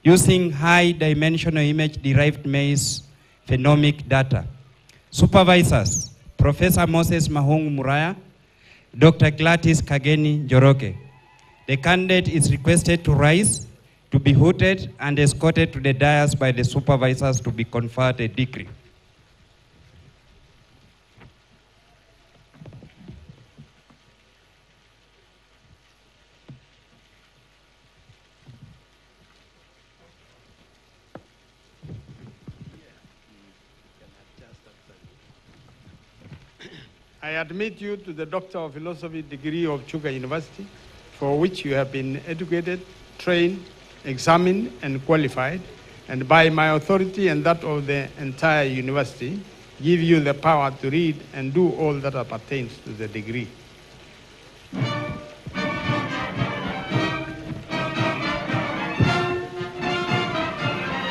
using High Dimensional Image Derived Maize Phenomic Data. Supervisors, Professor Moses Mahongu Muraya, Dr. Gladys Kageni Joroke. The candidate is requested to rise, to be hooted, and escorted to the dais by the supervisors to be conferred a degree. I admit you to the Doctor of Philosophy degree of Chuka University, for which you have been educated, trained, examined, and qualified, and by my authority and that of the entire university, give you the power to read and do all that appertains to the degree.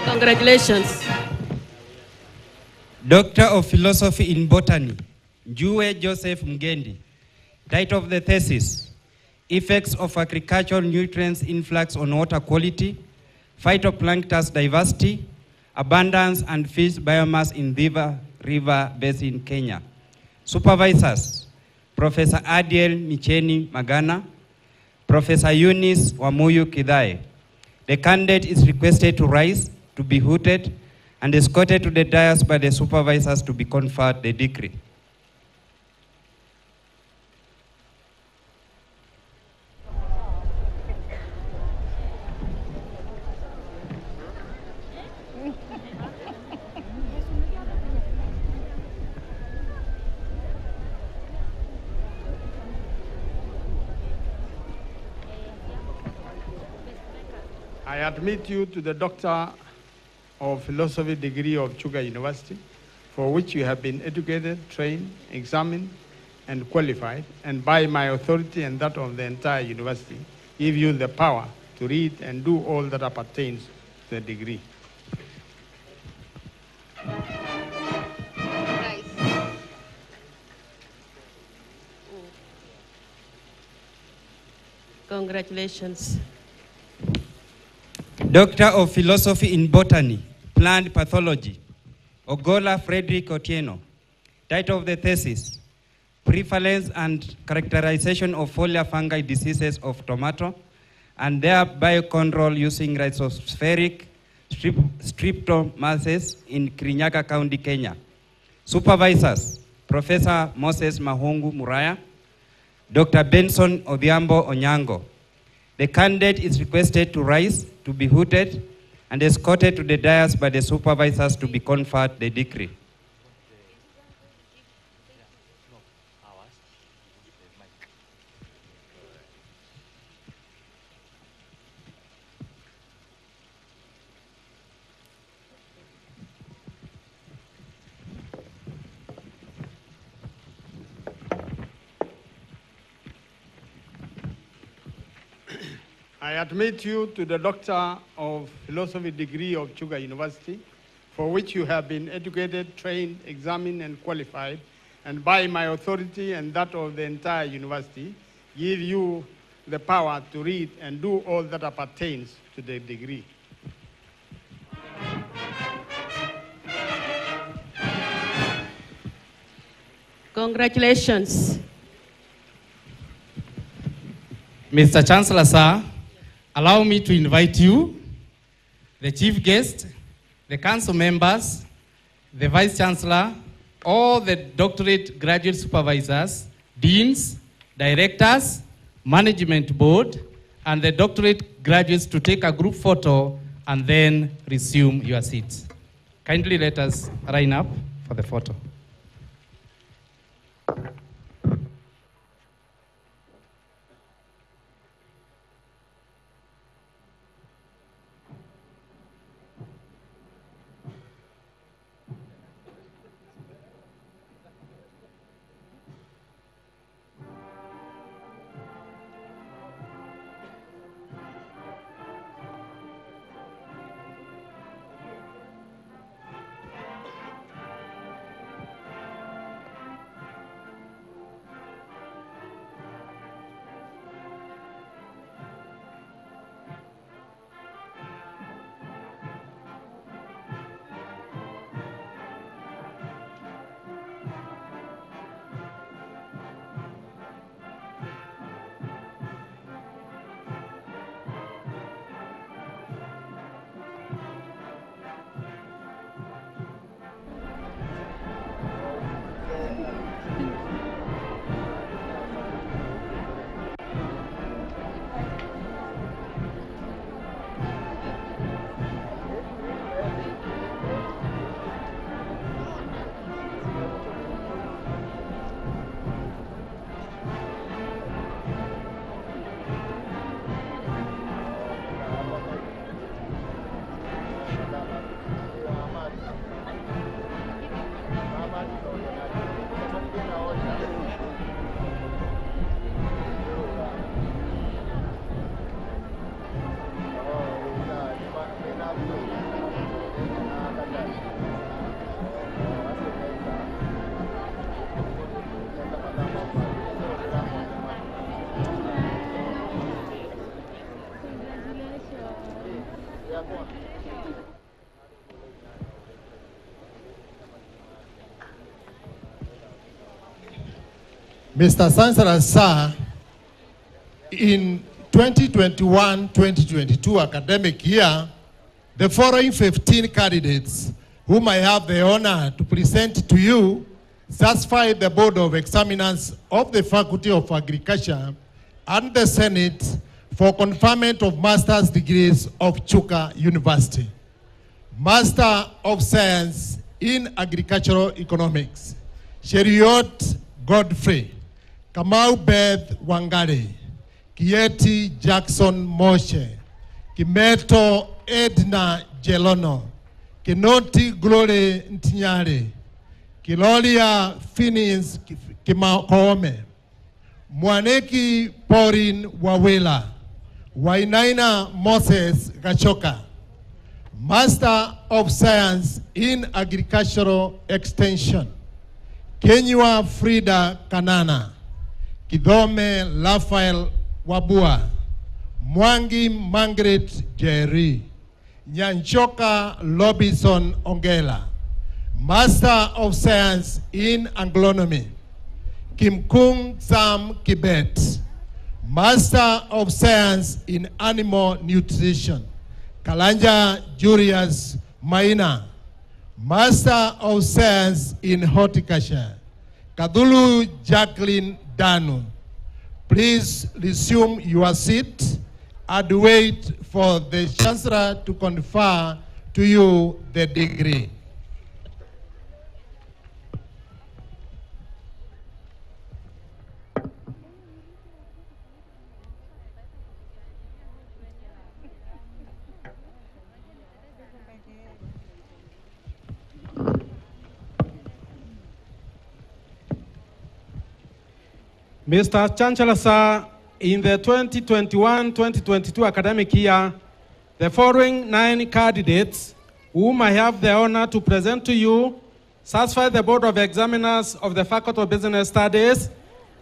Congratulations. Doctor of Philosophy in Botany, Njue Joseph Mgendi. Title of the thesis, Effects of Agricultural Nutrients Influx on Water Quality, Phytoplankton Diversity, Abundance and Fish Biomass in River, River Basin, Kenya. Supervisors, Professor Adiel Micheni Magana, Professor Eunice Wamuyu Kidai. The candidate is requested to rise, to be hooted, and escorted to the dais by the supervisors to be conferred the degree. I admit you to the Doctor of Philosophy degree of Chuka University, for which you have been educated, trained, examined, and qualified, and by my authority and that of the entire university, give you the power to read and do all that appertains to the degree. Congratulations. Doctor of Philosophy in Botany, Plant Pathology, Ogola Frederick Otieno. Title of the thesis, Prevalence and Characterization of Foliar Fungi Diseases of Tomato and their biocontrol using rhizospheric strip, in Kirinyaga County, Kenya. Supervisors, Professor Moses Mahungu Muraya, Dr. Benson Odhiambo Onyango. The candidate is requested to rise, to be hooted, and escorted to the dais by the supervisors to be conferred the degree. I admit you to the Doctor of Philosophy degree of Chuka University, for which you have been educated, trained, examined, and qualified, and by my authority and that of the entire university, give you the power to read and do all that appertains to the degree. Congratulations. Mr. Chancellor, sir, allow me to invite you, the chief guest, the council members, the vice chancellor, all the doctorate graduate supervisors, deans, directors, management board, and the doctorate graduates to take a group photo and then resume your seats. Kindly let us line up for the photo. Mr. Sansara, sir, in 2021-2022 academic year, the following 15 candidates whom I have the honor to present to you satisfied the Board of Examiners of the Faculty of Agriculture and the Senate for conferment of master's degrees of Chuka University. Master of Science in Agricultural Economics, Sheriot Godfrey, Kamau Beth Wangari, Kieti Jackson Moshe, Kimeto Edna Jelono, Kinoti Glory Ntinyari, Kilolia finis kimakome Mwaneki Porin Wawela, Wainaina Moses Gachoka, Master of Science in Agricultural Extension, Kenywa Frida Kanana, Kidome Raphael Wabua, Mwangi Margaret Jerry, Nyanchoka Lobison Ongela, Master of Science in Agronomy, Kimkung Sam Kibet, Master of Science in Animal Nutrition, Kalanja Julius Maina, Master of Science in Horticulture, Kadulu Jacqueline Danu. Please resume your seat and wait for the Chancellor to confer to you the degree. Mr. Chancellor, sir, in the 2021-2022 academic year, the following nine candidates, whom I have the honor to present to you, satisfy the Board of Examiners of the Faculty of Business Studies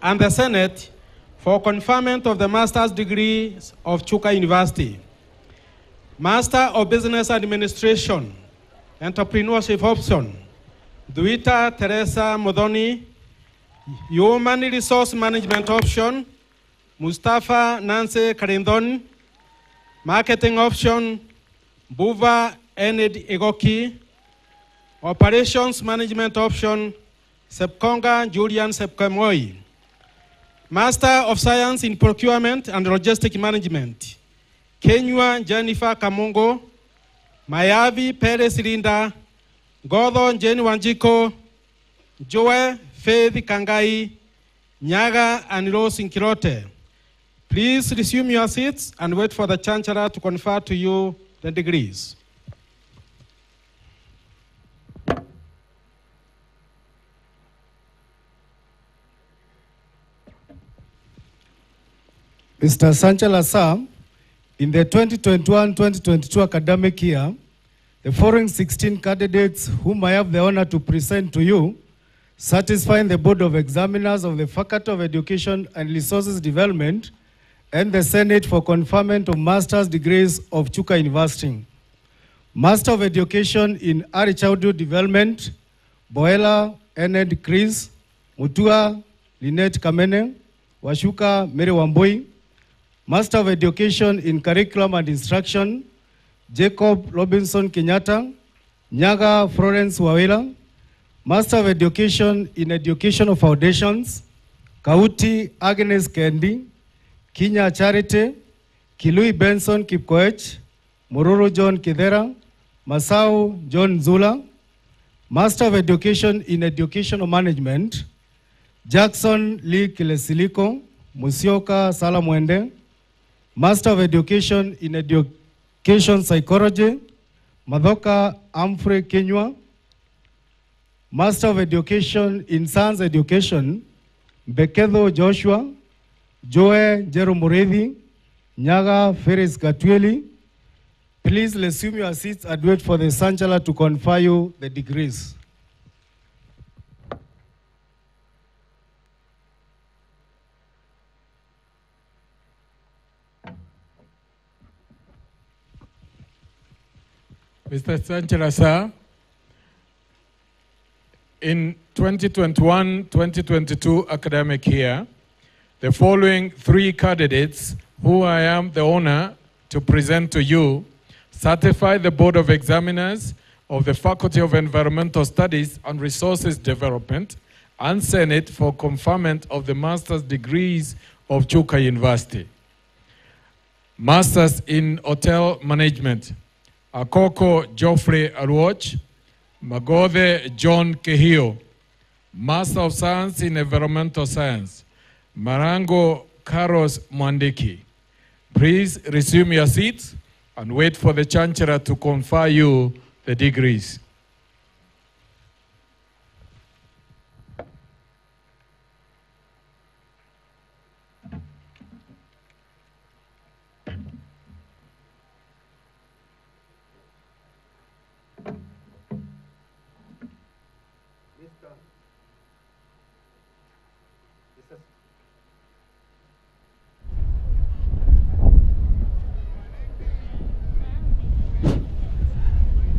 and the Senate for conferment of the master's degree of Chuka University. Master of Business Administration, Entrepreneurship Option, Duita Teresa Modoni, Human Resource Management Option, Mustafa Nancy Karindon, Marketing Option, Buva Enid Igoki, Operations Management Option, Sepkonga Julian Sepkemoi, Master of Science in Procurement and Logistic Management, Kenywa Jennifer Kamungo, Mayavi Perez Linda, Gordon Jenny Wanjiko, Joe Faith Kangai, Nyaga and Rose Nkirote. Please resume your seats and wait for the Chancellor to confer to you the degrees. Mr. Sanchal Assam, in the 2021-2022 academic year, the following 16 candidates whom I have the honor to present to you, satisfying the Board of Examiners of the Faculty of Education and Resources Development and the Senate for conferment of master's degrees of Chuka University. Master of Education in Early Childhood Development, Boela Ened Chris, Mutua Lynette Kamene, Washuka Mary Wambui, Master of Education in Curriculum and Instruction, Jacob Robinson Kenyatta, Nyaga Florence Wawila, Master of Education in Educational Foundations, Kauti Agnes Kendi, Kinya Charity, Kilui Benson Kipkoech, Mururu John Kidera, Masau John Zula, Master of Education in Educational Management, Jackson Lee Kilesiliko, Musioka Salamwende, Master of Education in Education Psychology, Madoka Humphrey Kenywa, Master of Education in Science Education, Bekedo Joshua, Joe Jeromurithi, Nyaga Ferris Katweli. Please resume your seats and wait for the Chancellor to confer you the degrees. Mr. Chancellor, sir, in 2021-2022 academic year, the following three candidates who I am the honor to present to you certify the Board of Examiners of the Faculty of Environmental Studies and Resources Development and Senate for conferment of the master's degrees of Chuka University. Masters in Hotel Management, Akoko Geoffrey Aruoch, Magode John Kehio, Master of Science in Environmental Science, Marango Carlos Mwandiki. Please resume your seats and wait for the Chancellor to confer you the degrees.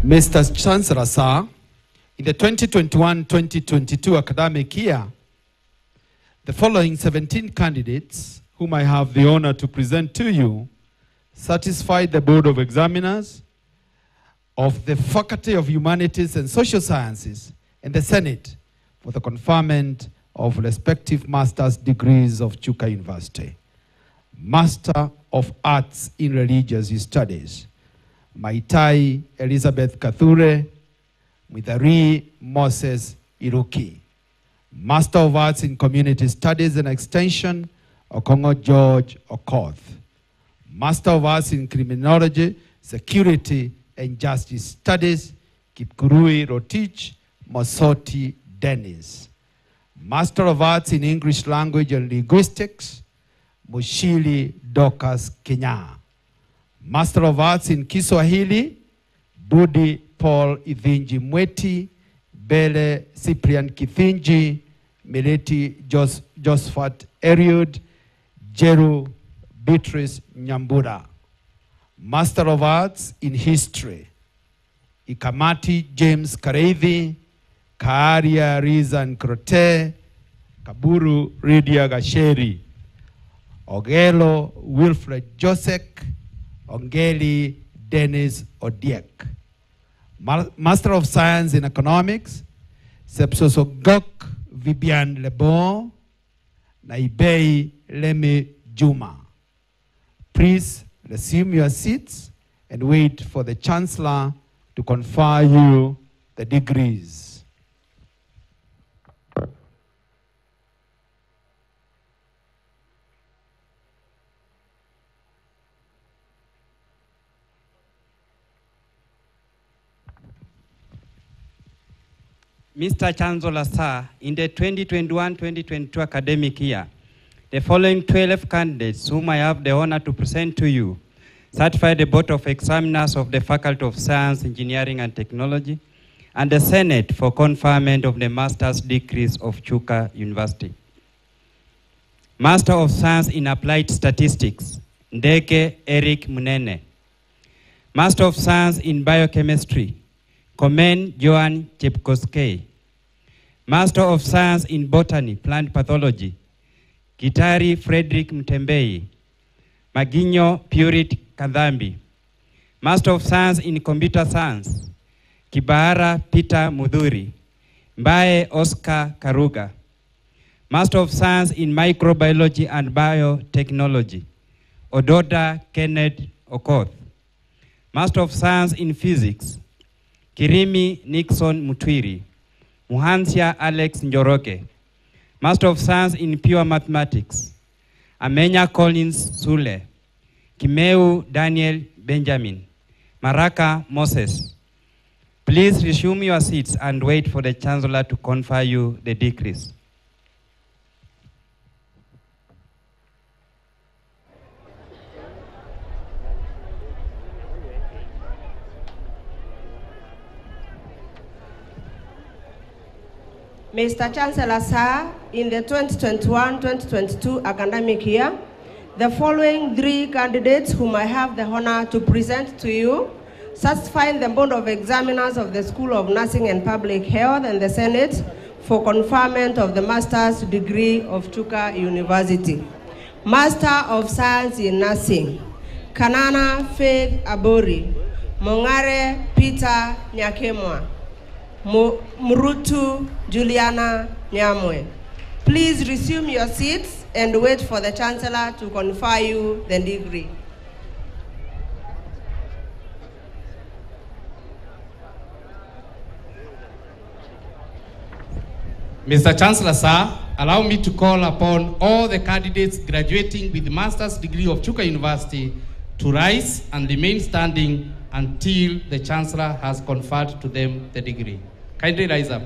Mr. Chancellor, sir, in the 2021-2022 academic year, the following 17 candidates, whom I have the honor to present to you, satisfied the Board of Examiners of the Faculty of Humanities and Social Sciences and the Senate for the conferment of respective master's degrees of Chuka University. Master of Arts in Religious Studies, Maitai Elizabeth Kathure, Midari Moses Iruki. Master of Arts in Community Studies and Extension, Okongo George Okoth. Master of Arts in Criminology, Security and Justice Studies, Kipkurui Rotich, Mosoti Dennis. Master of Arts in English Language and Linguistics, Mushili Dorcas Kenya. Master of Arts in Kiswahili, Budi Paul Ithinji Mweti, Bele Cyprian Kithinji, Mileti Jos Josephat Eriud, Jeru Beatrice Nyambura. Master of Arts in History, Ikamati James Kareithi, Kaaria Rizan Krote, Kaburu Ridia Gasheri, Ogelo Wilfred Josek, Ongeli Dennis Odiek. Ma- Master of Science in Economics, Sepsosogok Vibian Lebon, Naibei Lemi Juma. Please resume your seats and wait for the Chancellor to confer you the degrees. Mr. Chancellor, sir, in the 2021-2022 academic year, the following 12 candidates whom I have the honor to present to you certified the Board of Examiners of the Faculty of Science, Engineering and Technology and the Senate for conferment of the Master's degrees of Chuka University. Master of Science in Applied Statistics, Ndeke Eric Munene. Master of Science in Biochemistry, Komen Joan Chepkoskei. Master of Science in Botany, Plant Pathology, Gitari Frederick Mtembei. Maginyo Purit Kadhambi. Master of Science in Computer Science, Kibahara Peter Mudhuri. Mbae Oscar Karuga. Master of Science in Microbiology and Biotechnology, Ododa Kenneth Okoth. Master of Science in Physics, Kirimi Nixon Mutwiri. Muhansia Alex Njoroge. Master of Science in Pure Mathematics, Amenya Collins Sule. Kimeu Daniel Benjamin. Maraka Moses. Please resume your seats and wait for the Chancellor to confer you the degrees. Mr. Chancellor, sir, in the 2021-2022 academic year, the following three candidates whom I have the honor to present to you, satisfying the Board of Examiners of the School of Nursing and Public Health and the Senate for conferment of the Master's degree of Chuka University. Master of Science in Nursing, Kanana Faith Abori, Mongare Peter Nyakemwa. Murutu Juliana Nyamwe. Please resume your seats and wait for the Chancellor to confer you the degree. Mr. Chancellor, sir, allow me to call upon all the candidates graduating with master's degree of Chuka University to rise and remain standing until the Chancellor has conferred to them the degree. Kindly rise up.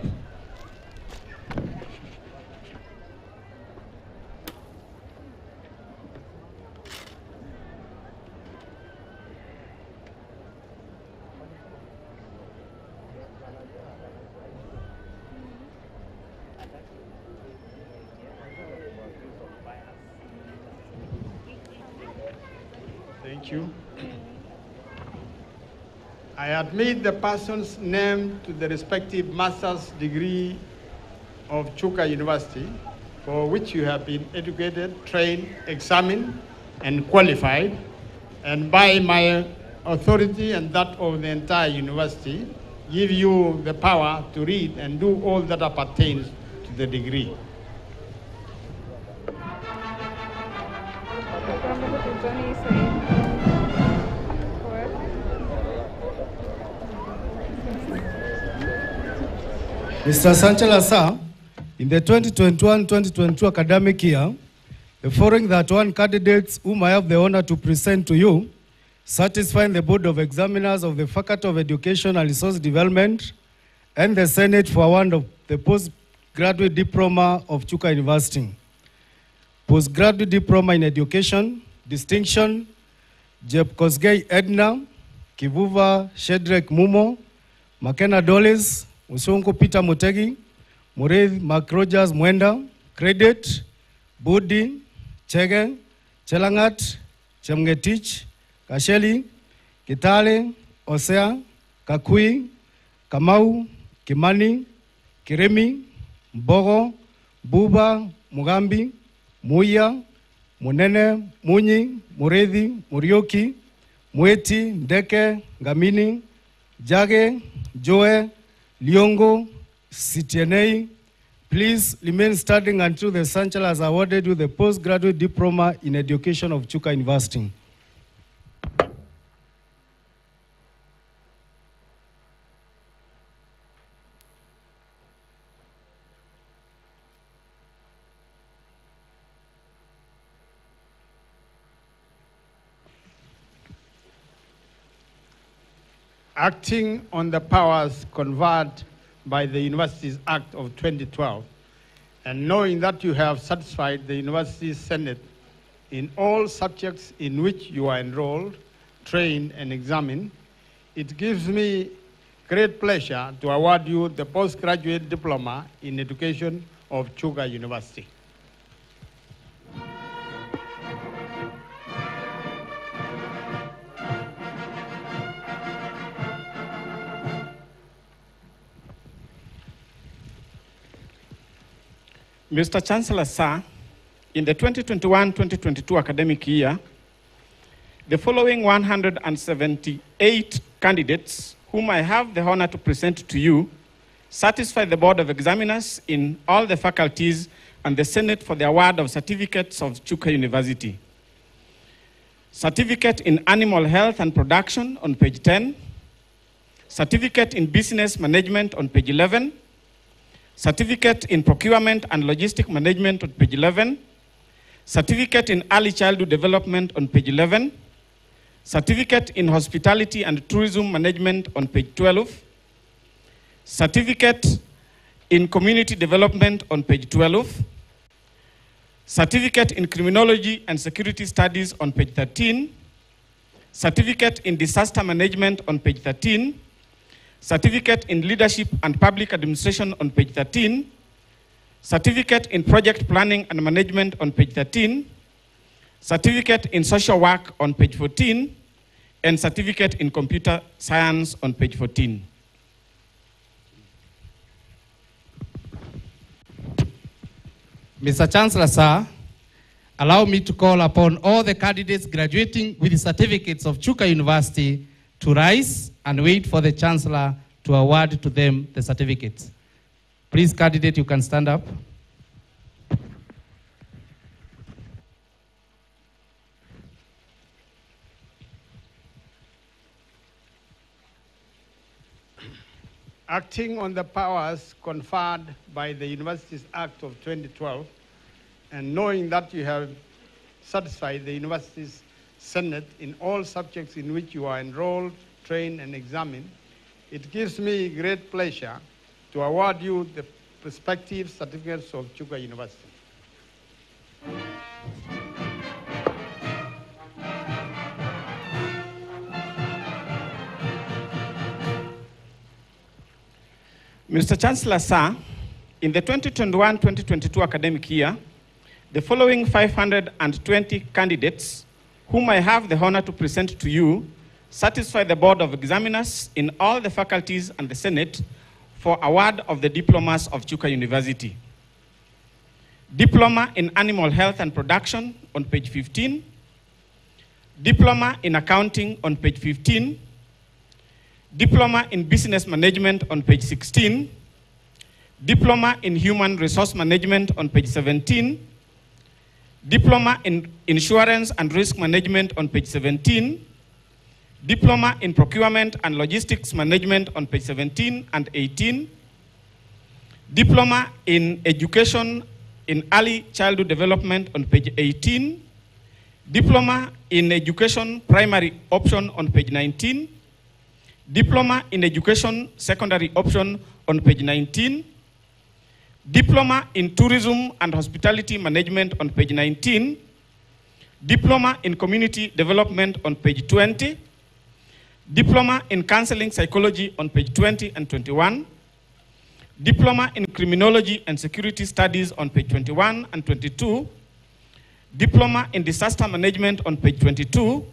Thank you. I admit the person's name to the respective master's degree of Chuka University, for which you have been educated, trained, examined, and qualified, and by my authority and that of the entire university, give you the power to read and do all that appertains to the degree. Mr. Chancellor, sir, in the 2021-2022 academic year, the following that one candidates whom I have the honor to present to you, satisfying the Board of Examiners of the Faculty of Education and Resource Development and the Senate for one of the postgraduate diploma of Chuka University. postgraduate diploma in education, distinction, Jeb Kosgei Edna, Kivuva Shedrack Mumo, Makena Dolis, Usungu Peter Mutegi, murith Mark Rogers Mwenda, Credit, Budi, Chege, Chelangat, Chemgetich, Kasheli, Kitale, Osea, Kakui, Kamau, Kimani, Kiremi, Mbogo, Buba, Mugambi, Muya, Munene, Munyi, Murithi Murioki, Mweti, Ndeke, Ngamini, Jage, Joe, Liongo, Sitienei. Please remain standing until the Chancellor has awarded you the postgraduate diploma in education of Chuka University. Acting on the powers conferred by the Universities Act of 2012, and knowing that you have satisfied the University Senate in all subjects in which you are enrolled, trained, and examined, it gives me great pleasure to award you the postgraduate diploma in education of Chuka University. Mr. Chancellor, sir, in the 2021-2022 academic year, the following 178 candidates whom I have the honor to present to you satisfy the Board of Examiners in all the faculties and the Senate for the award of certificates of Chuka University. Certificate in Animal Health and Production on page 10, Certificate in Business Management on page 11, Certificate in Procurement and Logistic Management on page 11, Certificate in Early Childhood Development on page 11, Certificate in Hospitality and Tourism Management on page 12, Certificate in Community Development on page 12, Certificate in Criminology and Security Studies on page 13, Certificate in Disaster Management on page 13, Certificate in Leadership and Public Administration on page 13, Certificate in Project Planning and Management on page 13, Certificate in Social Work on page 14, and Certificate in Computer Science on page 14. Mr. Chancellor, sir, allow me to call upon all the candidates graduating with the certificates of Chuka University to rise and wait for the Chancellor to award to them the certificates. Please, candidate, you can stand up. acting on the powers conferred by the Universities Act of 2012, and knowing that you have satisfied the University's Senate in all subjects in which you are enrolled, trained, and examined, it gives me great pleasure to award you the prospective certificates of Chuka University. Mr. Chancellor, sir, in the 2021-2022 academic year, the following 520 candidates, whom I have the honor to present to you, satisfy the Board of Examiners in all the faculties and the Senate for award of the diplomas of Chuka University. Diploma in Animal Health and Production on page 15, Diploma in Accounting on page 15, Diploma in Business Management on page 16, Diploma in Human Resource Management on page 17, Diploma in Insurance and Risk Management on page 17, Diploma in Procurement and Logistics Management on page 17 and 18, Diploma in Education in Early Childhood Development on page 18, Diploma in Education Primary Option on page 19, Diploma in Education Secondary Option on page 19, Diploma in Tourism and Hospitality Management on page 19, Diploma in Community Development on page 20, Diploma in Counseling Psychology on page 20 and 21, Diploma in Criminology and Security Studies on page 21 and 22, Diploma in Disaster Management on page 22,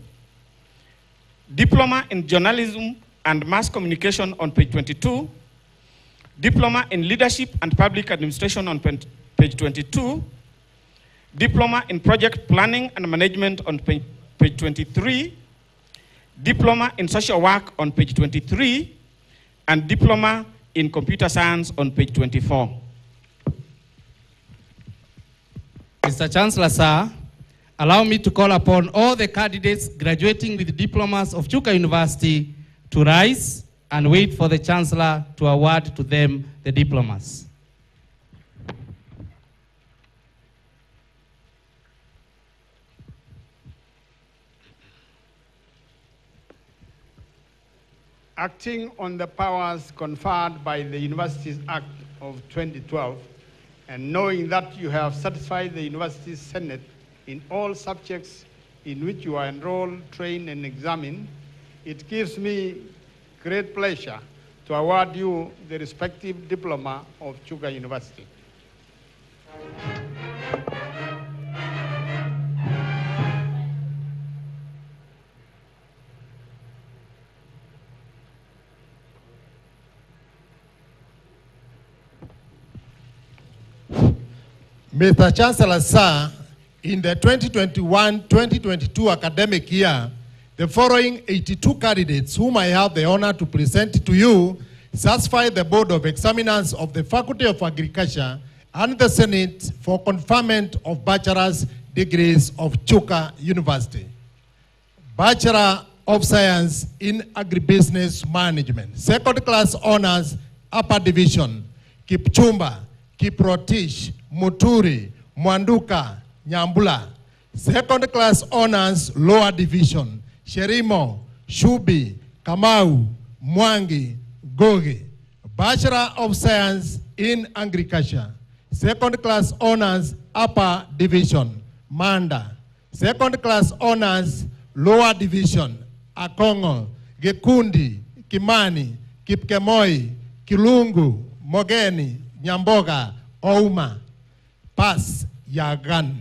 Diploma in Journalism and Mass Communication on page 22, Diploma in Leadership and Public Administration on page 22, Diploma in Project Planning and Management on page, page 23, Diploma in Social Work on page 23, and Diploma in Computer Science on page 24. Mr. Chancellor, sir, allow me to call upon all the candidates graduating with diplomas of Chuka University to rise and wait for the Chancellor to award to them the diplomas. acting on the powers conferred by the Universities Act of 2012, and knowing that you have satisfied the University Senate in all subjects in which you are enrolled, trained, and examined, it gives me great pleasure to award you the respective diploma of Chuka University. Mr. Chancellor, sir, in the 2021-2022 academic year, the following 82 candidates whom I have the honor to present to you satisfy the Board of Examiners of the Faculty of Agriculture and the Senate for conferment of bachelor's degrees of Chuka University. Bachelor of Science in Agribusiness Management, second class honors, upper division, Kipchumba, Kiprotich, Muturi, Mwanduka, Nyambula. Second class honors, lower division, Sherimo, Shubi, Kamau, Mwangi, Goge. Bachelor of Science in Agriculture. Second class honors, upper division, Manda. Second class honors, lower division, Akongo, Gekundi, Kimani, Kipkemoi, Kilungu, Mogeni, Nyamboga, Ouma. Pass Yagan.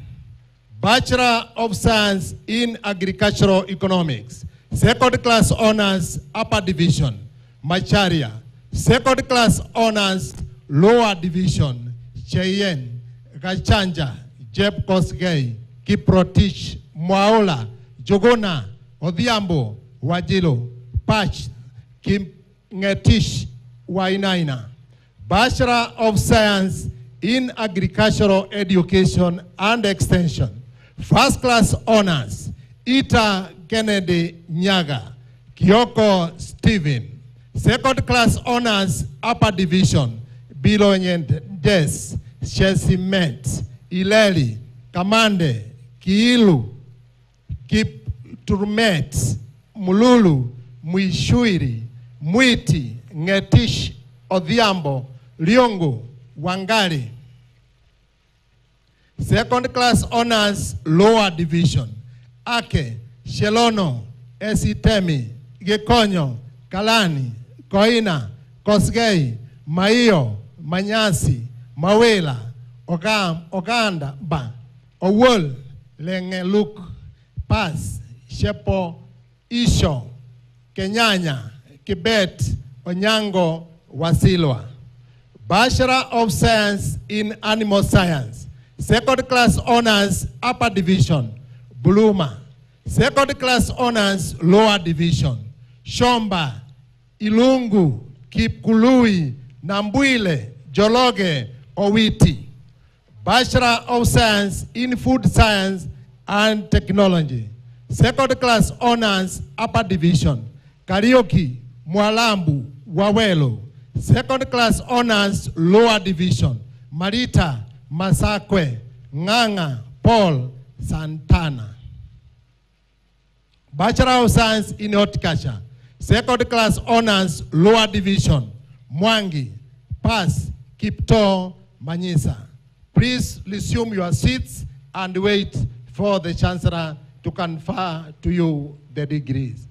Bachelor of Science in Agricultural Economics. Second class honors, upper division, Macharia. Second class honors, lower division, Cheyenne, Gachanja, Jeb Kosgei, Kiprotich, Mwaola, Jogona, Odhiambo, Wajilo, Pach, Kim Ngetish, Wainaina. Bachelor of Science in Agricultural Education and Extension. First class honors, Ita Kennedy Nyaga, Kyoko Stephen. Second class honors, upper division, Bilonyen Des, Shesimet, Ileli, Kamande, Kiilu, Kipturmet, Mululu, Mwishuiri, Mwiti, Ngetish, Odhiambo, Liongo, Wangari. Second class honors, lower division. Ake, Shelono, Esitemi, Gekonyo, Kalani, Koina, Kosgei, Maio, Manyasi, Mawela, Ogam, Oganda, Ba, Owol, Lengeluk, Pas, Shepo, Isho, Kenyanya, Kibet, Onyango, Wasilwa. Bachelor of Science in Animal Science. Second class honors, upper division, Buluma. Second class honors, lower division, Shomba, Ilungu, Kipkului, Nambwile, Jologe, Owiti. Bachelor of Science in Food Science and Technology. Second class honors, upper division, Karioki, Mwalambu, Wawelo. Second class honors, lower division, Marita, Masakwe, Nganga, Paul, Santana. Bachelor of Science in Horticulture. Second class honors, lower division, Mwangi, Pass, Kipto, Manyisa. Please resume your seats and wait for the Chancellor to confer to you the degrees.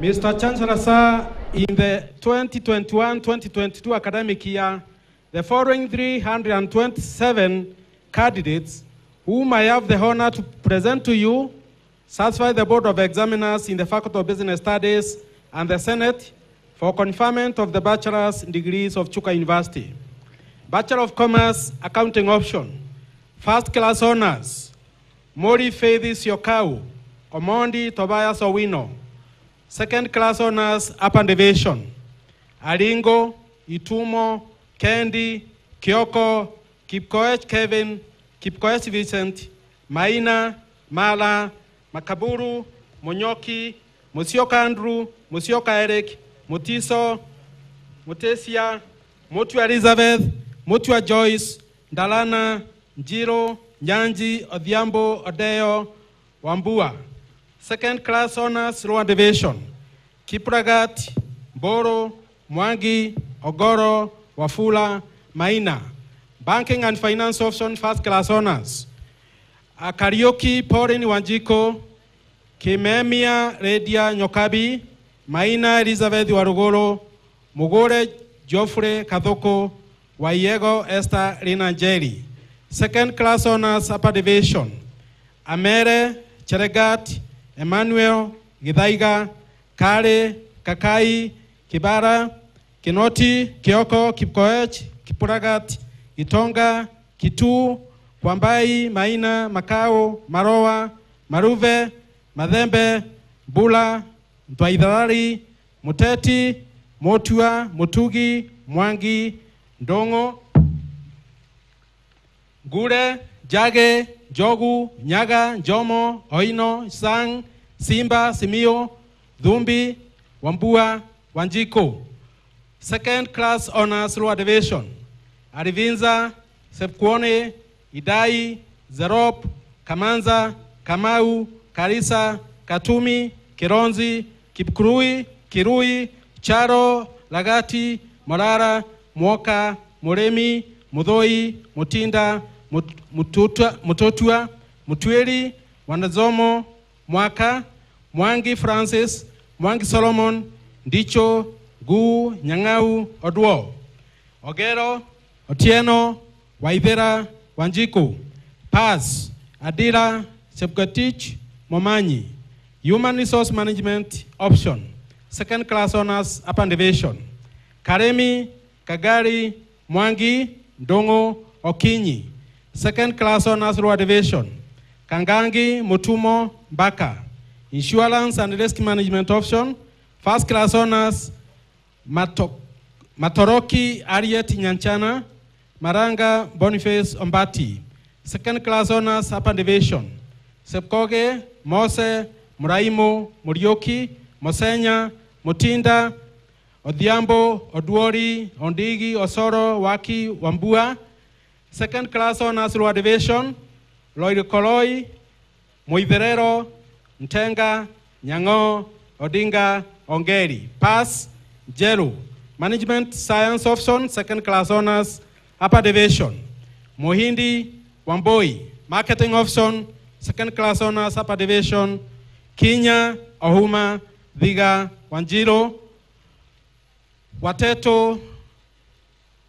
Mr. Chancellor, sir, in the 2021-2022 academic year, the following 327 candidates whom I have the honor to present to you satisfy the Board of Examiners in the Faculty of Business Studies and the Senate for conferment of the bachelor's degrees of Chuka University. Bachelor of Commerce Accounting Option, First Class Honors, Mori Faithis Yokau, Omondi Tobias Owino, Second Class Honors Upper Division, Aringo, Itumo, Kendi, Kioko, Kipkoech Kevin, Kipkoech Vincent, Maina, Mala, Makaburu, Monyoki, Musioka Andrew, Musioka Eric, Mutiso, Mutesia, Mutua Elizabeth, Mutua Joyce, Ndalana, Njiro, Nyanji, Odhiambo, Odeo, Wambua. Second class honors lower division. Kipragat, Boro, Mwangi, Ogoro, Wafula, Maina. Banking and finance option first class honors. Akarioki, Pauline Wanjiko, Kimemia, Redia, Nyokabi, Maina, Elizabeth Warugoro, Mugore, Geoffrey, Kathoko, Waiego Esther, Rina Jerry. Second class honors upper division. Amere, Cheregat, Emmanuel, Githaiga, Kale Kakai, Kibara, Kinoti, Kioko, Kipkoech, Kipuragat, Itonga, Kitu, Kwambai, Maina, Makao, Maroa, Maruve, Madhembe, Bula, Ntwaitharari, Muteti, Motua, Mutugi, Mwangi, Ndongo, Gure, Jage, Jogu, Nyaga, Njomo, Oino, Sang, Simba, Simio, Dhumbi, Wambua, Wanjiko. Second class honors lower division. Arivinza, Sepkwone, Idai, Zerop, Kamanza, Kamau, Karisa, Katumi, Kironzi, Kipkurui, Kirui, Charo, Lagati, Morara, Mwoka, Muremi, Mudhoi, Mutinda, Mut- Mututua, Mutotua, Mutweli, Wanazomo, Mwaka, Mwangi Francis, Mwangi Solomon, Ndicho, Gu, Nyang'au, Oduo, Ogero, Otieno, Waithera, Wanjiku, Paz, Adira, sebgatich Momanyi. Human Resource Management option, second class honors upper division. Karemi, Kagari, Mwangi, Ndongo, Okinyi. Second class honors lower division. Kangangi, Mutumo, Baka. Insurance and risk management option. First class honors, Mato, Matoroki, Ariet Nyanchana. Maranga, Boniface, Ombati. Second class honors upper division. Sepkoge, Mose, Muraimo, Murioki, Mosenya, Mutinda, Odhiambo, Oduori, Ondigi, Osoro, Waki, Wambua. Second class honors lower division, Lloyd Koloi, Muitherero, Ntenga, Nyango, Odinga, Ongeri. Pass, Jeru. Management Science option, second class honors, upper division. Mohindi, Wamboi. Marketing option, second class honors, upper division. Kinya, Ohuma, Viga, Wanjiro. Wateto,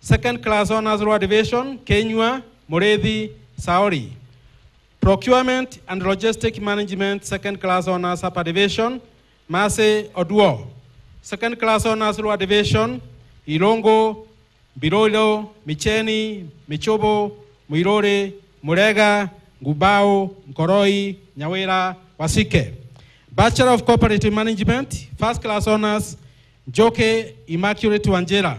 second class honors lower division, Kenywa, Murethi, Saori. Procurement and logistic management, second class honors upper division, Mase Oduo. Second class honors lower division, Irongo, Birolo, Micheni, Michobo, Muirore, Murega, Gubao, Nkoroi, Nyawera, Wasike. Bachelor of Cooperative Management, first class honors, Joke Immaculate Wanjera.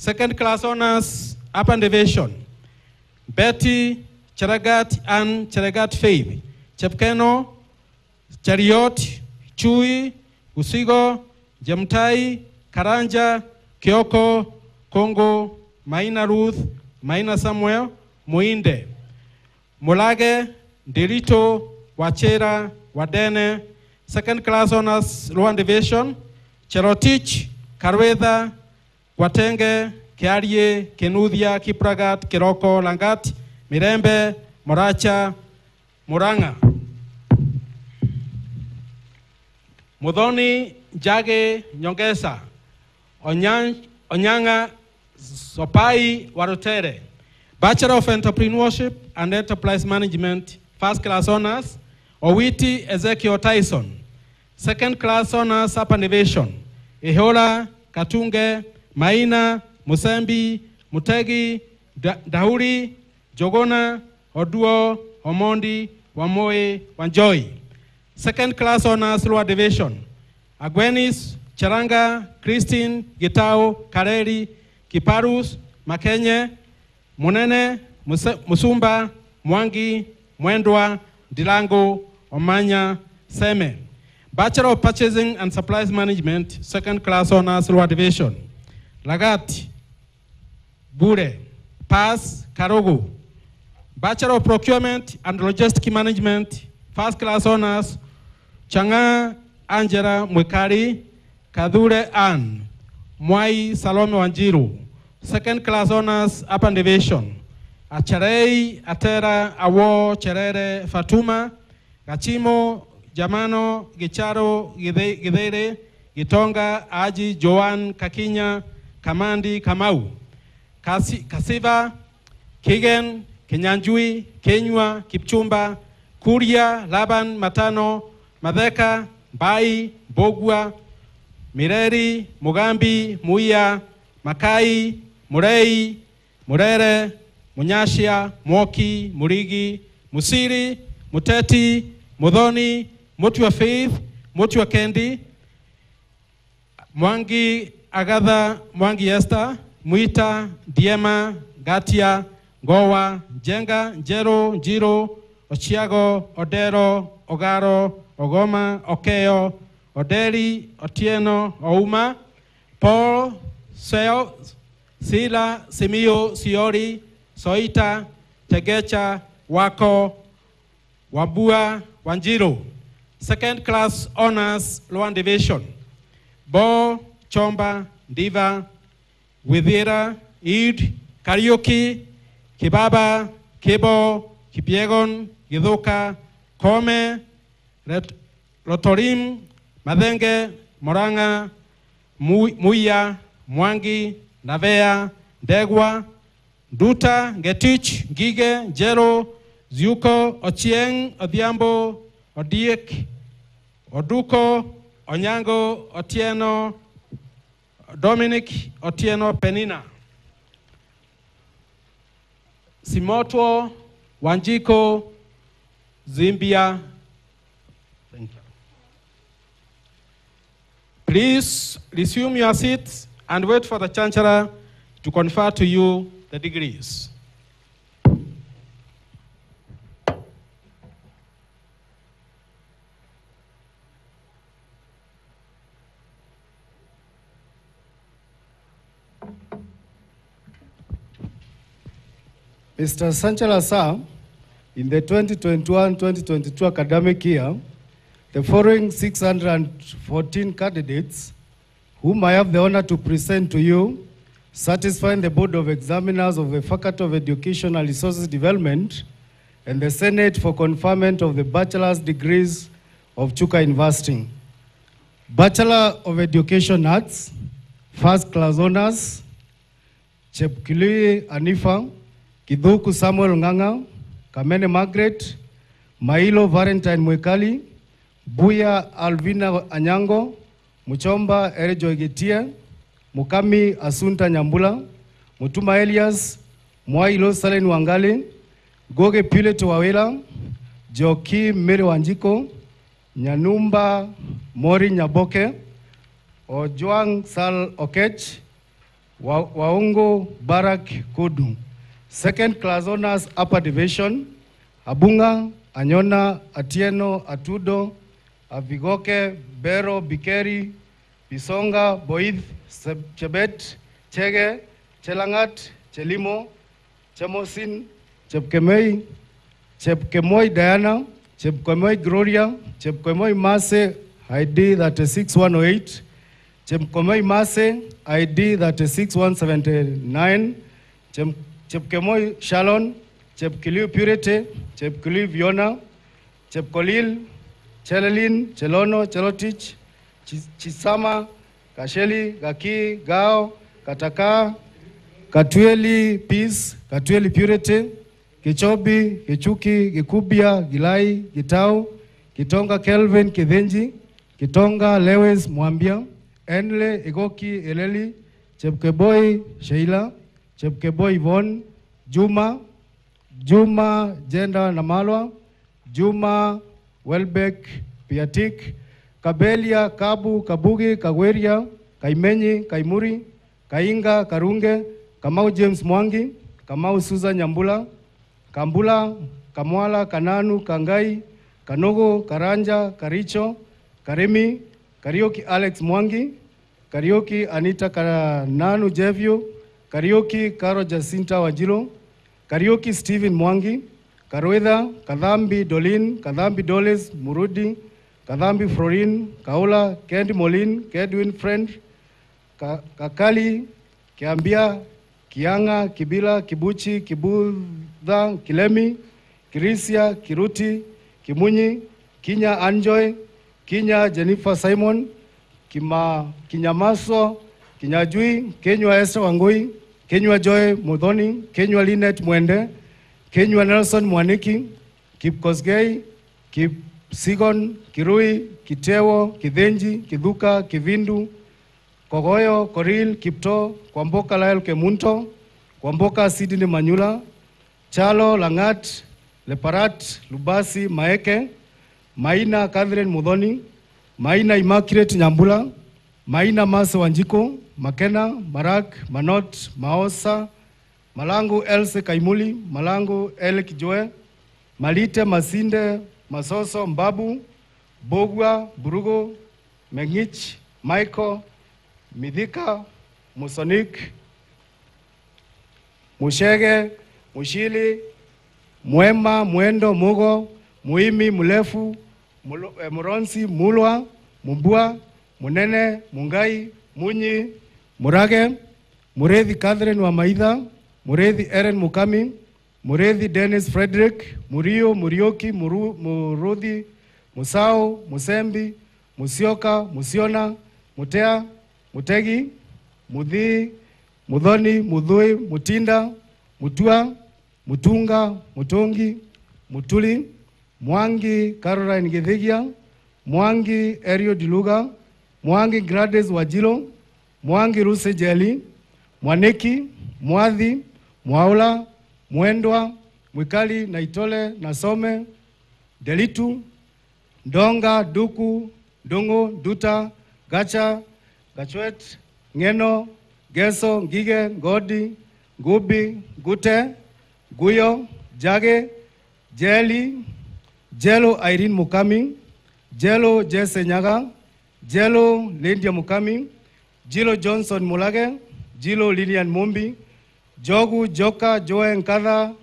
Second class honors, upper division, Betty Cheragat and Cheragat Faith. Chepkeno, Chariot, Chui, Usigo, Jemtai, Karanja, Kioko, Kongo, Maina Ruth, Maina Samuel, Muinde, Mulage, Dirito, Wachera, Wadene, second class honors Luan Division, Cherotich, Karwetha, Watenge, Kiarie, Kenudia, Kipragat, Kiroko, Langat, Mirembe, Moracha, Muranga. Mudhoni Jage Nyongesa, Onyan, Onyanga Sopai Warotere, Bachelor of Entrepreneurship and Enterprise Management, First Class Honors, Owiti Ezekiel Tyson, Second Class Honors Upper Innovation, Ihola Katunge, Maina, Musambi, Mutegi, da Dauri, Jogona, Oduo, Omondi, Wamoe, Wanjoi. Second class honors lower division. Agwenis, Charanga, Christine, Gitao, Kareri, Kiparus, Makenye, Munene, Musumba, Mwangi, Mwendwa, Dilango, Omanya, Seme. Bachelor of Purchasing and Supplies Management, second class honors lower division. Lagat, Bure, Pass, Karogu. Bachelor of Procurement and Logistic Management, first class honors, Changa Angela Mwikari, Kadhure Ann, Mwai Salome Wanjiru, second class honors, upper division, Acharei Atera Awo Cherere Fatuma, Gachimo Jamano Gicharo Githe- Githere, Gitonga Aji Joan Kakinya, Kamandi Kamau, Kasi, Kasiva, Kigen, Kinyanjui, Kenywa, Kipchumba, Kuria, Laban, Matano, Madheka, Bai, Bogwa, Mireri, Mugambi, Muia, Makai, Murei, Murere, Munyashia, Mwoki, Murigi, Musiri, Muteti, Mudhoni, Muti wa Faith, Muti wa Kendi, Mwangi Agatha, Mwangi Esther, Mwita, Diema, Gatia, Ngowa, Jenga, Njero, Njiro, Ochiago, Odero, Ogaro, Ogoma, Okeo, Oderi, Otieno, Ouma, Paul, Seo, Sila, Simio, Siori, Soita, Tegecha, Wako, Wabua, Wanjiro. Second class honors, Luan Division. Bo, Chomba, Diva, Withira, Eid, Karaoke, Kibaba, Kibo, Kipiegon, Githuka, Kome, Rotorim, Madenge, Moranga, Mu- Muya, Mwangi, Navea, Ndegwa, Duta, Getich, Gige, Jero, Ziuko, Ochieng, Odhiambo, Odiek, Oduko, Onyango, Otieno, Dominic, Otieno, Penina. Simotwo, Wanjiko, Zimbia. Thank you. Please resume your seats and wait for the Chancellor to confer to you the degrees. Mr. Sanchala Sir, in the 2021-2022 academic year, the following 614 candidates, whom I have the honor to present to you, satisfying the Board of Examiners of the Faculty of Educational Resources Development and the Senate for conferment of the bachelor's degrees of Chuka University. Bachelor of Education Arts, first class honors, Chepkili Anifa, Kidhuku Samuel Nganga, Kamene Margaret, Mailo Valentine Mwekali, Buya Alvina Anyango, Muchomba Erejo Getia, Mukami Asunta Nyambula, Mutuma Elias, Mwailo Salen Wangale, Goge Pilet Wawela, Joki Mere Wanjiko, Nyanumba Mori Nyaboke, Ojuang Sal Okech, Waongo Barak Kudu. Second class honors upper division, Abunga, Anyona, Atieno, Atudo, Avigoke, Bero, Bikeri, Bisonga, Boith, Chebet, Chege, Chelangat, Chelimo, Chemosin, Chepkemei, Chepkemoi Diana, Chepkemoi Gloria, Chepkemoi Mase, ID 36108, Chepkemoi Mase, ID 36179, Chem- Chepkemoi Shalon, Chepkiliu Purity, Chepkiliu Viona, Chepkolil, Chelelin, Chelono, Chelotich, Chisama, Kasheli, Gaki, Gao, Kataka, Katueli Peace, Katueli Purity, Kichobi, Kichuki, Gikubia, Gilai, Gitau, Kitonga Kelvin, Kidhenji, Kitonga Lewis Mwambia, Enle Igoki Eleli, Chepkeboy Sheila, Chepkeboy Yvonne, Juma, Juma Jenda Namalwa, Juma Welbeck Piatik, Kabelia, Kabu, Kabugi, Kaweria, Kaimenyi, Kaimuri, Kainga, Karunge, Kamau James Mwangi, Kamau Susan Nyambula, Kambula, Kamwala, Kananu, Kangai, Kanogo, Karanja, Karicho, Karemi, Karioki Alex Mwangi, Karioki Anita Kananu Jevio, Karioki Karo Jacinta Wajiro, Karioki Stephen Mwangi, Karwedha, Kadhambi Dolin, Kadhambi Doles, Murudi, Kadhambi Florin, Kaula, Kendi Molin, Kedwin Friend, Ka- Kakali, Kiambia, Kianga, Kibila, Kibuchi, Kibudha, Kilemi, Kirisia, Kiruti, Kimunyi, Kinya Anjoy, Kinya Jennifer Simon, Kima, Kinyamaso, Kinyajui, Kenywa Esther Wangui, Kenywa Joy Mudhoni, Kenywa Linet Mwende, Kenywa Nelson Mwaniki, Kipkosgei, Kipsigon, Kirui, Kitewo, Kithenji, Kithuka, Kivindu, Kogoyo, Koril, Kipto, Kwamboka Lael Kemunto, Kwamboka Sidney Manyula, Chalo, Langat, Leparat, Lubasi, Maeke, Maina Catherine Mudhoni, Maina Immaculate Nyambula, Maina Mase Wanjiko, Makena, Marak, Manot, Maosa, Malangu Else Kaimuli, Malangu El Kijoe, Malite Masinde, Masoso Mbabu, Bogwa, Burugo, Mengich, Michael, Midhika, Musonik, Mushege, Mushili, Mwema, Mwendo, Mugo, Muimi, Mulefu, eh, Muronsi, Mulwa, Mumbua, Munene, Mungai, Munyi, Murage, Murethi Catherine wa Maitha, Murethi Eren Mukami, Murethi Dennis Frederick, Murio, Murioki, Muru, Muruthi, Musao, Musembi, Musioka, Musiona, Mutea, Mutegi, Muthii, Muthoni, Muthui, Mutinda, Mutua, Mutunga, Mutungi, Mutuli, Mwangi Caroline Githigia, Mwangi Erio Diluga, Mwangi Grades Wajilo, Mwangi Ruse Jeli, Mwaniki, Mwadhi, Mwaula, Mwendwa, Mwikali, Naitole, Nasome, Delitu, Ndonga, Duku, Ndungu, Duta, Gacha, Gachwet, Ngeno, Geso, Ngige, Ngodi, Ngubi, Gute, Guyo, Jage, Jeli, Jelo Irene Mukami, Jelo Jesse Nyaga, Jelo Lindia Mukami, Jilo Johnson Mulage, Jilo Lilian Mumbi, Jogu Joka Joe Nkadha,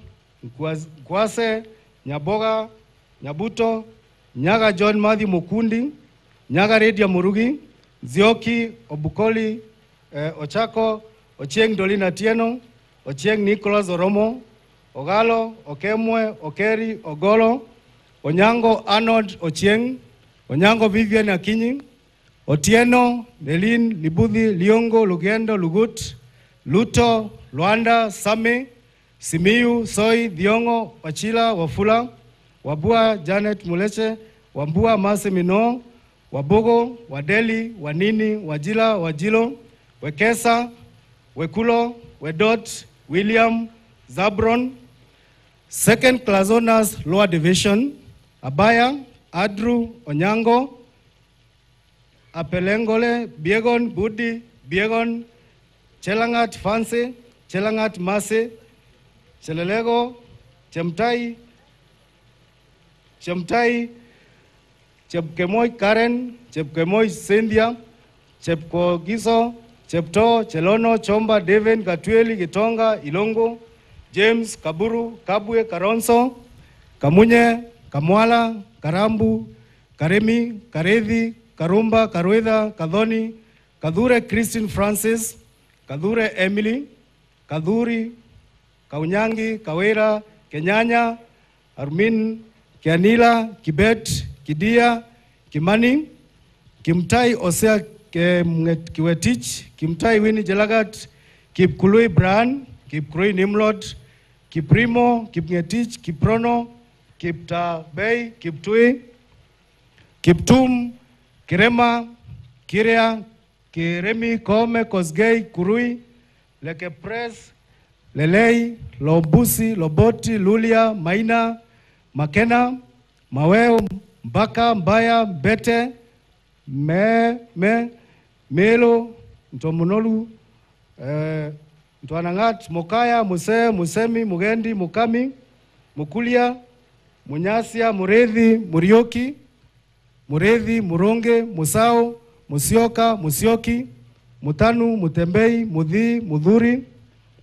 Nkwase, Nyaboga, Nyabuto, Nyaga John Madhi Mukundi, Nyaga Redia Murugi, Zioki Obukoli, eh, Ochako, Ochieng Dolina Tieno, Ochieng Nicholas Oromo, Ogalo, Okemwe, Okeri, Ogolo, Onyango Arnold Ochieng, Onyango Vivian Akinyi, Otieno, Melin, Libudhi, Liongo, Lugendo, Lugut, Luto, Luanda, Same, Simiu, Soi, Dhiongo, Wachila, Wafula, Wabua, Janet Muleche, Wambua, Mase Mino, Wabogo, Wadeli, Wanini, Wajila, Wajilo, Wekesa, Wekulo, Wedot, William, Zabron, Second class owners, lower division, Abaya, Adru, Onyango, Apelengole, Biegon, Budi, Biegon, Chelangat, Fancy, Chelangat, Masi, Chelelego, Chemtai, Chemtai, Chepkemoi Karen, Chepkemoi Cynthia, Chepkogiso, Chepto, Chelono, Chomba, Devin, Katweli, Gitonga, Ilongo, James Kaburu, Kabwe, Karonso, Kamunye, Kamwala, Karambu, Karemi, Karethi, Karumba, Karuedha, Kadhoni, Kadhure Christine Francis, Kadhure Emily, Kadhuri, Kaunyangi, Kawira Kenyanya, Armin, Kianila, Kibet, Kidia, Kimani, Kimtai Osea Kiwetich, Kimtai Winnie Jelagat, Kipkului Bran, Kipkurui Nimrod, Kiprimo, Kipngetich, Kiprono, Kiptabei, Kiptui, Kiptum, Kirema, Kiria, Kiremi, Kome, Kosgei, Kurui, Lekepres, Lelei, Lobusi, Loboti, Lulia, Maina, Makena, Maweo, Mbaka, Mbaya, Bete, Me, Me, Melo, Ntomunolu, eh, Ntwanangat, Mokaya, Muse, Musemi, Mugendi, Mukami, Mukulia, Munyasia, Murethi, Murioki, Murethi, Muronge, Musao, Musioka, Musioki, Mutanu, Mutembei, Mudhi, Mudhuri,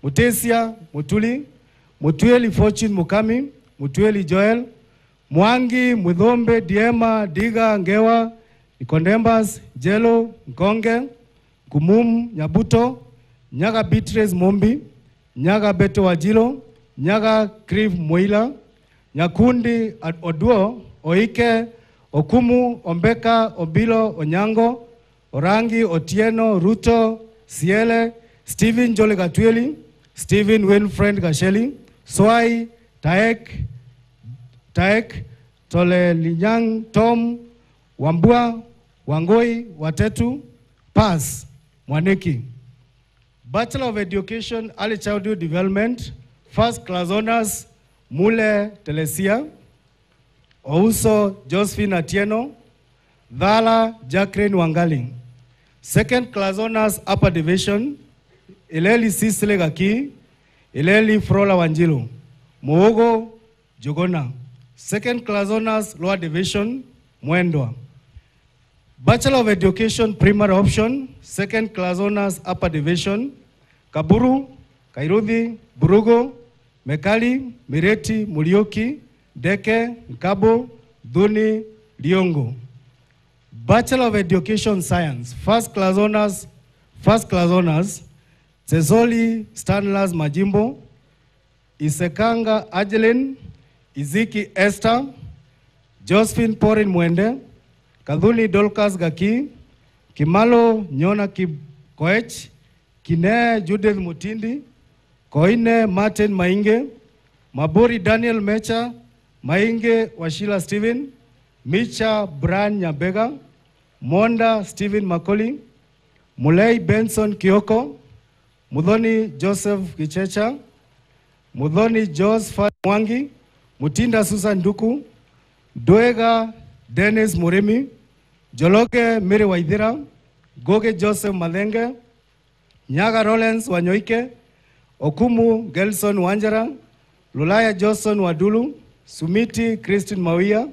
Mutesia, Mutuli, Mutueli Fortune Mukami, Mutueli Joel, Mwangi, Mudhombe, Diema, Diga, Ngewa, Ikondembas, Jelo, Nkonge, Kumum, Nyabuto, Nyaga Beatrice Mombi, Nyaga Beto Wajilo, Nyaga Kriv mwila Nyakundi Oduo, Oike, Okumu, Ombeka, Obilo, Onyango, Orangi, Otieno, Ruto, Siele, Stephen Jole Gatweli, Stephen winfriend Gasheli, Swai, Taek, Taek, Tole Linyang, Tom, Wambua, Wangoi, Watetu, Pass, Mwaniki. Bachelor of Education, Early Childhood Development, first class honors, Mule Telesia, Ouso Josephine Atieno, Dhala Jacqueline Wangali. Second class honors, Upper Division, Ileli Sisile Gaki, Ileli Frola Wanjilu, Muogo Jogona. Second class honors, Lower Division, Mwendwa. Bachelor of Education, primary option, second class honors, upper division, Kaburu, Kairuthi, Burugo, Mekali, Mireti, Mulioki, Deke, Nkabo, Duni, Liongo. Bachelor of Education, Science, first class honors, first class honors, Tsezoli Stanlas Majimbo, Isekanga Ajelin, Iziki Esther, Josephine Porin Mwende, Kadhuni Dolkas Gaki, Kimalo Nyona Kikoech, Kine Judith Mutindi, Koine Martin Mainge, Maburi Daniel Mecha, Mainge Washila Steven, Micha Bran Nyabega, Monda Steven Makoli, Mulei Benson Kioko, Mudhoni Joseph Kichecha, Mudhoni Joseph Mwangi, Mutinda Susan Duku, Duega Dennis Murimi, Joloke Mary Waithira, Goge Joseph Malenge, Nyaga Rollins Wanyoike, Okumu Gelson Wanjara, Lulaya Johnson Wadulu, Sumiti Christine Mawia,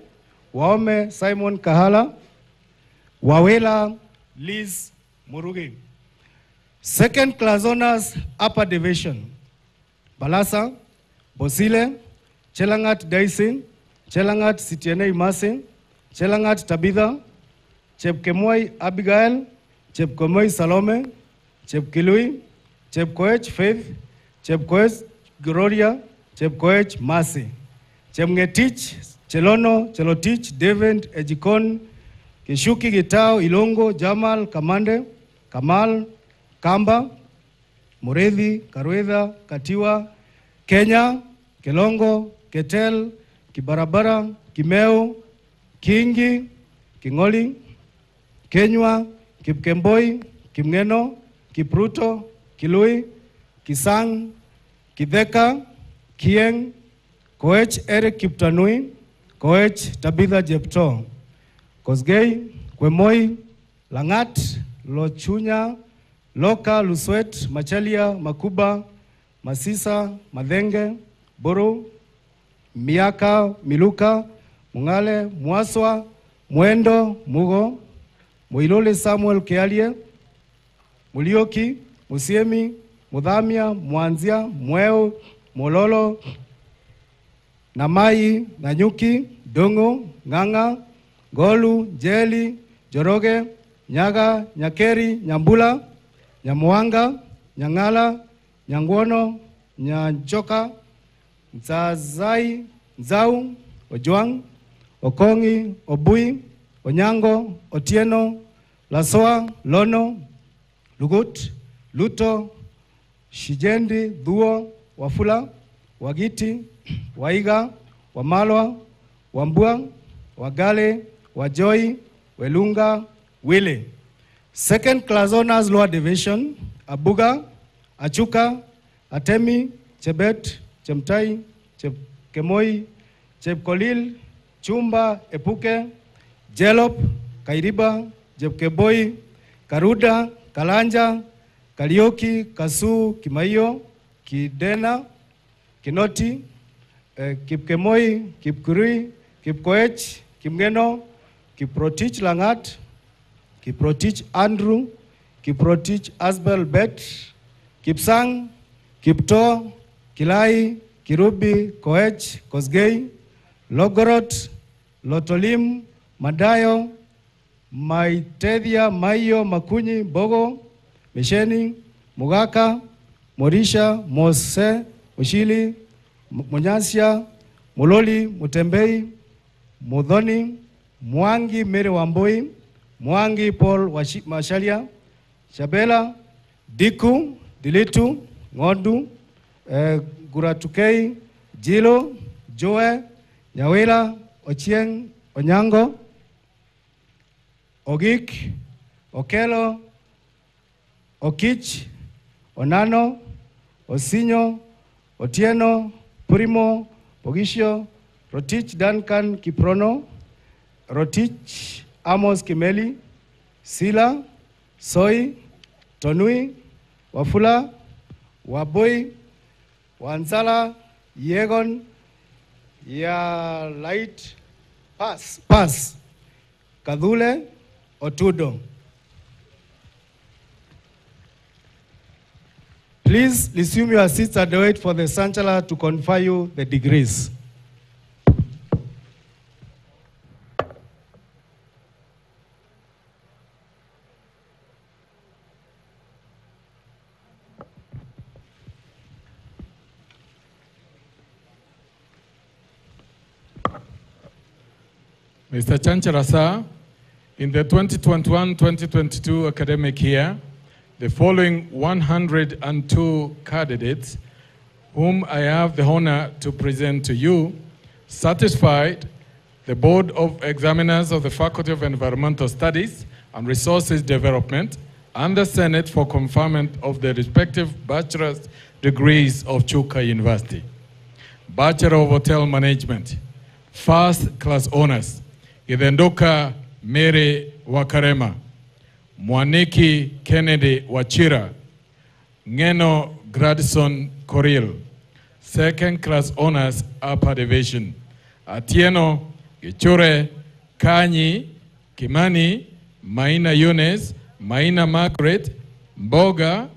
Waome Simon Kahala, Wawela Liz Murugi. Second class honors, upper division. Balasa, Bosile, Chelangat Daisin, Chelangat Sitiene Masin, Chelangat Tabitha, Chepkemoi Abigail, Chepkemoi Salome, Chepkilui, Chepkoech Faith, Chepkoech Gloria, Chepkoech Mercy, Chemngetich, Chelono, Chelotich, Devent, Ejikon, Kishuki Gitao, Ilongo, Jamal, Kamande, Kamal, Kamba, Muredhi, Karuedha, Katiwa, Kenya, Kelongo, Ketel, Kibarabara, Kimeo, Kingi, Kingoli, Kenywa, Kipkemboi, Kimngeno, Kipruto, Kilui, Kisang, Kidheka, Kieng, Koech Eric Kiptanui, Koech Tabitha Jepto, Kosgei, Kwemoi, Langat, Lochunya, Loka, Luswet, Machalia, Makuba, Masisa, Madhenge, Boru Miaka, Miluka, Mungale, Mwaswa, Mwendo, Mugo, Muilole Samuel Kealie, Mulioki, Musiemi, Mudhamia, Mwanzia, Mweo, Mololo, Namai, Nanyuki, Dongo, Nganga, Golu, Jeli, Joroge, Nyaga, Nyakeri, Nyambula, Nyamuanga, Nyangala, Nyangwono, Nyanjoka, Nzazai, Nzau, Ojwang, Okongi, Obui, Onyango, Otieno, Lasoa, Lono, Lugut, Luto, Shijendi, Dhuo, Wafula, Wagiti, Waiga, Wamalwa, Wambua, Wagale, Wajoi, Welunga, Wile. Second class honors lower division, Abuga, Achuka, Atemi, Chebet, Chemtai, Chepkemoi, Chepkolil, Chumba, Epuke, Jelop, Kairiba, Jepkeboi, Karuda, Kalanja, Kalioki, Kasu, Kimaio, Kidena, Kinoti, Kipkemoi, Kipkurui, Kipkoech, Kimgeno, Kiprotich Langat, Kiprotich Andrew, Kiprotich Asbel Bet, Kipsang, Kipto, Kilai, Kirubi, Koech, Kosgei, Logorot, Lotolim, Madayo, Maitedia, Mayo, Makunyi, Bogo, Misheni, Mugaka, Morisha, Mose, Mushili, M- Munyasia, Muloli, Mutembei, Mudhoni, Mwangi, Mary Wamboi, Mwangi, Paul Mashalia, Shabela, Diku, Dilitu, Ng'ondu, eh, Guratukei, Jilo, Joe, Nyawela, Ochieng, Onyango, Ogik, Okelo, Okich, Onano, Osinyo, Otieno, Primo, Pogisho, Rotich Duncan Kiprono, Rotich Amos Kimeli, Sila, Soi, Tonui, Wafula, Waboi, Wanzala, Yegon, Ya Light, Pass, Pass, Kadule, Otudo. Please resume your seats and wait for the Chancellor to confer you the degrees. Mr. Chancellor, sir, in the 2021-2022 academic year, the following 102 candidates whom I have the honor to present to you satisfied the Board of Examiners of the Faculty of Environmental Studies and Resources Development and the Senate for conferment of the respective bachelor's degrees of Chuka University. Bachelor of Hotel Management, First Class Honors, Idendoka Mary Wakarema, Mwaniki Kennedy Wachira, Ngeno Gradson Koril, Second Class Honors Upper Division, Atieno Gichure Kanyi Kimani, Maina Yunes, Maina Margaret, Mboga,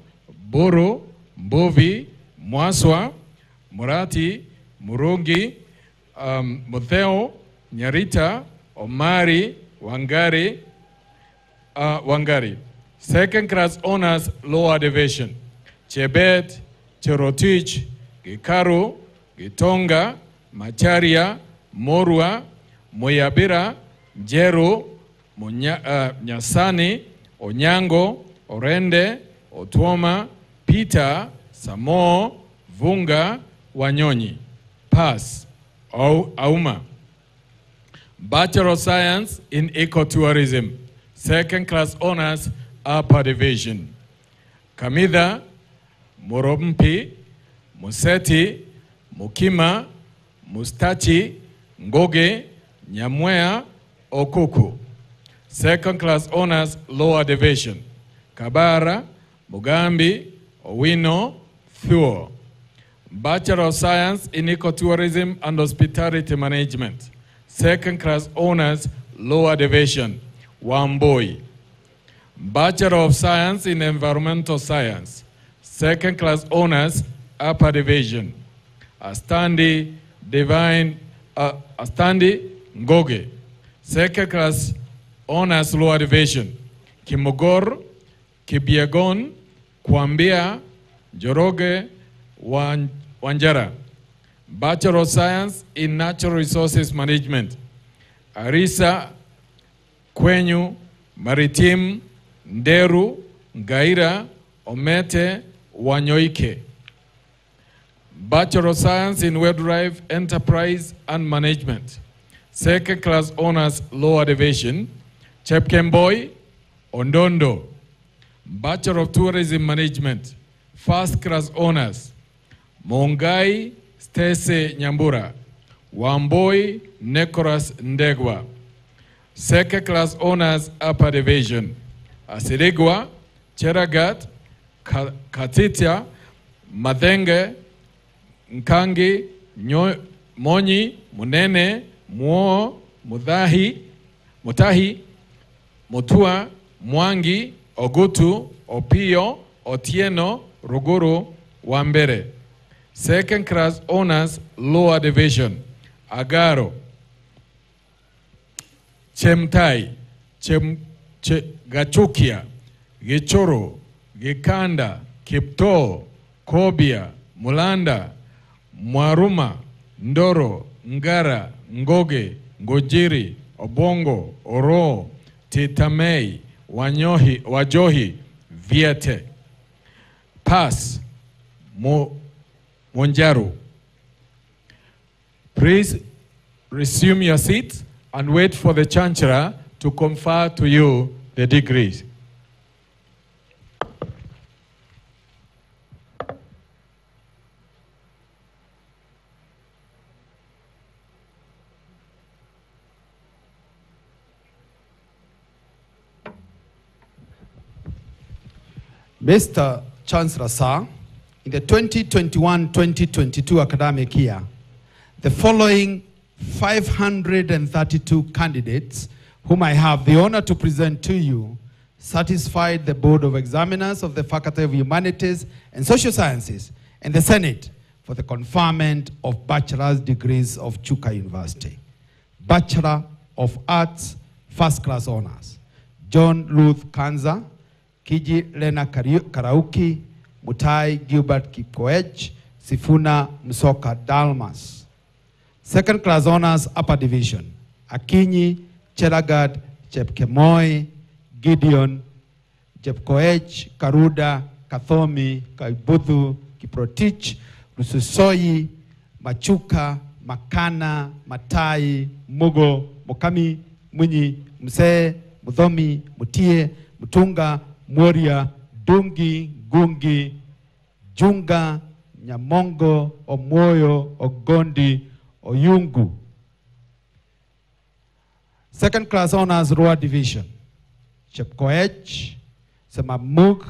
Buru, Mbuvi, Mwaswa, Murati, Murungi, um, Mutheo, Nyarita, Omari, Wangari, uh, Wangari. Second class honors lower division. Chebet, Cherotich, Gikaru, Gitonga, Macharia, Morwa, Moyabira, Jeru, Munya, uh, Nyasani, Onyango, Orende, otuoma Peter, Samo, Vunga, Wanyonyi. Pass. Au, Auma. Bachelor of Science in Ecotourism. Second class honors upper division. Kamida, Morompi, Museti, Mukima, Mustachi, Ngoge, Nyamwea, Okuku. Second class honors lower division. Kabara, Mugambi, Owino, Thuo. Bachelor of Science in Ecotourism and Hospitality Management. Second class honors lower division. Wamboi. Bachelor of Science in Environmental Science. Second class honors upper division. Astandi Divine, uh, Astandi Ngoge. Second class honors lower division. Kimogor, Kibiegon, Kwambia, Joroge, Wan- Wanjara. Bachelor of Science in Natural Resources Management. Arisa Kwenyu, Maritim, Nderu, Ngaira, Omete, Wanyoike. Bachelor of Science in Web Drive Enterprise and Management. Second class honors lower division. Chepkemboy, Ondondo. Bachelor of Tourism Management. First class honors. Mongai Stese Nyambura. Wamboi Nicholas Ndegwa. Second class honors upper division. Asirigwa, Cheragat, Ka- Katitia, Madenge, Nkangi, Nyo, Monyi, Munene, Muo, Mudahi, Mutahi, Mutua, Mwangi, Ogutu, Opio, Otieno, Ruguru, Wambere. Second class honors lower division. Agaro, Chemtai, Chem, che, Gachukia, Gichoro, Gikanda, Kipto, Kobia, Mulanda, Mwaruma, Ndoro, Ngara, Ngoge, Ngojiri, Obongo, Oro, Titamei, Wanyohi, Wajohi, Viete. pas Mo, Monjaru. Please resume your seat and wait for the chancellor to confer to you the degrees. Mr. Chancellor, sir, in the 2021-2022 academic year, the following 532 candidates whom I have the honor to present to you satisfied the Board of Examiners of the Faculty of Humanities and Social Sciences and the Senate for the conferment of bachelor's degrees of Chuka University. Bachelor of Arts, first class honors. John Ruth Kanza, Kiji Lena Karauki, Mutai Gilbert Kipkoech, Sifuna Msoka Dalmas. Second class honors, upper division. Akinyi, Chelagad, Chepkemoi, Gideon, Jepkoech, Karuda, Kathomi, Kaibuthu, Kiprotich, Rususoi, Machuka, Makana, Matai, Mugo, Mokami, Mwinyi, Msee, Mudhomi, Mutie, Mutunga, Mworia, Dungi, Gungi, Junga, Nyamongo, Omoyo, Ogondi, Oyungu. Second class honors Roa Division. Chepkoech, Semamuk,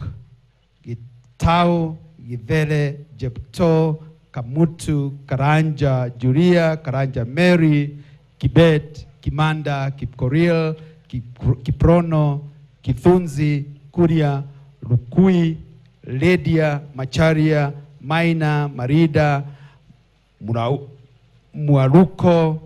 Gitau, Givele, Jepto, Kamutu, Karanja, Juria, Karanja Mary, Kibet, Kimanda, Kipkoril, Kiprono, Kithunzi, Kuria, Lukui, Ledia, Macharia, Maina, Marida, Murau- Mwaruko,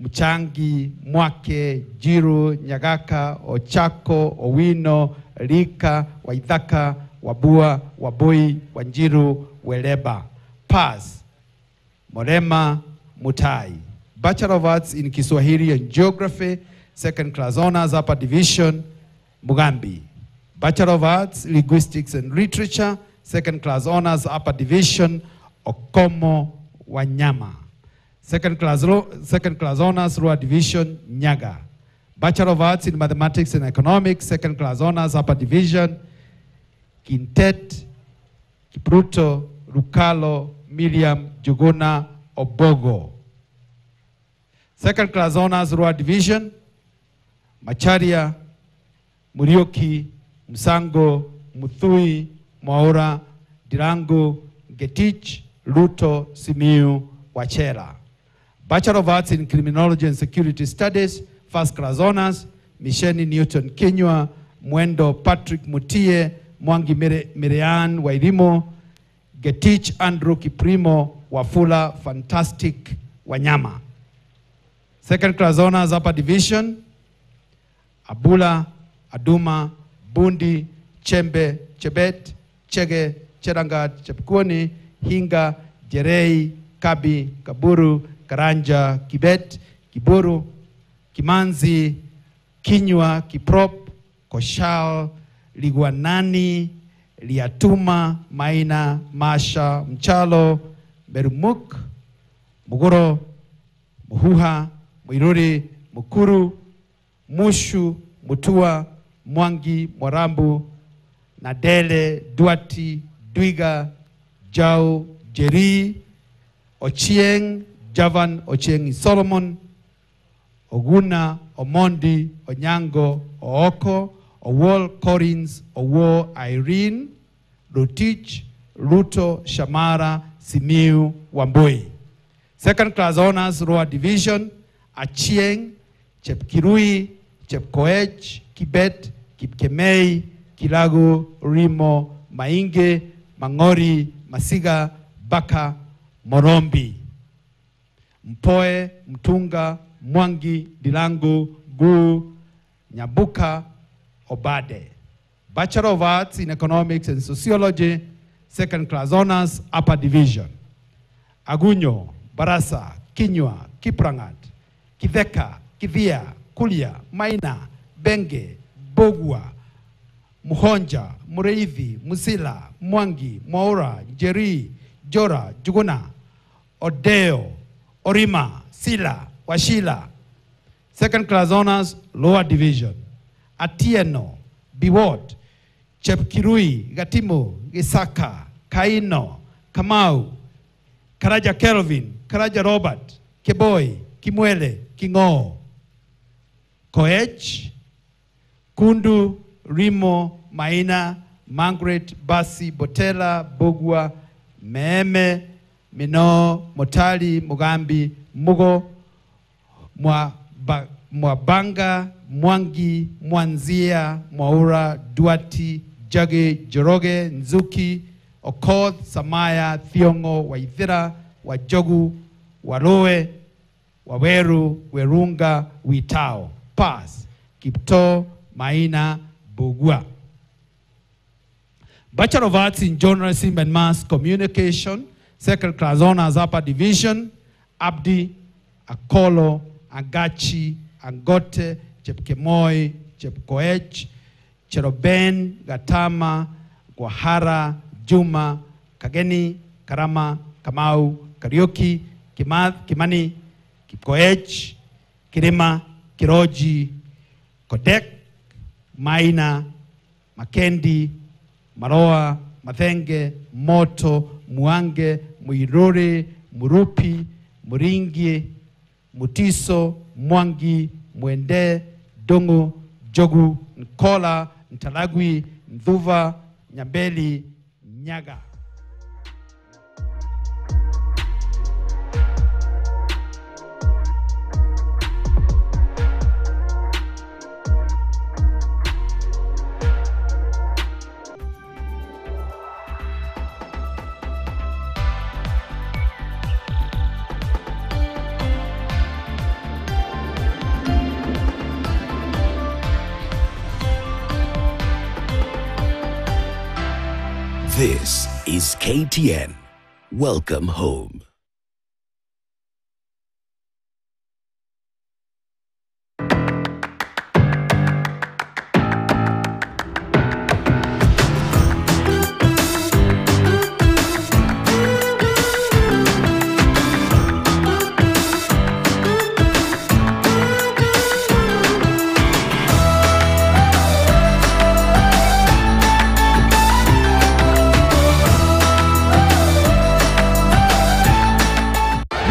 Mchangi, Mwake, Jiru, Nyagaka, Ochako, Owino, Rika, Waithaka, Wabua, Waboi, Wanjiru, Weleba. Pass. Morema, Mutai. Bachelor of Arts in Kiswahili and Geography, second class honors, upper division, Mugambi. Bachelor of Arts, Linguistics and Literature, second class honors, upper division, Okomo, Wanyama. Second class, second class honors, lower division, Nyaga. Bachelor of Arts in Mathematics and Economics, second class honors, upper division, Quintet, Kipruto, Rukalo, Miriam, Juguna, Obogo. Second class honors, lower division, Macharia, Murioki, Msango, Muthui, Mwaura, Dirango, Getich, Ruto, Simiu, Wachera. Bachelor of Arts in Criminology and Security Studies, first class honors, Misheni Newton Kinywa, Mwendo Patrick Mutie, Mwangi mirean Wairimo, Getich Andrew Kiprimo Wafula Fantastic Wanyama. Second class honors upper division Abula, Aduma, Bundi, Chembe, Chebet, Chege, Cherangat, Chepkuni, Hinga, Jerei, Kabi, Kaburu, Karanja, Kibet, Kiburu, Kimanzi, Kinywa, Kiprop, Koshal, Liguanani, Liatuma, Maina, Masha, Mchalo, Merumuk, muguro Muhuha, Mwiruri, Mukuru, Mushu, Mutua, Mwangi, Mwarambu, Nadele, Duati, Dwiga, Jau, Jeri, Ochieng, Javan, Ochieng Solomon, Oguna, Omondi, Onyango, Ooko, Owol Collins, Owo Irene, Rutich, Ruto, Shamara, Simiu, Wambui. Second class honors, Roa Division, Achieng, Chepkirui, Chepkoech, Kibet, Kipkemei, Kilago, Rimo, Mainge, Mangori, Masiga, Baka, Morombi. Mpoe, Mtunga, Mwangi, Dilangu, Gu, Nyabuka, Obade. Bachelor of Arts in Economics and Sociology, second class honors, upper division. Agunyo, Barasa, Kinywa, Kiprangat, Kitheka, Kivia, Kulia, Maina, Benge, Bogwa, Muhonja, Mureithi, Musila, Mwangi, Mwaura, Jeri, Jora, Juguna, Odeo, Orima, Sila, Washila. Second class honors, lower division. Atieno, Biwot, Chepkirui, Gatimo, Gisaka, Kaino, Kamau, Karaja Kelvin, Karaja Robert, Keboi, Kimwele, Kingo, Koech, Kundu, Rimo, Maina, Margaret, Basi, Botela, Bogwa, Meeme, Mino, Motali, Mugambi, Mugo, mwa ba, Mwabanga, Mwangi, Mwanzia, Mwaura, Duati, Jage, Joroge, Nzuki, Okoth, Samaya, Thiongo, Waithira, Wajogu, Waroe, Waweru, Werunga, Witao, Pass, Kipto, Maina, bugwa Bachelor of Arts in Journalism and Mass Communication, second class honors division, Abdi, Akolo, Agachi, Angote, Chepkemoi, Chepkoech, Cheroben, Gatama, Gwahara, Juma, Kageni, Karama, Kamau, Karioki, Kimath, Kimani, Kipkoech, Kirima, Kiroji, Kodek, Maina, Makendi, Maroa, Mathenge, Moto, Muange, Mwirore, Murupi, Muringi, Mutiso, Mwangi, Mwende, Dongo, Jogu, Nkola, Ntalagwi, Mdhuva, Nyambeli, Nyaga. KTN. Welcome home.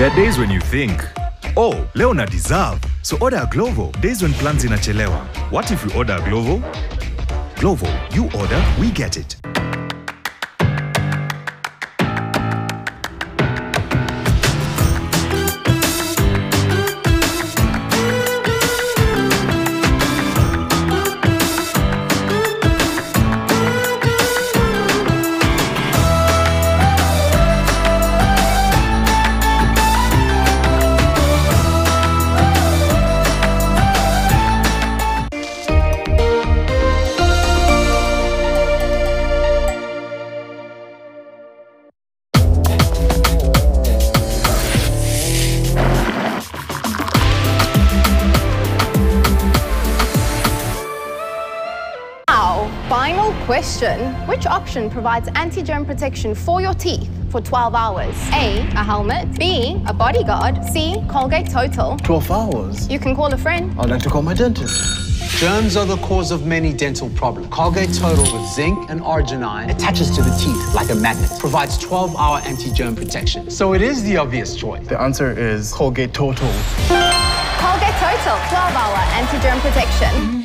There are days when you think, oh, leo na deserve. So order a Glovo. Days when plans inachelewa. What if you order a Glovo? Glovo, you order, we get it. Which provides anti germ protection for your teeth for 12 hours? A. A helmet. B. A bodyguard. C. Colgate Total. 12 hours. You can call a friend. I'd like to call my dentist. Germs are the cause of many dental problems. Colgate Total with zinc and arginine attaches to the teeth like a magnet, provides 12-hour anti-germ protection. So it is the obvious choice. The answer is Colgate Total. Colgate Total 12 hour anti germ protection.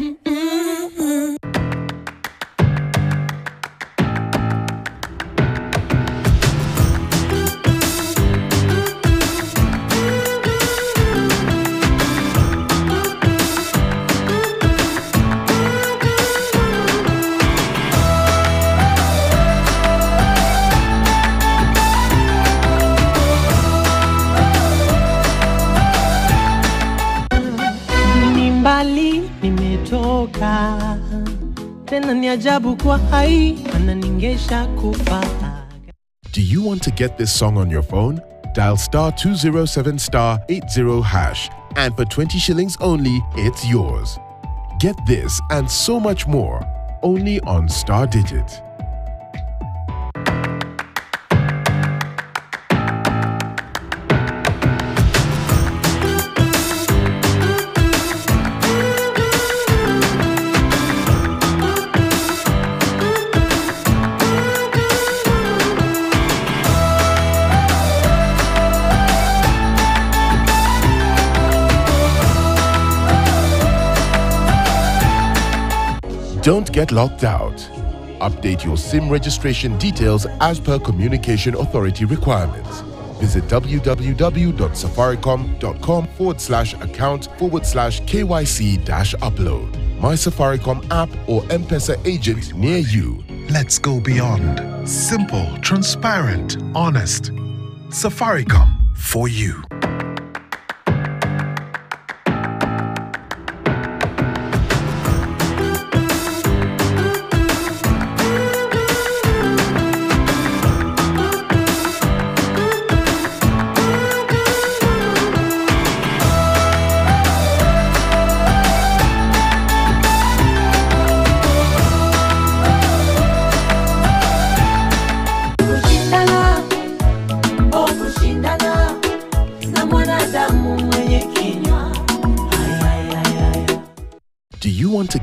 Do you want to get this song on your phone? Dial star 207 star 80 hash, and for 20 shillings only, it's yours. Get this and so much more only on Star Digit. Don't get locked out. Update your SIM registration details as per Communication Authority requirements. Visit www.safaricom.com forward slash account forward slash KYC dash upload. My Safaricom app or M agent near you. Let's go beyond. Simple, transparent, honest. Safaricom for you.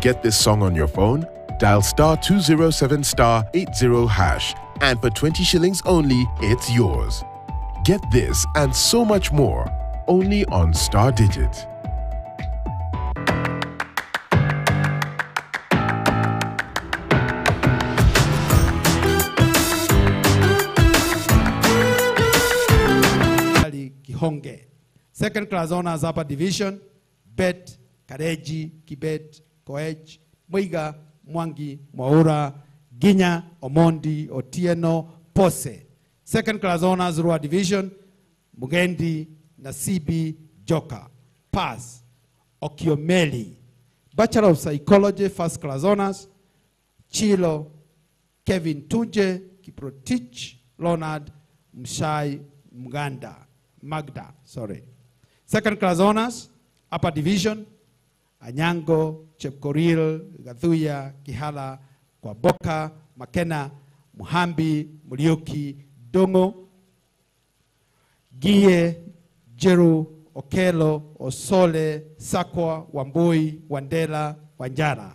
Get this song on your phone? Dial star 207 star 80 hash, and for 20 shillings only, it's yours. Get this and so much more only on Star Digit. Second class honors upper division, Bet, Kareji, Kibet, Koech, Mwiga, Mwangi, Mwaura, Ginya, Omondi, Otieno, Pose. Second class honors Rua division, Mugendi, Nasibi, Joka. Pass, Okiomeli. Bachelor of Psychology, first class honors, Chilo, Kevin Tuje, Kiprotich, Leonard, Mshai, Mganda, Magda, sorry. Second class honors, upper division, Anyango, Chepkoril, Gathuya, Kihala, Kwaboka, Makena, Muhambi, Muriuki, Dongo, Gie, Jeru, Okelo, Osole, Sakwa, Wambui, Wandela, Wanjara.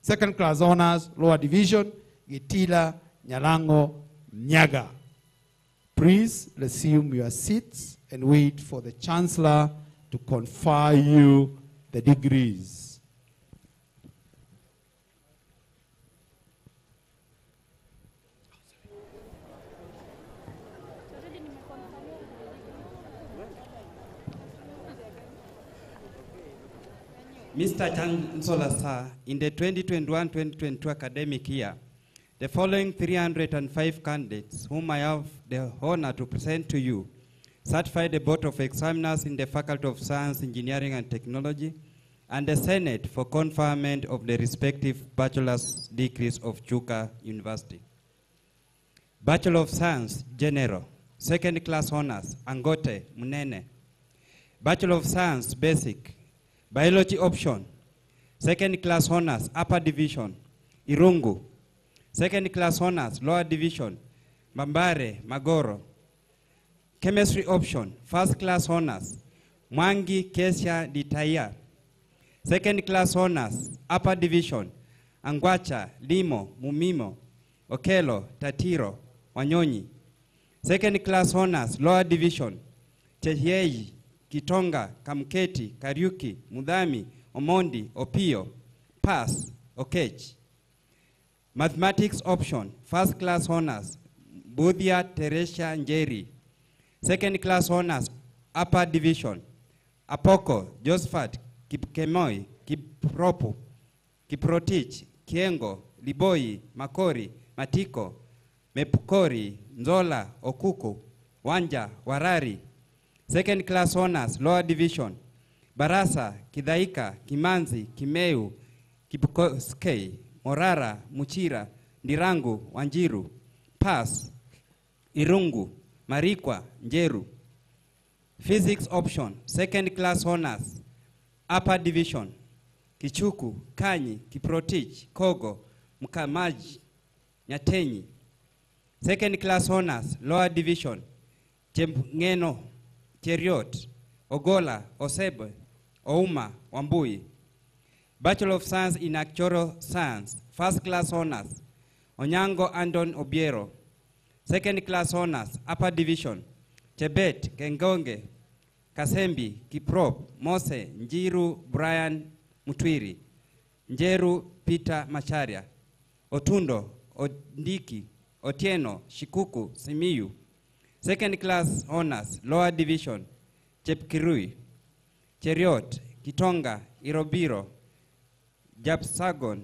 Second class honors, lower division, Gitila, Nyalango, Nyaga. Please resume your seats and wait for the Chancellor to confer you the degrees. Mr. Chancellor, sir, in the 2021-2022 academic year, the following 305 candidates, whom I have the honor to present to you, certified the Board of Examiners in the Faculty of Science, Engineering, and Technology, and the Senate for conferment of the respective bachelor's degrees of Chuka University. Bachelor of Science, General, second class honors, Angote, Munene. Bachelor of Science, Basic, Biology option, second class honors, upper division, Irungu. Second class honors, lower division, Mambare, Magoro. Chemistry option, first class honors, Mwangi, Kesia, Ditaya. Second class honors, upper division, Angwacha, Limo, Mumimo, Okelo, Tatiro, Wanyonyi. Second class honors, lower division, Chehieji, Kitonga, Kamketi, Kariuki, Mudhami, Omondi, Opio, Pass, Okech. Mathematics option, first class honors, Budhia, Teresha Njeri. Second class honors, upper division, Apoko, Josephat, Kipkemoi, Kipropu, Kiprotich, Kiengo, Liboi, Makori, Matiko, Mepukori, Nzola, Okuku, Wanja, Warari. Second class honors, lower division, Barasa, Kidhaika, Kimanzi, Kimeu, Kipkoskei, Morara, Muchira, Ndirangu, Wanjiru, Pass, Irungu, Marikwa, Njeru. Physics option, second class honors, upper division, Kichuku, Kanyi, Kiprotich, Kogo, Mkamaji, Nyatenyi. Second class honors, lower division, Chemngeno, Cheriot, Ogola, Osebe, Ouma, Wambui. Bachelor of Science in Actuarial Science, first class honors, Onyango Andon Obiero. Second class honors, upper division, Chebet, Kengonge, Kasembi, Kiprop, Mose, Njiru, Brian Mutwiri, Njeru, Peter Macharia, Otundo, Ondiki, Otieno, Shikuku, Simiyu. Second class honors, lower division, Chepkirui, Cheriot, Kitonga, Irobiro, Japsagon,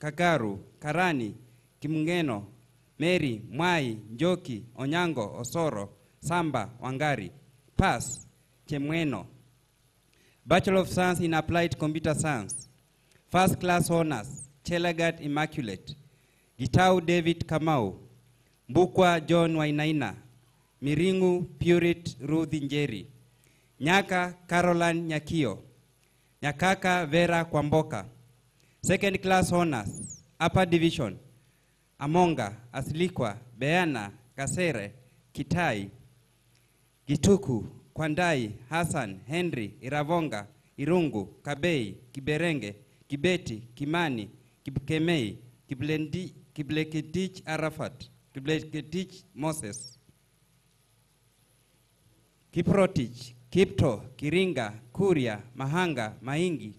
Kagaru, Karani, Kimngeno, Mary, Mwai, Njoki, Onyango, Osoro, Samba, Wangari. Pass, Chemweno. Bachelor of Science in Applied Computer Science. First class honors, Chelagat Immaculate. Gitau David Kamau. Mbukwa John Wainaina. Miringu Purit Ruth Njeri. Nyaka Caroline Nyakio. Nyakaka Vera Kwamboka. Second class honors, upper division, Amonga, Aslikwa, Beana, Kasere, Kitai, Gituku, Kwandai, Hassan, Henry, Iravonga, Irungu, Kabei, Kiberenge, Kibeti, Kimani, Kibkemei, Kiblendi, Kibleketich Arafat, Kibleketich Moses, Kiprotich, Kipto, Kiringa, Kuria, Mahanga, Maingi,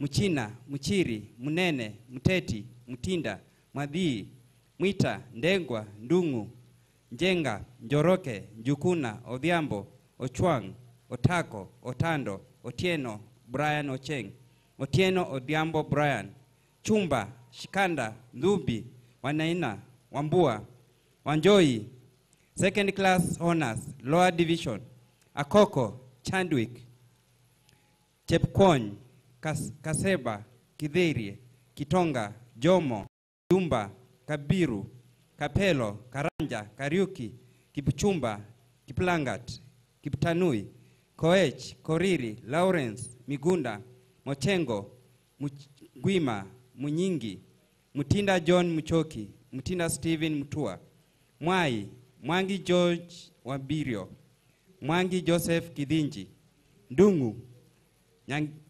Mchina, Mchiri, Munene, Mteti, Mtinda, Mwadhii, Mwita, Ndengwa, Ndungu, Njenga, Njoroke, Njukuna, Odhiambo, Ochwang, Otako, Otando, Otieno, Brian Ocheng, Otieno Odhiambo Brian, Chumba, Shikanda, Ndumbi, Wanaina, Wambua, Wanjoi, Second class honors, lower division, Akoko, Chandwick, Chepkwony, Kas, Kaseba, Kidhirie, Kitonga, Jomo, Dumba, Kabiru, Kapelo, Karanja, Kariuki, Kipchumba, Kiplangat, Kiptanui, Koech, Koriri, Lawrence, Migunda, Mochengo, Mgwima, Munyingi, Mutinda John Muchoki, Mutinda Stephen Mutua, Mwai, Mwangi George Wabirio, Mwangi Joseph Kidinji, Ndungu,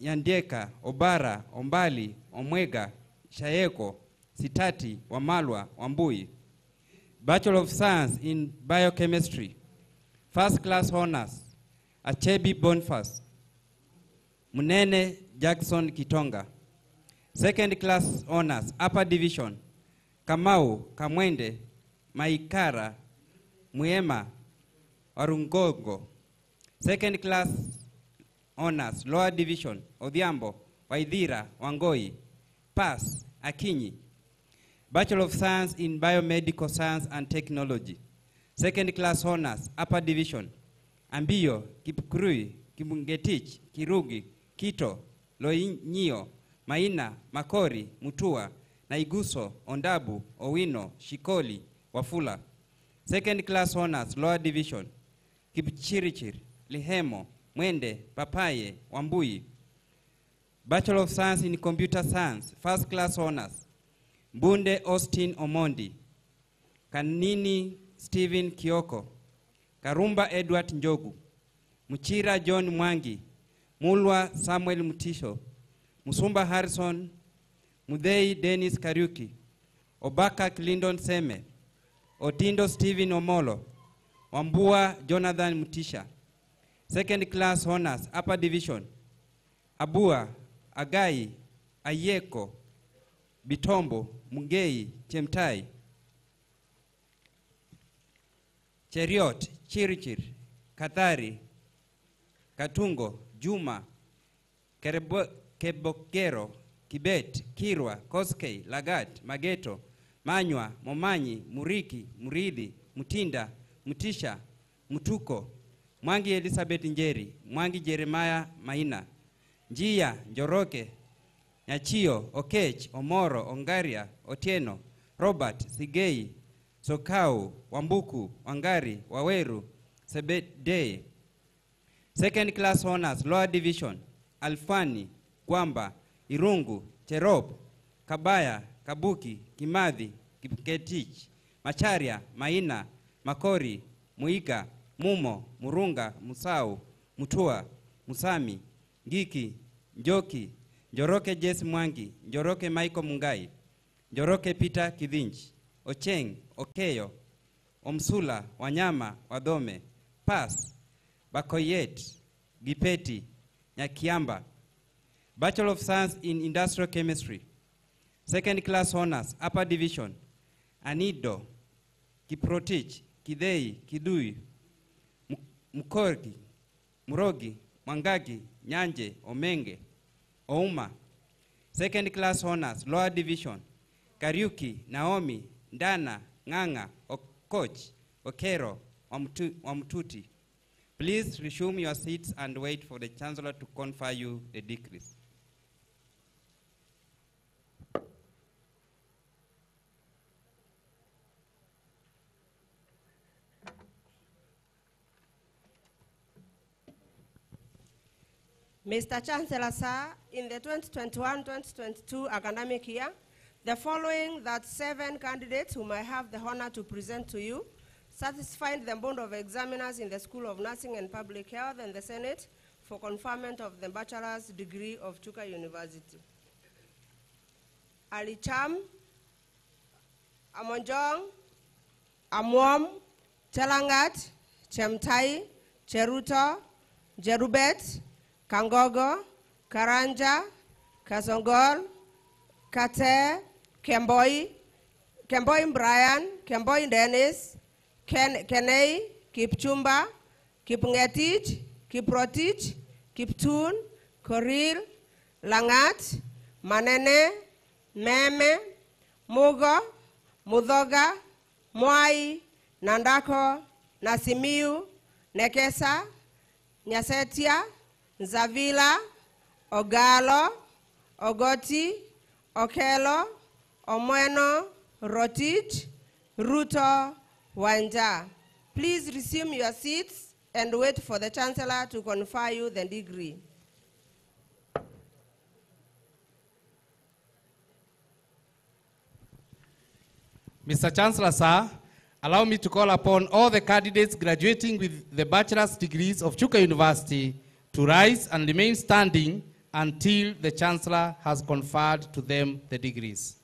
Nyandieka, Obara, Ombali, Omwega, Shayeko, Sitati, Wamalwa, Wambui. Bachelor of Science in Biochemistry. First class honors, Achebi Boniface. Munene Jackson Kitonga. Second class honors, Upper Division, Kamau Kamwende, Maikara, Mwema Warungogo. Second class honors, Lower Division, Odhiambo, Waithira, Wangoi. Pass, Akinyi. Bachelor of Science in Biomedical Science and Technology. Second class honors, Upper Division, Ambio, Kipkurui, Kimungetich, Kirugi, Kito, Loinyio, Maina, Makori, Mutua, Naiguso, Ondabu, Owino, Shikoli, Wafula. Second class honors, Lower Division, Kipchirichir, Lihemo, Mwende, Papaye, Wambui. Bachelor of Science in Computer Science, First Class Honors, Bunde Austin Omondi, Kanini Stephen Kioko, Karumba Edward Njogu, Muchira John Mwangi, Mulwa Samuel Mutisho, Musumba Harrison, Mudhei Dennis Kariuki, Obaka Clinton Seme, Otindo Stephen Omolo, Wambua Jonathan Mutisha, Second Class Honors, Upper Division, Abua, Agai, Ayeko, Bitombo, Mugei, Chemtai, Cheriot, Chirichir, Kathari, Katungo, Juma, Kerebo, Kebokero, Kibet, Kirwa, Koskei, Lagat, Mageto, Manywa, Momanyi, Muriki, Muridi, Mutinda, Mutisha, Mutuko, Mwangi Elizabeth Njeri, Mwangi Jeremiah Maina, Njia, Njoroke, Nyachio, Okech, Omoro, Ongaria, Otieno, Robert, Sigei, Sokau, Wambuku, Wangari, Waweru, Sebede. Second class honors, lower division, Alfani, Gwamba, Irungu, Cherop, Kabaya, Kabuki, Kimathi, Kipketich, Macharia, Maina, Makori, Muiga, Mumo, Murunga, Musau, Mutua, Musami, Ngiki, Njoki, Njoroke Jesse Mwangi, Njoroke Michael Mungai, Njoroke Peter Kidhinji, Ocheng, Okeyo, Omsula, Wanyama, Wadhome, Pass, Bakoyet, Gipeti, Nyakiamba, Bachelor of Science in Industrial Chemistry, Second Class Honors, Upper Division, Anido, Kiprotich, Kidei, Kidui, Mkorgi, Murogi, Mwangagi, Nyanje, Omenge, Ouma, Second Class Honors, Lower Division, Kariuki, Naomi, Ndana, Ng'ang'a, Okoch, Okero, Wamtuti. Please resume your seats and wait for the Chancellor to confer you the degrees. Mr. Chancellor, sir, in the 2021-2022 academic year, the following that seven candidates whom I have the honor to present to you satisfied the board of examiners in the School of Nursing and Public Health and the Senate for conferment of the bachelor's degree of Chuka University. Ali Cham, Amonjong, Amwom, Chelangat, Chemtai, Cheruto, Jerubet, Kangogo, Karanja, Kasongol, Kate, Kemboi, Kemboi Brian, Kemboi Dennis, Ken, Kenei, Kipchumba, Kipngetich, Kiprotich, Kiptun, Koril, Langat, Manene, Meme, Mugo, Mudhoga, Mwai, Nandako, Nasimiu, Nekesa, Nyasetia, Nzavila, Ogalo, Ogoti, Okelo, Omweno, Rotich, Ruto, Wanja. Please resume your seats and wait for the Chancellor to confer you the degree. Mr. Chancellor, sir, allow me to call upon all the candidates graduating with the bachelor's degrees of Chuka University to rise and remain standing until the Chancellor has conferred to them the degrees.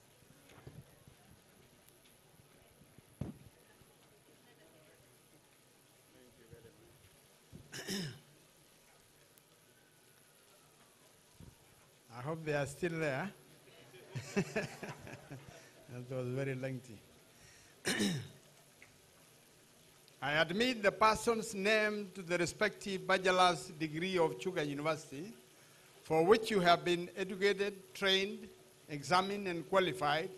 I hope they are still there. [laughs] that was very lengthy. [clears throat] I admit the persons named to the respective bachelor's degree of Chuka University, for which you have been educated, trained, examined, and qualified,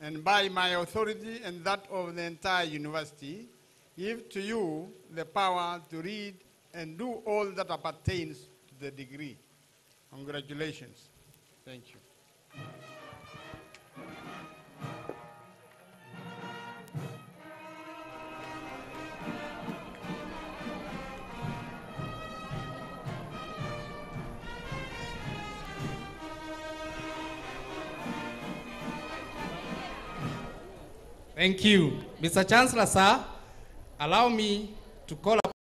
and by my authority and that of the entire university, give to you the power to read and do all that appertains to the degree. Congratulations. Thank you. Thank you. Mr. Chancellor, sir, allow me to call up